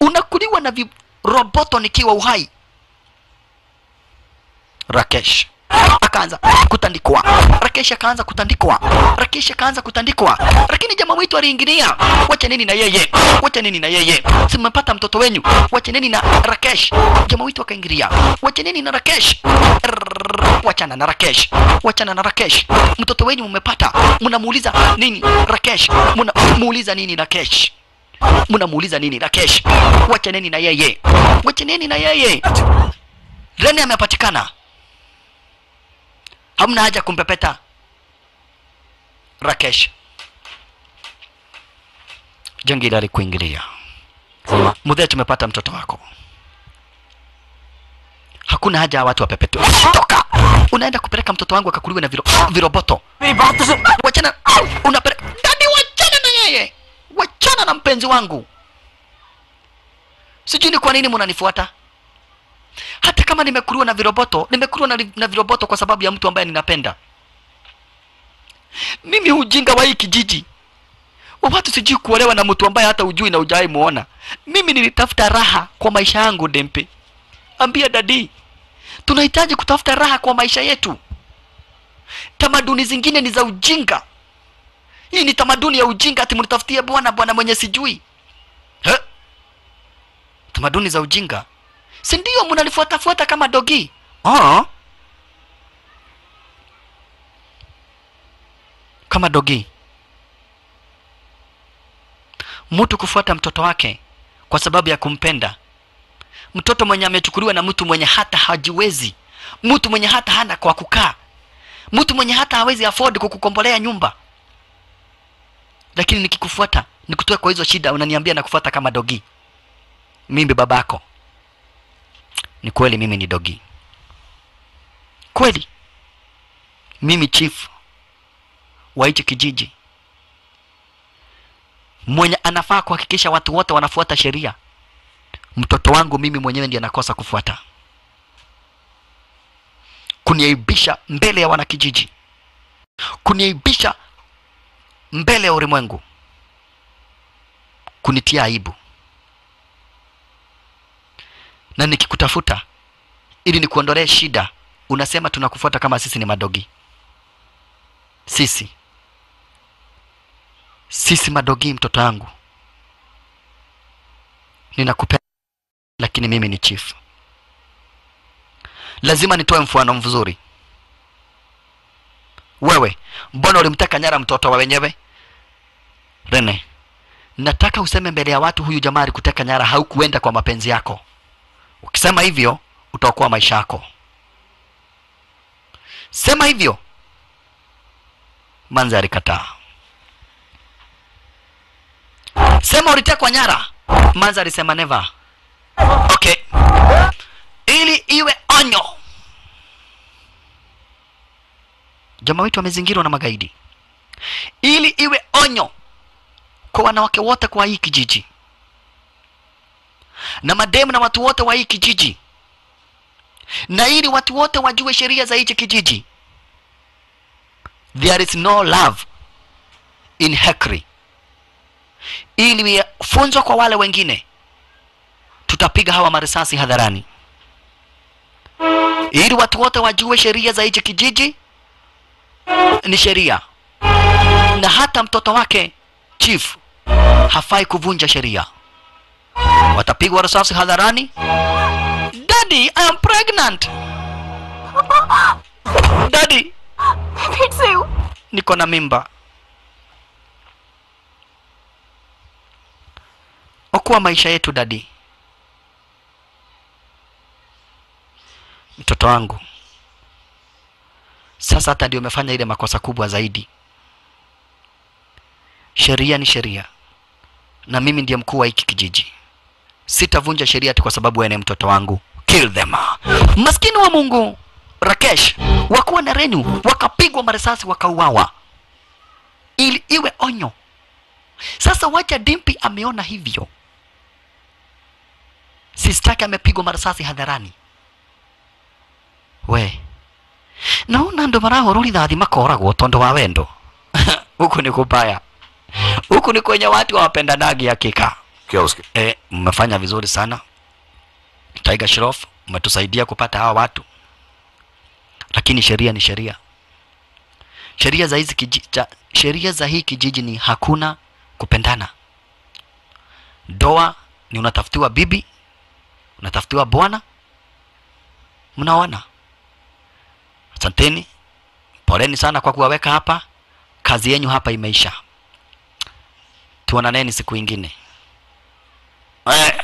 Unakuliwa na viroboto nikiwa uhai. Rakesh akaanza kutandikwa. Rakesh akaanza kutandikwa. Rakesh akaanza kutandikwa, lakini jamaa wetu aliingilia. Wacha nini na yeye, wacha nini na yeye, simepata mtoto wenyu, wacha nini na Rakesh. Jamaa wetu akaingilia, wacha nini na Rakesh. Wachana na Rakesh, wachana na Rakesh. Mtoto wenyu mmepata, mnamuuliza nini Rakesh, mnamuuliza nini Rakesh mnamuuliza nini Rakesh? Wacha nini na yeye, wacha nini na yeye. Rene amepatikana hamna haja kumpepeta Rakesh. Jangili alikuingilia. Mudhee, tumepata mtoto wako, hakuna haja watu wapepetwe. Toka, unaenda kupeleka mtoto wangu akakuliwe na viro, viroboto. Wachana, unapeleka dadi, wachana na yeye, wachana na mpenzi wangu. Sijui ni kwa nini mnanifuata hata kama nimekuliwa na viroboto, nimekuliwa na, na viroboto kwa sababu ya mtu ambaye ninapenda. Mimi ujinga wa hii kijiji wa watu sijui kuolewa na mtu ambaye hata ujui na ujai muona. Mimi nilitafuta raha kwa maisha yangu, Dempe. Ambia dadi, tunahitaji kutafuta raha kwa maisha yetu. Tamaduni zingine ni za ujinga. Hii ni tamaduni ya ujinga, ati mnitafutie bwana bwana mwenye sijui. He? Tamaduni za ujinga si ndio mnalifuatafuata kama dogi? Oh. kama dogi. Mtu kufuata mtoto wake kwa sababu ya kumpenda. Mtoto mwenye amechukuliwa na mtu mwenye hata hajiwezi. Mtu mwenye hata hana kwa kukaa. Mtu mwenye hata hawezi afford kukukombolea nyumba. Lakini nikikufuata nikutoa kwa hizo shida unaniambia nakufuata kama dogi. Mimi babako ni kweli mimi ni dogi. Kweli. Mimi chief wa hichi kijiji. Mwenye anafaa kuhakikisha watu wote wanafuata sheria. Mtoto wangu mimi mwenyewe ndiye anakosa kufuata. Kuniaibisha mbele ya wanakijiji. Kuniaibisha mbele ya ulimwengu. Kunitia aibu na nikikutafuta ili nikuondolee shida unasema tunakufuata kama sisi ni madogi. Sisi. Sisi madogi mtoto wangu. Ninakupenda lakini mimi ni chief lazima nitoe mfano mzuri. Wewe mbona ulimteka nyara mtoto wa wenyewe? Rene nataka useme mbele ya watu huyu jamaa alikuteka nyara haukuenda kwa mapenzi yako ukisema hivyo utaokoa maisha yako. Sema hivyo. Manza alikataa sema ulitekwa nyara. Manza alisema neva okay. Ili iwe onyo. Jamaa wetu wamezingirwa na magaidi. Ili iwe onyo kwa wanawake wote kwa hii kijiji na mademu na watu wote wa hii kijiji. Na ili watu wote wajue sheria za hichi kijiji there is no love in hekri. Ili funzwa kwa wale wengine tutapiga hawa marisasi hadharani. Ili watu wote wajue sheria za hichi kijiji ni sheria. Na hata mtoto wake chief hafai kuvunja sheria watapigwa risasi hadharani? Daddy i am pregnant. Daddy. Niko na mimba. Okoa maisha yetu dadi mtoto wangu sasa hata ndio umefanya ile makosa kubwa zaidi. Sheria ni sheria na mimi ndiye mkuu wa hiki kijiji sitavunja sheria ati kwa sababu wewe ni mtoto wangu. Kill them. Maskini wa mungu rakesh wakuwa na renu wakapigwa marisasi wakauawa. Ili iwe onyo. Sasa wacha dimpi ameona hivyo. Sistake amepigwa marisasi hadharani. We. Naona ndo marahå rithathi makoragwo tondo wa wendo. Huku ni kubaya. Huku ni kwenye watu hawapendanagi hakika Kioski. Eh, mmefanya vizuri sana Tiger Shroff, umetusaidia kupata hawa watu, lakini sheria ni sheria. Sheria za hizi kijiji, sheria za hii kijiji ni hakuna kupendana. Doa ni unatafutiwa bibi, unatafutiwa bwana, mnaona. Asanteni, poleni sana kwa kuwaweka hapa. Kazi yenyu hapa imeisha. Tuonaneni siku ingine. Eh.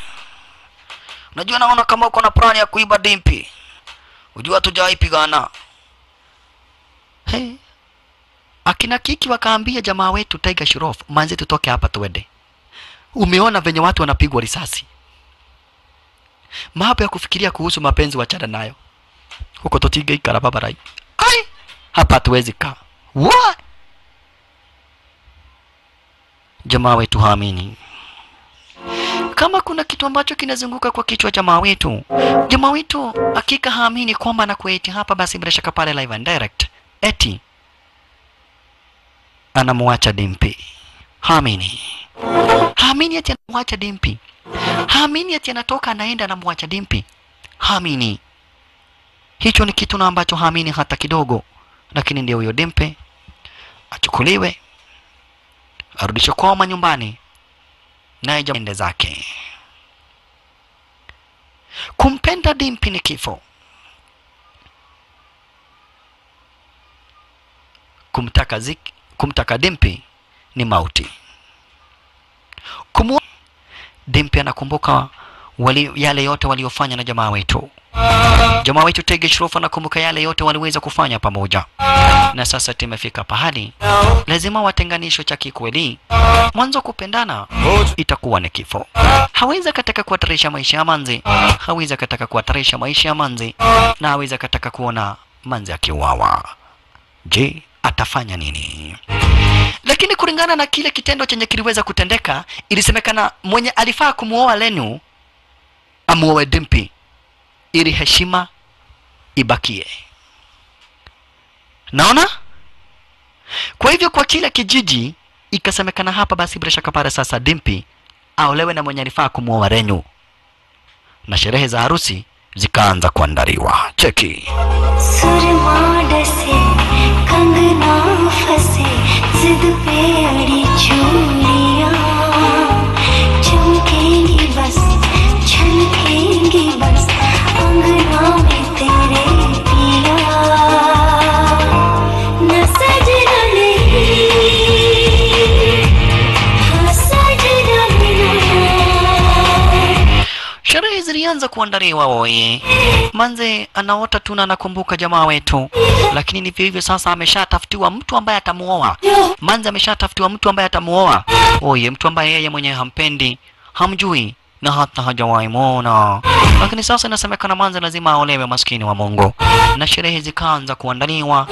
Unajua naona kama uko na plani ya kuiba dimpi. Unajua tujawahi pigana. Hey. Akina Kiki wakaambia jamaa wetu Tiger Shroff, manze tutoke hapa tuende. Umeona venye watu wanapigwa risasi. Mambo ya kufikiria kuhusu mapenzi wachana nayo. Huko totiga ikara babarai. Ai, hapa tuwezi kaa. What? Jamaa wetu haamini kama kuna kitu ambacho kinazunguka kwa kichwa jamaa wetu jamaa wetu hakika haamini kwamba anakueti hapa basi bila shaka pale live and direct. Eti anamwacha dimpi. Haamini. Haamini eti anamwacha dimpi. Haamini eti anatoka anaenda anamwacha dimpi. Haamini. Hicho ni kitu na ambacho haamini hata kidogo. Lakini ndio huyo dimpe achukuliwe. Arudishwe kwao manyumbani naye ende zake. Kumpenda Dimpi ni kifo, kumtaka zik, kumtaka Dimpi ni mauti. Kumu Dimpi anakumbuka wali, yale yote waliofanya na jamaa wetu. Jamaa wetu Tege Shroff anakumbuka yale yote waliweza kufanya pamoja, na sasa timefika pahali lazima watenganisho cha kikweli. Mwanzo kupendana itakuwa ni kifo. Hawezi akataka kuhatarisha maisha ya Manzi, hawezi akataka kuhatarisha maisha ya Manzi, na hawezi akataka kuona manzi akiuawa. Je, atafanya nini? Lakini kulingana na kile kitendo chenye kiliweza kutendeka, ilisemekana mwenye alifaa kumuoa Lenu amuoe Dimpi ili heshima ibakie. Naona? Kwa hivyo kwa kile kijiji ikasemekana hapa, basi bila shaka pale sasa Dimpi aolewe na mwenye alifaa kumuoa Renyu, na sherehe za harusi zikaanza kuandaliwa. Cheki. सुरमा डसे कंगना फंसे जिद पे अड़ी चूड़ियां zilianza kuandaliwa oye. Manze anaota tu na anakumbuka jamaa wetu, lakini ndivyo hivyo sasa, ameshatafutiwa mtu ambaye atamuoa. Manze ameshatafutiwa mtu ambaye atamuoa oye, mtu ambaye yeye mwenyewe hampendi, hamjui na hata hajawahi muona. Lakini sasa inasemekana Manze lazima aolewe, maskini wa Mungu, na sherehe zikaanza kuandaliwa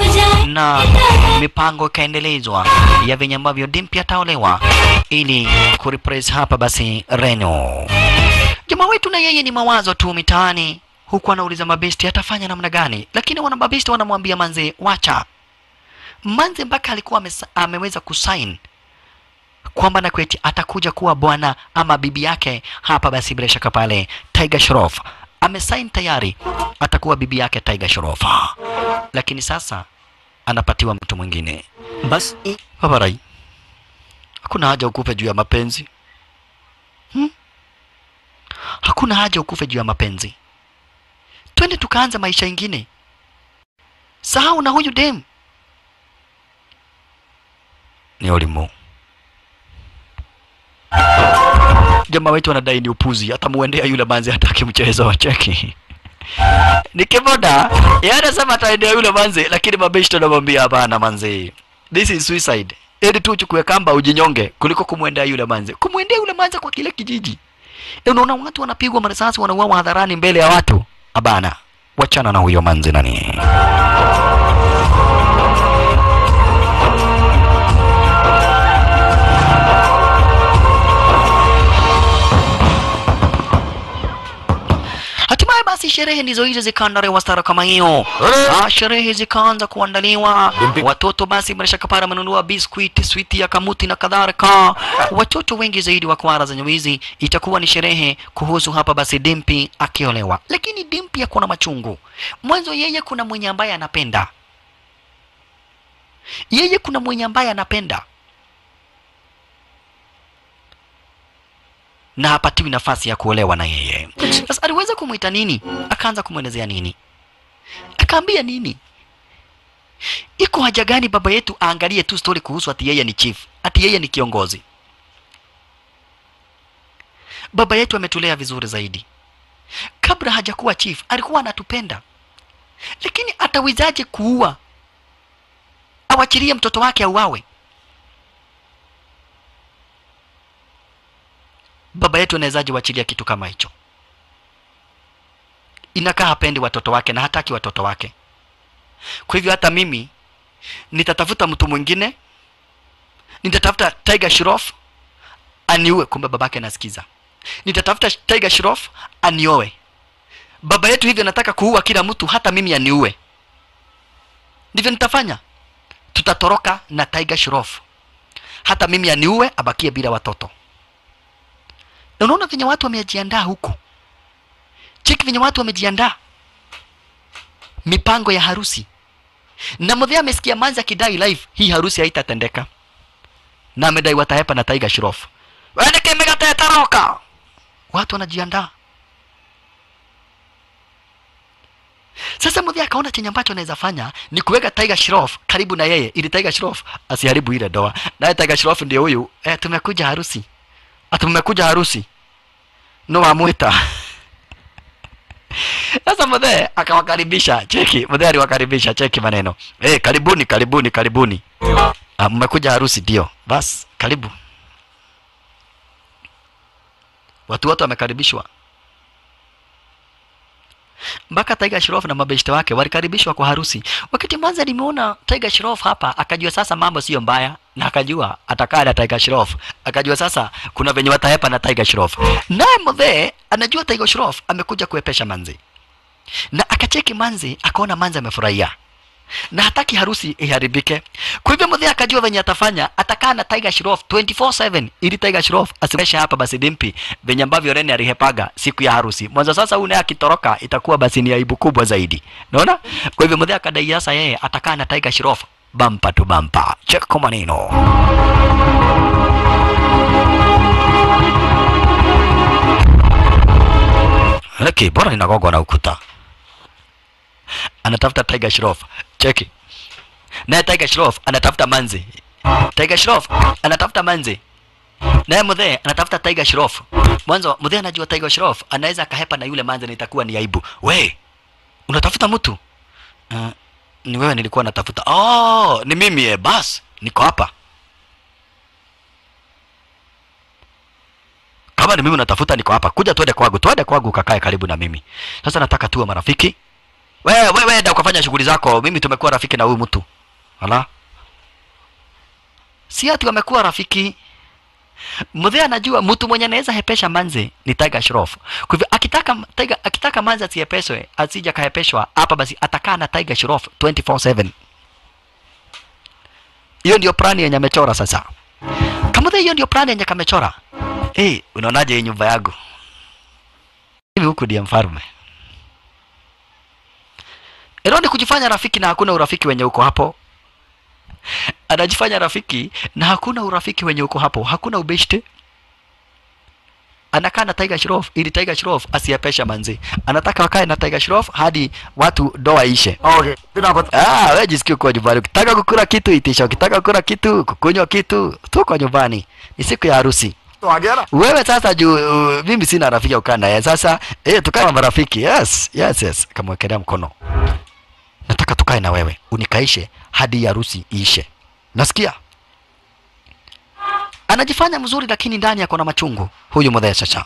na mipango ikaendelezwa ya venye ambavyo Dimpi ataolewa ili kurepress hapa basi Reno jamaa wetu na yeye ni mawazo tu mitaani. Huku anauliza mabisti atafanya namna gani? Lakini wana mabesti wanamwambia manze wacha. Manze mpaka alikuwa ameweza kusain kwamba na kweti atakuja kuwa bwana ama bibi yake hapa basi bila shaka pale Tiger Shroff amesain tayari atakuwa bibi yake Tiger Shroff lakini sasa anapatiwa mtu mwingine. Bas baba rai hakuna haja ukupe juu ya mapenzi. Hmm? Hakuna haja ukufe juu ya mapenzi. Twende tukaanza maisha ingine sahau na huyu dem. Ni olimu jamaa wetu anadai ni upuzi atamuendea yule manzi hataki mchezo wa cheki ni kiboda yeye anasema ataendea yule manzi lakini mabeshto anamwambia hapana manzi. This is suicide. Ili tu uchukue kamba ujinyonge kuliko kumwendea yule manzi. Kumwendea yule manzi kwa kile kijiji Eh, unaona watu wanapigwa marisasi wanauawa hadharani mbele ya watu. Abana wachana na huyo manzi nani basi sherehe ndizo hizo zikaandaliwa stara kama hiyo. Ah, sherehe zikaanza kuandaliwa. Watoto basi bila shaka para wamenunua biskuiti, switi ya kamuti na kadhalika. Watoto wengi zaidi wa kwara za nyawizi itakuwa ni sherehe kuhusu hapa basi Dimpi akiolewa. Lakini Dimpi ako na machungu. Mwanzo yeye kuna mwenye ambaye anapenda. Yeye kuna mwenye ambaye anapenda. Na hapatiwi nafasi ya kuolewa na yeye. Sasa aliweza kumwita nini? Akaanza kumwelezea nini? Akaambia nini? Iko haja gani baba yetu aangalie tu story kuhusu ati yeye ni chief, ati yeye ni kiongozi? Baba yetu ametulea vizuri zaidi. Kabla hajakuwa chief alikuwa anatupenda, lakini atawezaje kuua, awachilie mtoto wake auawe? Baba yetu anawezaje wachilia kitu kama hicho? Inakaa hapendi watoto wake na hataki watoto wake. Kwa hivyo hata mimi nitatafuta mtu mwingine, nitatafuta Tiger Shroff aniue. Kumbe babake anasikiza. Nitatafuta Tiger Shroff anioe. Baba yetu hivyo anataka kuua kila mtu, hata mimi aniue. Ndivyo nitafanya. Tutatoroka na Tiger Shroff, hata mimi aniue, abakie bila watoto na unaona venye watu wamejiandaa huku? Cheki venye watu wamejiandaa? Mipango ya harusi. Na mdhee amesikia manzi akidai live hii harusi haitatendeka. Na amedai watahepa na taiga Shroff. Wendeke megatetoroka watu wanajiandaa. Sasa mdhee akaona chenye ambacho anaweza fanya ni kuweka Tiger Shroff karibu na yeye ili Tiger Shroff asiharibu ile doa naye Tiger Shroff ndio huyu. Eh, tumekuja harusi ati mmekuja harusi. No wamwita sasa mzee akawakaribisha. Cheki mzee aliwakaribisha. Cheki maneno. Eh karibuni karibuni karibuni. Ah, mmekuja harusi ndio. Bas karibu. Watu wote wamekaribishwa mpaka Tiger Shroff na mabeshte wake walikaribishwa kwa harusi. Wakati mwanza nimeona Tiger Shroff hapa, akajua sasa mambo sio mbaya na akajua atakaa na Tiger Shroff, akajua sasa kuna venye watahepa na Tiger Shroff. Naye mzee anajua Tiger Shroff amekuja kuepesha manzi, na akacheki manzi, akaona manzi amefurahia na hataki harusi iharibike. Kwa hivyo mzee akajua venye atafanya, atakaa na Tiger Shroff 24/7 ili Tiger Shroff asimesha hapa basi dimpi venye ambavyo Rene alihepaga siku ya harusi. Mwanzo sasa huyu naye akitoroka itakuwa basi ni aibu kubwa zaidi. Unaona? Kwa hivyo mzee akadai sasa yeye atakaa na Tiger Shroff bampa tu bampa. Check kwa maneno. Okay, bora inagogwa na ukuta. Anatafuta Tiger Shroff. Cheki. Naye Tiger Shroff anatafuta manzi. Tiger Shroff anatafuta manzi. Naye mzee anatafuta Tiger Shroff. Mwanzo mzee anajua Tiger Shroff anaweza akahepa na yule manzi na itakuwa ni aibu. We, unatafuta mtu? Uh, ni wewe nilikuwa natafuta. Oh, ni mimi eh, bas. Niko hapa. Kama ni mimi unatafuta niko hapa. Kuja tuende kwangu. Tuende kwangu ukakae karibu na mimi. Sasa nataka tuwe marafiki. Wewe wewe enda ukafanya shughuli zako. Mimi tumekuwa rafiki na huyu mtu. Hala? Si ati wamekuwa rafiki. Mzee anajua mtu mwenye anaweza hepesha manze ni Tiger Shroff. Kwa hivyo akitaka Tiger akitaka manze asihepeshwe, asija kahepeshwa hapa basi atakaa na Tiger Shroff 24/7. Hiyo ndio plani yenye amechora sasa. Kama hiyo ndio plani yenye kamechora. Eh, hey, unaonaje nyumba yangu? Hivi huku ndiye mfalme. Herode kujifanya rafiki na hakuna urafiki wenye uko hapo. Anajifanya rafiki na hakuna urafiki wenye uko hapo, hakuna ubeshte. Anakaa na Tiger Shroff ili Tiger Shroff asiyapesha manzi. Anataka wakae na Tiger Shroff hadi watu doa ishe. Okay. Ah, wewe jisikie kwa nyumbani. Ukitaka kukula kitu itisha, ukitaka kukula kitu, kukunywa kitu, tu kwa nyumbani. Ni siku ya harusi. Tuagera. Wewe sasa juu uh, mimi sina rafiki ukanda. Eh, sasa eh, tukae marafiki. Yes, yes, yes. Kamwekelea mkono. Nataka tukae na wewe unikaishe hadi harusi iishe. Nasikia? Anajifanya mzuri lakini ndani ako na machungu. Huyu mdhee Chacha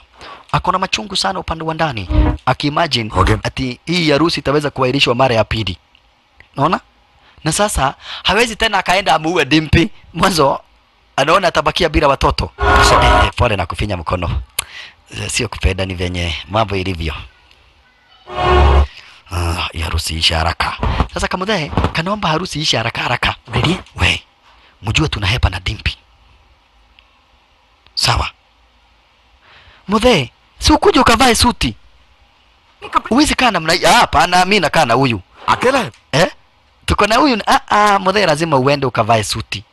Ako na machungu sana upande wa ndani. Akiimagine Okay. ati hii harusi itaweza kuahirishwa mara ya pili. naona Na sasa hawezi tena akaenda amuue Dimpi. Mwanzo anaona atabakia bila watoto. Eh, eh, pole na kufinya mkono. Eh, Sio kupenda, ni venye mambo ilivyo ah, ya harusi isha haraka. Sasa Kamudhehe kanaomba harusi isha haraka haraka. Ready? We, mjue tunahepa na Dimpi. Sawa. Mudhehe, si ukuje ukavae suti. Uwezi kaa namna hii. Ah, pana mimi nakaa na huyu. Akela? Eh? Tuko na huyu. Ah ah, Mudhehe lazima uende ukavae suti.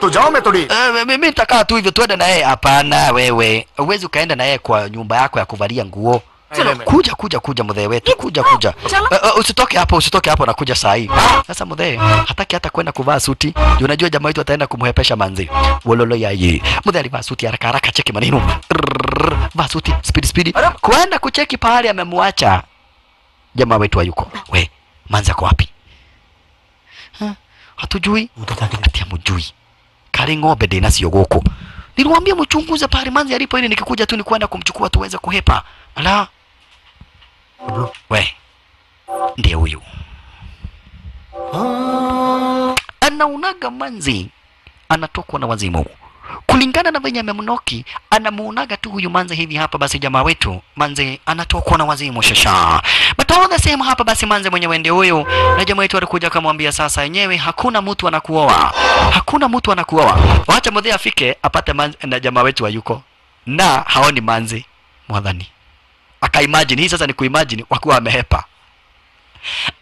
Tujao metodi. Eh, mimi nitakaa tu hivyo tuende na yeye. Hapana, wewe. Uwezi ukaenda na yeye kwa nyumba yako ya kuvalia nguo. Chalo. Kuja kuja kuja mdhee wetu, kuja kuja. Uh, eh, usitoke hapo, usitoke hapo, nakuja saa hii. Sasa mdhee hataki hata kwenda kuvaa suti. Juu unajua jamaa wetu ataenda kumhepesha manzi. Wololo ya yeye. Mdhee alivaa suti haraka haraka, cheki maneno. Vaa suti speed speed. Kwenda kucheki pahali amemwacha. Jamaa wetu hayuko. We, manzi ako wapi? Ha? Hatujui. Ati hamujui Kale ng'ombe ndĩ sio goko. niliwaambia mchunguze pale manzi alipo ili nikikuja tu ni kwenda kumchukua tuweze kuhepa ala we ndiye huyu. Anaunaga manzi anatokwa na wazimu. Kulingana na venye amemnoki anamuonaga tu huyu manzi hivi hapa basi jamaa wetu. Manzi anatokwa na wazimu shasha. But all hapa basi manzi mwenyewe ndio huyu. Na jamaa wetu alikuja akamwambia sasa yenyewe hakuna mtu anakuoa. Hakuna mtu anakuoa. Wacha mdhi afike apate manzi na jamaa wetu hayuko. Na haoni manzi mwadhani akaimagine. Hii sasa ni kuimagine wakiwa wamehepa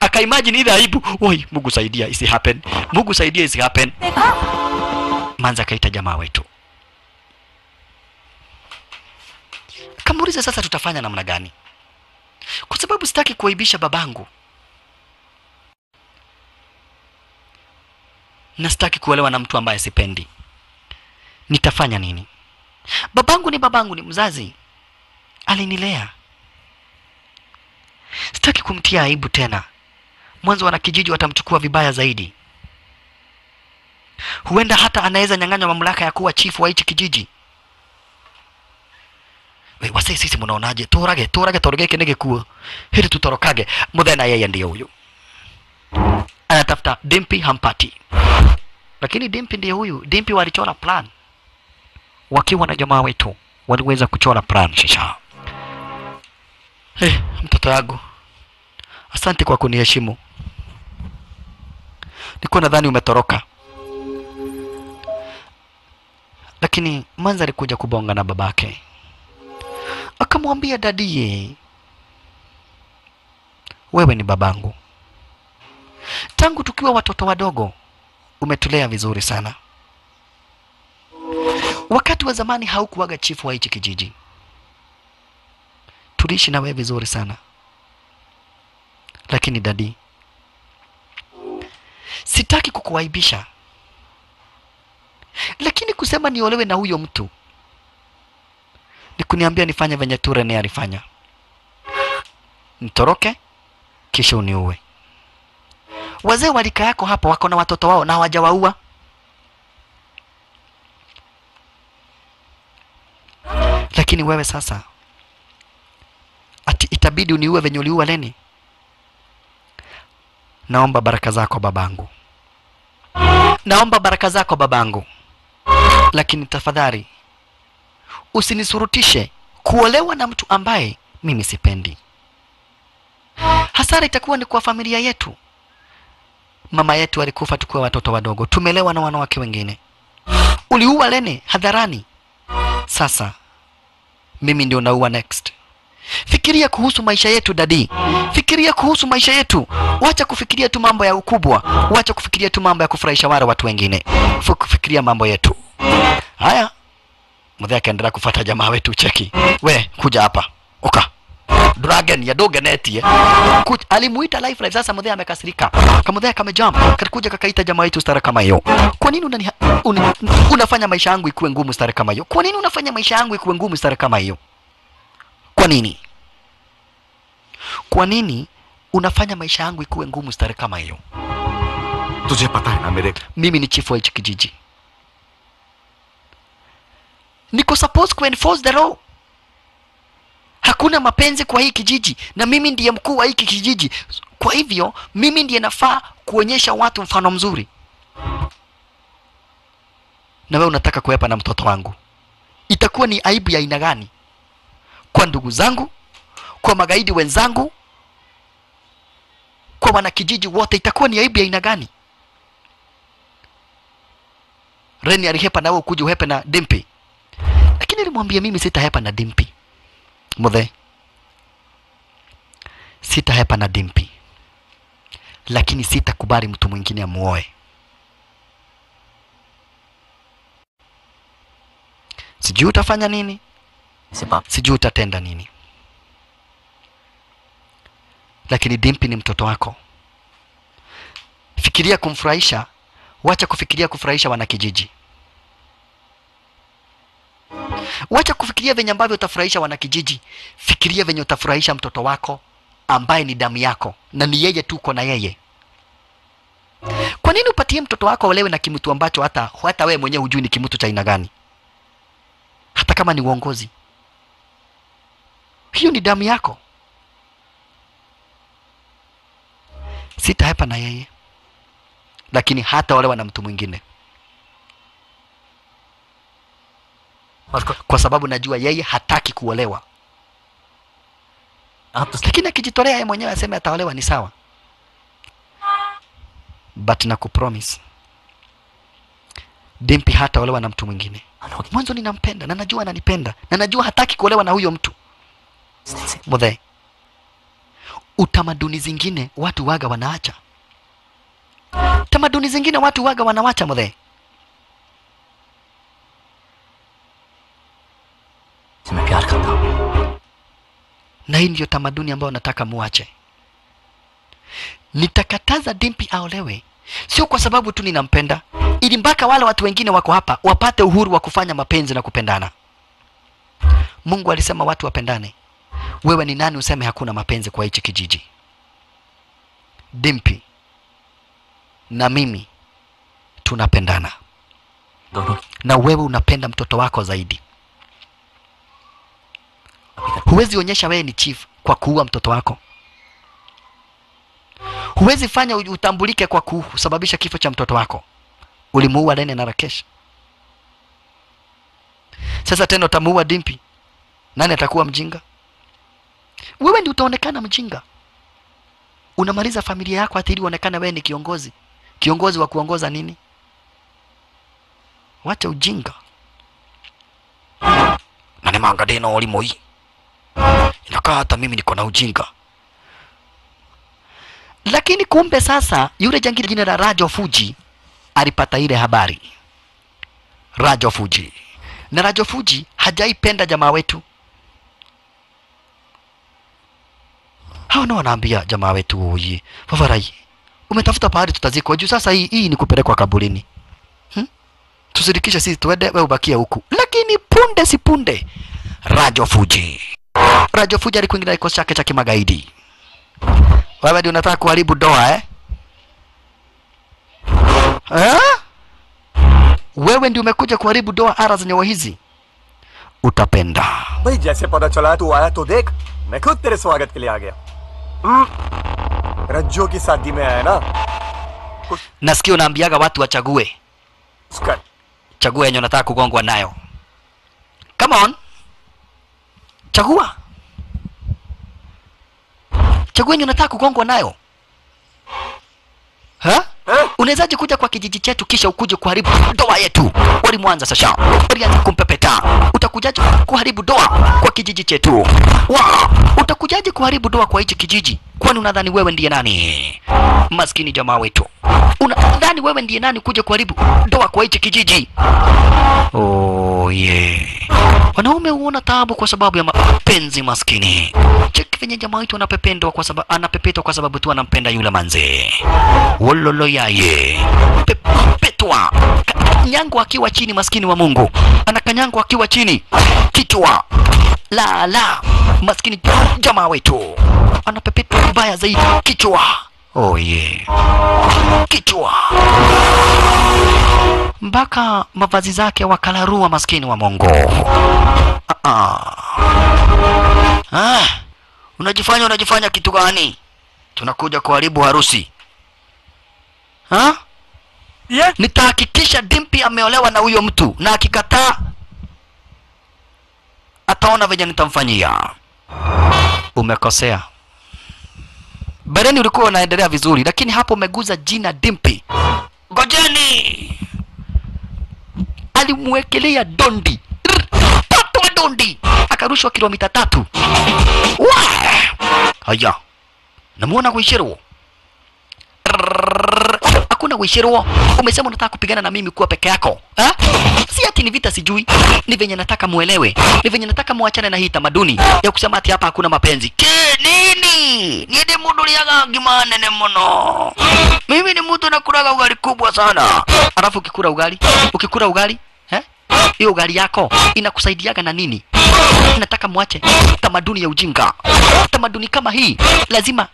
akaimagine ile aibu. Oi mungu saidia isi happen. Mungu saidia isi happen. Manza akaita jamaa wetu. Kamuulize sasa tutafanya namna gani? Kwa sababu sitaki kuaibisha babangu. Na sitaki kuolewa na mtu ambaye sipendi. Nitafanya nini? Babangu ni babangu ni mzazi. Alinilea sitaki kumtia aibu tena. Mwanzo wanakijiji watamchukua vibaya zaidi. Huenda hata anaweza nyang'anywa mamlaka ya kuwa chifu wa hichi kijiji. We wase sisi munaonaje? Turage turage torage giki ni kuo tutorokage. Mudhena yeye ndiye huyu. Anatafuta dimpi hampati. Lakini dimpi ndiye huyu. Dimpi walichora plan. Wakiwa na jamaa wetu waliweza kuchora plan shisha hey, mtoto wangu. Asante kwa kuniheshimu. Nilikuwa nadhani umetoroka. Lakini manza alikuja kubonga na babake. Akamwambia dadie wewe ni babangu. Tangu tukiwa watoto wadogo umetulea vizuri sana. Wakati wa zamani haukuwaga chifu wa hichi kijiji tuliishi na wewe vizuri sana. Lakini dadi sitaki kukuaibisha. Lakini kusema niolewe na huyo mtu ni kuniambia nifanye venye ture ni alifanya. Nitoroke kisha uniue. Wazee walika yako hapo wako na watoto wao na hawajawaua. Lakini wewe sasa ati itabidi uniue venye uliua Leni. Naomba baraka zako babangu. Naomba baraka zako babangu. Lakini tafadhali usinisurutishe kuolewa na mtu ambaye mimi sipendi. Hasara itakuwa ni kwa familia yetu. Mama yetu alikufa tukiwa watoto wadogo. Tumelewa na wanawake wengine. Uliua lene hadharani. Sasa mimi ndio naua next fikiria kuhusu maisha yetu dadi fikiria kuhusu maisha yetu. Wacha kufikiria tu mambo ya ukubwa. Wacha kufikiria tu mambo ya kufurahisha wale watu wengine. Fikiria mambo yetu. Haya. Mzee akaendelea kufuata jamaa wetu cheki. We kuja hapa. Oka dragon ya dogenetie Kuj, alimuita life life. Sasa mudhea amekasirika. Kama mzee kamejump kakuja kakaita jamaa yetu stara kama hiyo. Kwa nini unani, un, unafanya maisha yangu ikuwe ngumu stara kama hiyo? Kwa nini unafanya maisha yangu ikuwe ngumu stara kama hiyo kwa nini? Kwa nini unafanya maisha yangu ikuwe ngumu stare kama hiyo? Tuje na mere. Mimi ni chifu wa hichi kijiji. Niko supposed to enforce the law. Hakuna mapenzi kwa hii kijiji na mimi ndiye mkuu wa hiki kijiji. Kwa hivyo mimi ndiye nafaa kuonyesha watu mfano mzuri. Na wewe unataka kuepa na mtoto wangu. Itakuwa ni aibu ya aina gani? Kwa ndugu zangu kwa magaidi wenzangu kwa wanakijiji wote itakuwa ni aibu ya aina gani? Reni alihepa nawe ukuje uhepe na Dimpi, lakini alimwambia mimi sitahepa na Dimpi. Muthe, sitahepa na Dimpi, lakini sitakubali mtu mwingine amuoe. Sijui utafanya nini, Sema. sijui utatenda nini, lakini Dimpi ni mtoto wako. Fikiria kumfurahisha, wacha kufikiria kufurahisha wanakijiji. Wacha kufikiria venye ambavyo utafurahisha wanakijiji, fikiria venye utafurahisha mtoto wako ambaye ni damu yako na ni yeye tuko na yeye. Kwa nini upatie mtoto wako olewe na kimutu ambacho hata hata wewe mwenyewe hujui ni kimtu cha aina gani? Hata kama ni uongozi, hiyo ni damu yako. Sitahepa na yeye lakini hata wale wana mtu mwingine. Kwa sababu najua yeye hataki kuolewa. Lakini akijitolea yeye mwenyewe aseme ataolewa ni sawa. But na kupromise dimpi hataolewa na mtu mwingine. Mwanzo ninampenda na najua ananipenda na najua hataki kuolewa na huyo mtu mudhe utamaduni zingine watu waga wanaacha. Tamaduni zingine watu waga wanawacha mudhe na hii ndiyo tamaduni ambayo nataka muache. Nitakataza dimpi aolewe. Sio kwa sababu tu ninampenda ili mpaka wale watu wengine wako hapa wapate uhuru wa kufanya mapenzi na kupendana. Mungu alisema watu wapendane. Wewe ni nani useme hakuna mapenzi kwa hichi kijiji? Dimpi na mimi tunapendana, na wewe unapenda mtoto wako zaidi. huwezi onyesha wewe ni chief kwa kuua mtoto wako. Huwezi fanya utambulike kwa kusababisha kifo cha mtoto wako. Ulimuua Lene na Rakesh. Sasa tena utamuua Dimpi. Nani atakuwa mjinga wewe ndio utaonekana mjinga. Unamaliza familia yako hata ili uonekane wewe ni kiongozi. Kiongozi wa kuongoza nini? Wacha ujinga. Na nimeangalia na walimo hii? Inakaa hata mimi niko na ujinga. Lakini kumbe sasa yule jangili jina la Rajo Fuji alipata ile habari. Rajo Fuji. Na Rajo Fuji hajaipenda jamaa wetu hao ndio wanaambia jamaa wetu huyi Favarai umetafuta pahali tutazikwa juu sasa hii, hii ni kupelekwa kaburini hmm? tusirikishe sisi tuende wewe ubakie huku lakini punde si punde Rajo Fuji Rajo Fuji alikuingia kikosi chake cha kimagaidi wewe ndio unataka kuharibu doa eh? eh? wewe ndio umekuja kuharibu doa ara za nyawa hizi utapenda भाई जैसे पता चला है तू आया तो देख मैं खुद तेरे स्वागत के लिए आ गया हम्म, रज्जो की शादी में आया ना nasikia unaambiaga watu wachague उसका chagua yenye unataka kugongwa nayo come on chagua chagua yenye unataka kugongwa nayo Ha? unawezaje kuja kwa kijiji chetu kisha ukuje kuharibu doa yetu? Walimwanza sasa. Walianza kumpepeta. Utakujaje kuharibu doa kwa kijiji chetu? Wa utakujaje kuharibu doa kwa hichi kijiji kwani unadhani wewe ndiye nani? Maskini jamaa wetu. Unadhani wewe ndiye nani kuja kuharibu doa kwa hichi kijiji? Oh, yeah. wanaume huona taabu kwa sababu ya mapenzi maskini. Cheki venye jamaa wetu anapependwa kwa sababu anapepetwa kwa sababu tu anampenda yule manze. Wololo yaye pepetwa nyangwa akiwa chini maskini wa mungu. Anakanyangwa akiwa chini. Kichwa la la maskini jamaa wetu anapepetwa vibaya zaidi kichwa oh yeah. kichwa mpaka mavazi zake wakalarua maskini wa Mungu. Ah, ah. Ah, unajifanya unajifanya kitu gani? Tunakuja kuharibu harusi ha? Yeah. Nitahakikisha Dimpi ameolewa na huyo mtu, na akikataa ataona venye nitamfanyia. Umekosea. Bereni ulikuwa unaendelea vizuri, lakini hapo umeguza jina Dimpi. Ngojeni! alimwekelea dondi patwa dondi akarushwa kilomita tatu haya namuona Rrrr, hakuna uishiruo umesema unataka kupigana na mimi kuwa peke yako ha? si ati ni vita sijui. Ni venye nataka muelewe ni venye nataka muachane na hii tamaduni ya kusema ati hapa hakuna mapenzi. Ke nini? Niende mundu liaga ngima nene mimi ni mtu nakulaga ugali kubwa sana. Alafu ukikula ugali ukikula ugali hiyo ugali yako inakusaidiaga na nini? Nataka mwache tamaduni ya ujinga. Tamaduni kama hii lazima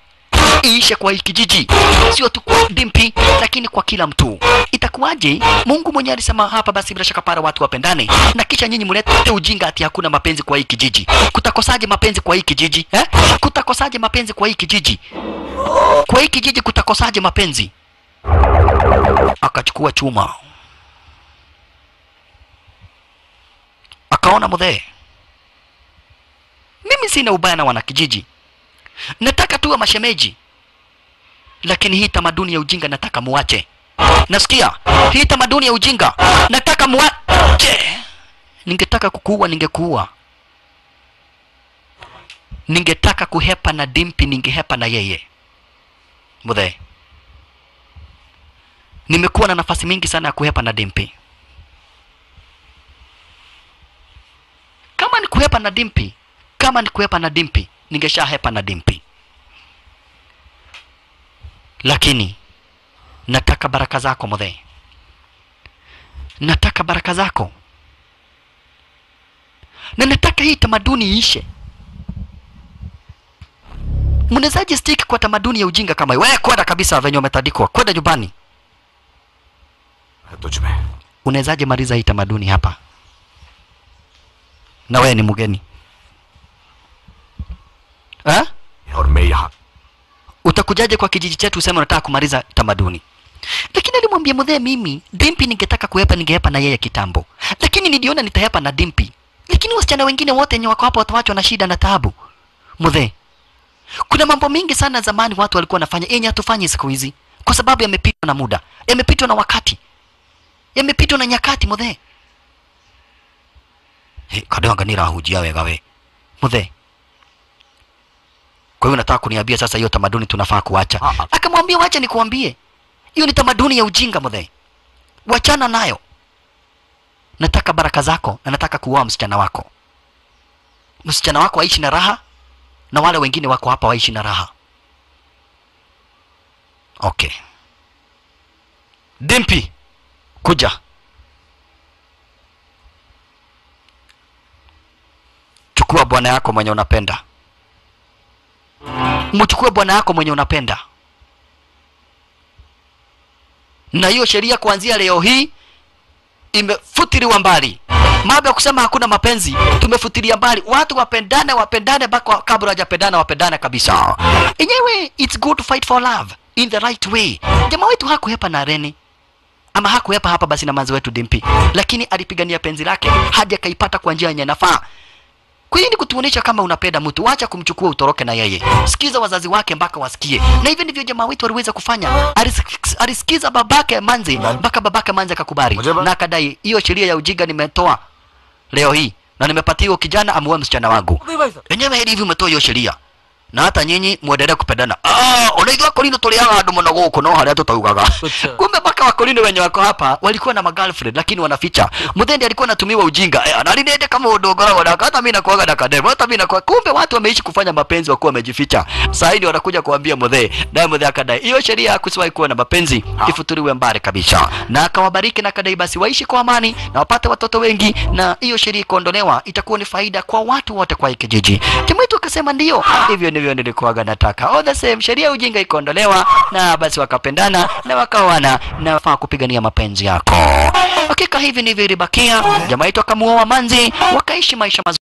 iishe kwa hii kijiji. Sio tu kwa dimpi lakini kwa kila mtu. Itakuwaje? Mungu mwenyewe alisema hapa basi bila shaka para watu wapendane. Na kisha nyinyi mlete ujinga ati hakuna mapenzi kwa hii kijiji. Kutakosaje mapenzi kwa hii kijiji eh? kutakosaje mapenzi kwa hii kijiji? Kwa hii kijiji kutakosaje mapenzi? Akachukua chuma. Akaona mudhee mimi sina ubaya na wanakijiji nataka tuwe mashemeji. Lakini hii tamaduni ya ujinga nataka muache. Nasikia? Hii tamaduni ya ujinga nataka muache. Ningetaka kukuua ningekuua. Ningetaka kuhepa na dimpi ningehepa na yeye. Mudhee nimekuwa na nafasi mingi sana ya kuhepa na dimpi. Kama ni kuhepa na dimpi kama ni kuhepa na dimpi ningeshahepa na dimpi lakini nataka baraka zako mudhee nataka baraka zako. Na nataka hii tamaduni iishe. Mnawezaji stiki kwa tamaduni ya ujinga kama we kwenda kabisa venye umetandikwa kwenda nyumbani. Unawezaji maliza hii tamaduni hapa? Na wewe ni mgeni eh? utakujaje kwa kijiji chetu useme unataka kumaliza tamaduni lakini alimwambia mzee, mimi dimpi ningetaka kuepa ningeepa na yeye kitambo lakini nidiona nitahepa na dimpi lakini wasichana wengine wote wenye wako hapo watawachwa na shida na taabu Mzee. kuna mambo mingi sana zamani watu walikuwa wanafanya yenye hatufanyi siku hizi kwa sababu yamepitwa na muda yamepitwa na wakati yamepitwa na nyakati mzee. hey, kadonganira hujia wega we Mzee kwa hiyo nataka kuniambia sasa hiyo tamaduni tunafaa kuacha. Akamwambia wacha nikuambie. Hiyo ni tamaduni ya ujinga mdhee wachana nayo. Nataka baraka zako na nataka kuoa msichana wako. Msichana wako aishi na raha na wale wengine wako hapa waishi na raha. Okay. Dimpi kuja. Chukua bwana yako mwenye unapenda mchukue bwana yako mwenye unapenda. Na hiyo sheria kuanzia leo hii imefutiliwa mbali. Mambo ya kusema hakuna mapenzi tumefutilia mbali. Watu wapendane wapendane mpaka kabla hajapendana wapendane kabisa. Enyewe it's good to fight for love in the right way. Jamaa wetu hakuhepa na reni ama hakuhepa hapa basi na manzi wetu dimpi lakini alipigania penzi lake hadi akaipata kwa njia yenye nafaa kwa hiyo ni kutuonesha kama unapenda mtu, wacha kumchukua utoroke na yeye. Sikiza wazazi wake mpaka wasikie, na hivi ndivyo jamaa wetu aliweza kufanya. Alis- Alisikiza babake Manzi mpaka babake Manzi akakubali na akadai, hiyo sheria ya ujinga nimetoa leo hii na nimepatia kijana amuoe msichana wangu. Enyewe hivi umetoa hiyo sheria na hata nyinyi mwendere kupendana. Ah, unaigua kolino tuliaga andu muno guku no haria tutaugaga. Kumbe mpaka wakolino wenye wako hapa walikuwa na magirlfriend lakini wanaficha. Muthendi alikuwa anatumiwa ujinga. Eh, analinende kama udogora wana hata mimi nakuaga na kademo. Hata mimi nakuwa kumbe watu wameishi kufanya mapenzi wakuwa wamejificha. Sasa hivi wanakuja kuambia Muthe. Naye Muthe akadai hiyo sheria ya kusiwahi kuwa na mapenzi ifuturiwe mbali kabisa. Na akawabariki na kadai basi waishi kwa amani na wapate watoto wengi na hiyo sheria ikaondolewa itakuwa ni faida kwa watu wote kwa kijiji. Jamaa wetu akasema ndio. Hivyo ndivyo nilikuwaga nataka. All the same sheria ujinga ikaondolewa na basi wakapendana na wakaoana na wafaa kupigania mapenzi yako. Hakika hivi ndivyo ilibakia. Jamaa yetu akamuoa Manzi wakaishi maisha mazuri.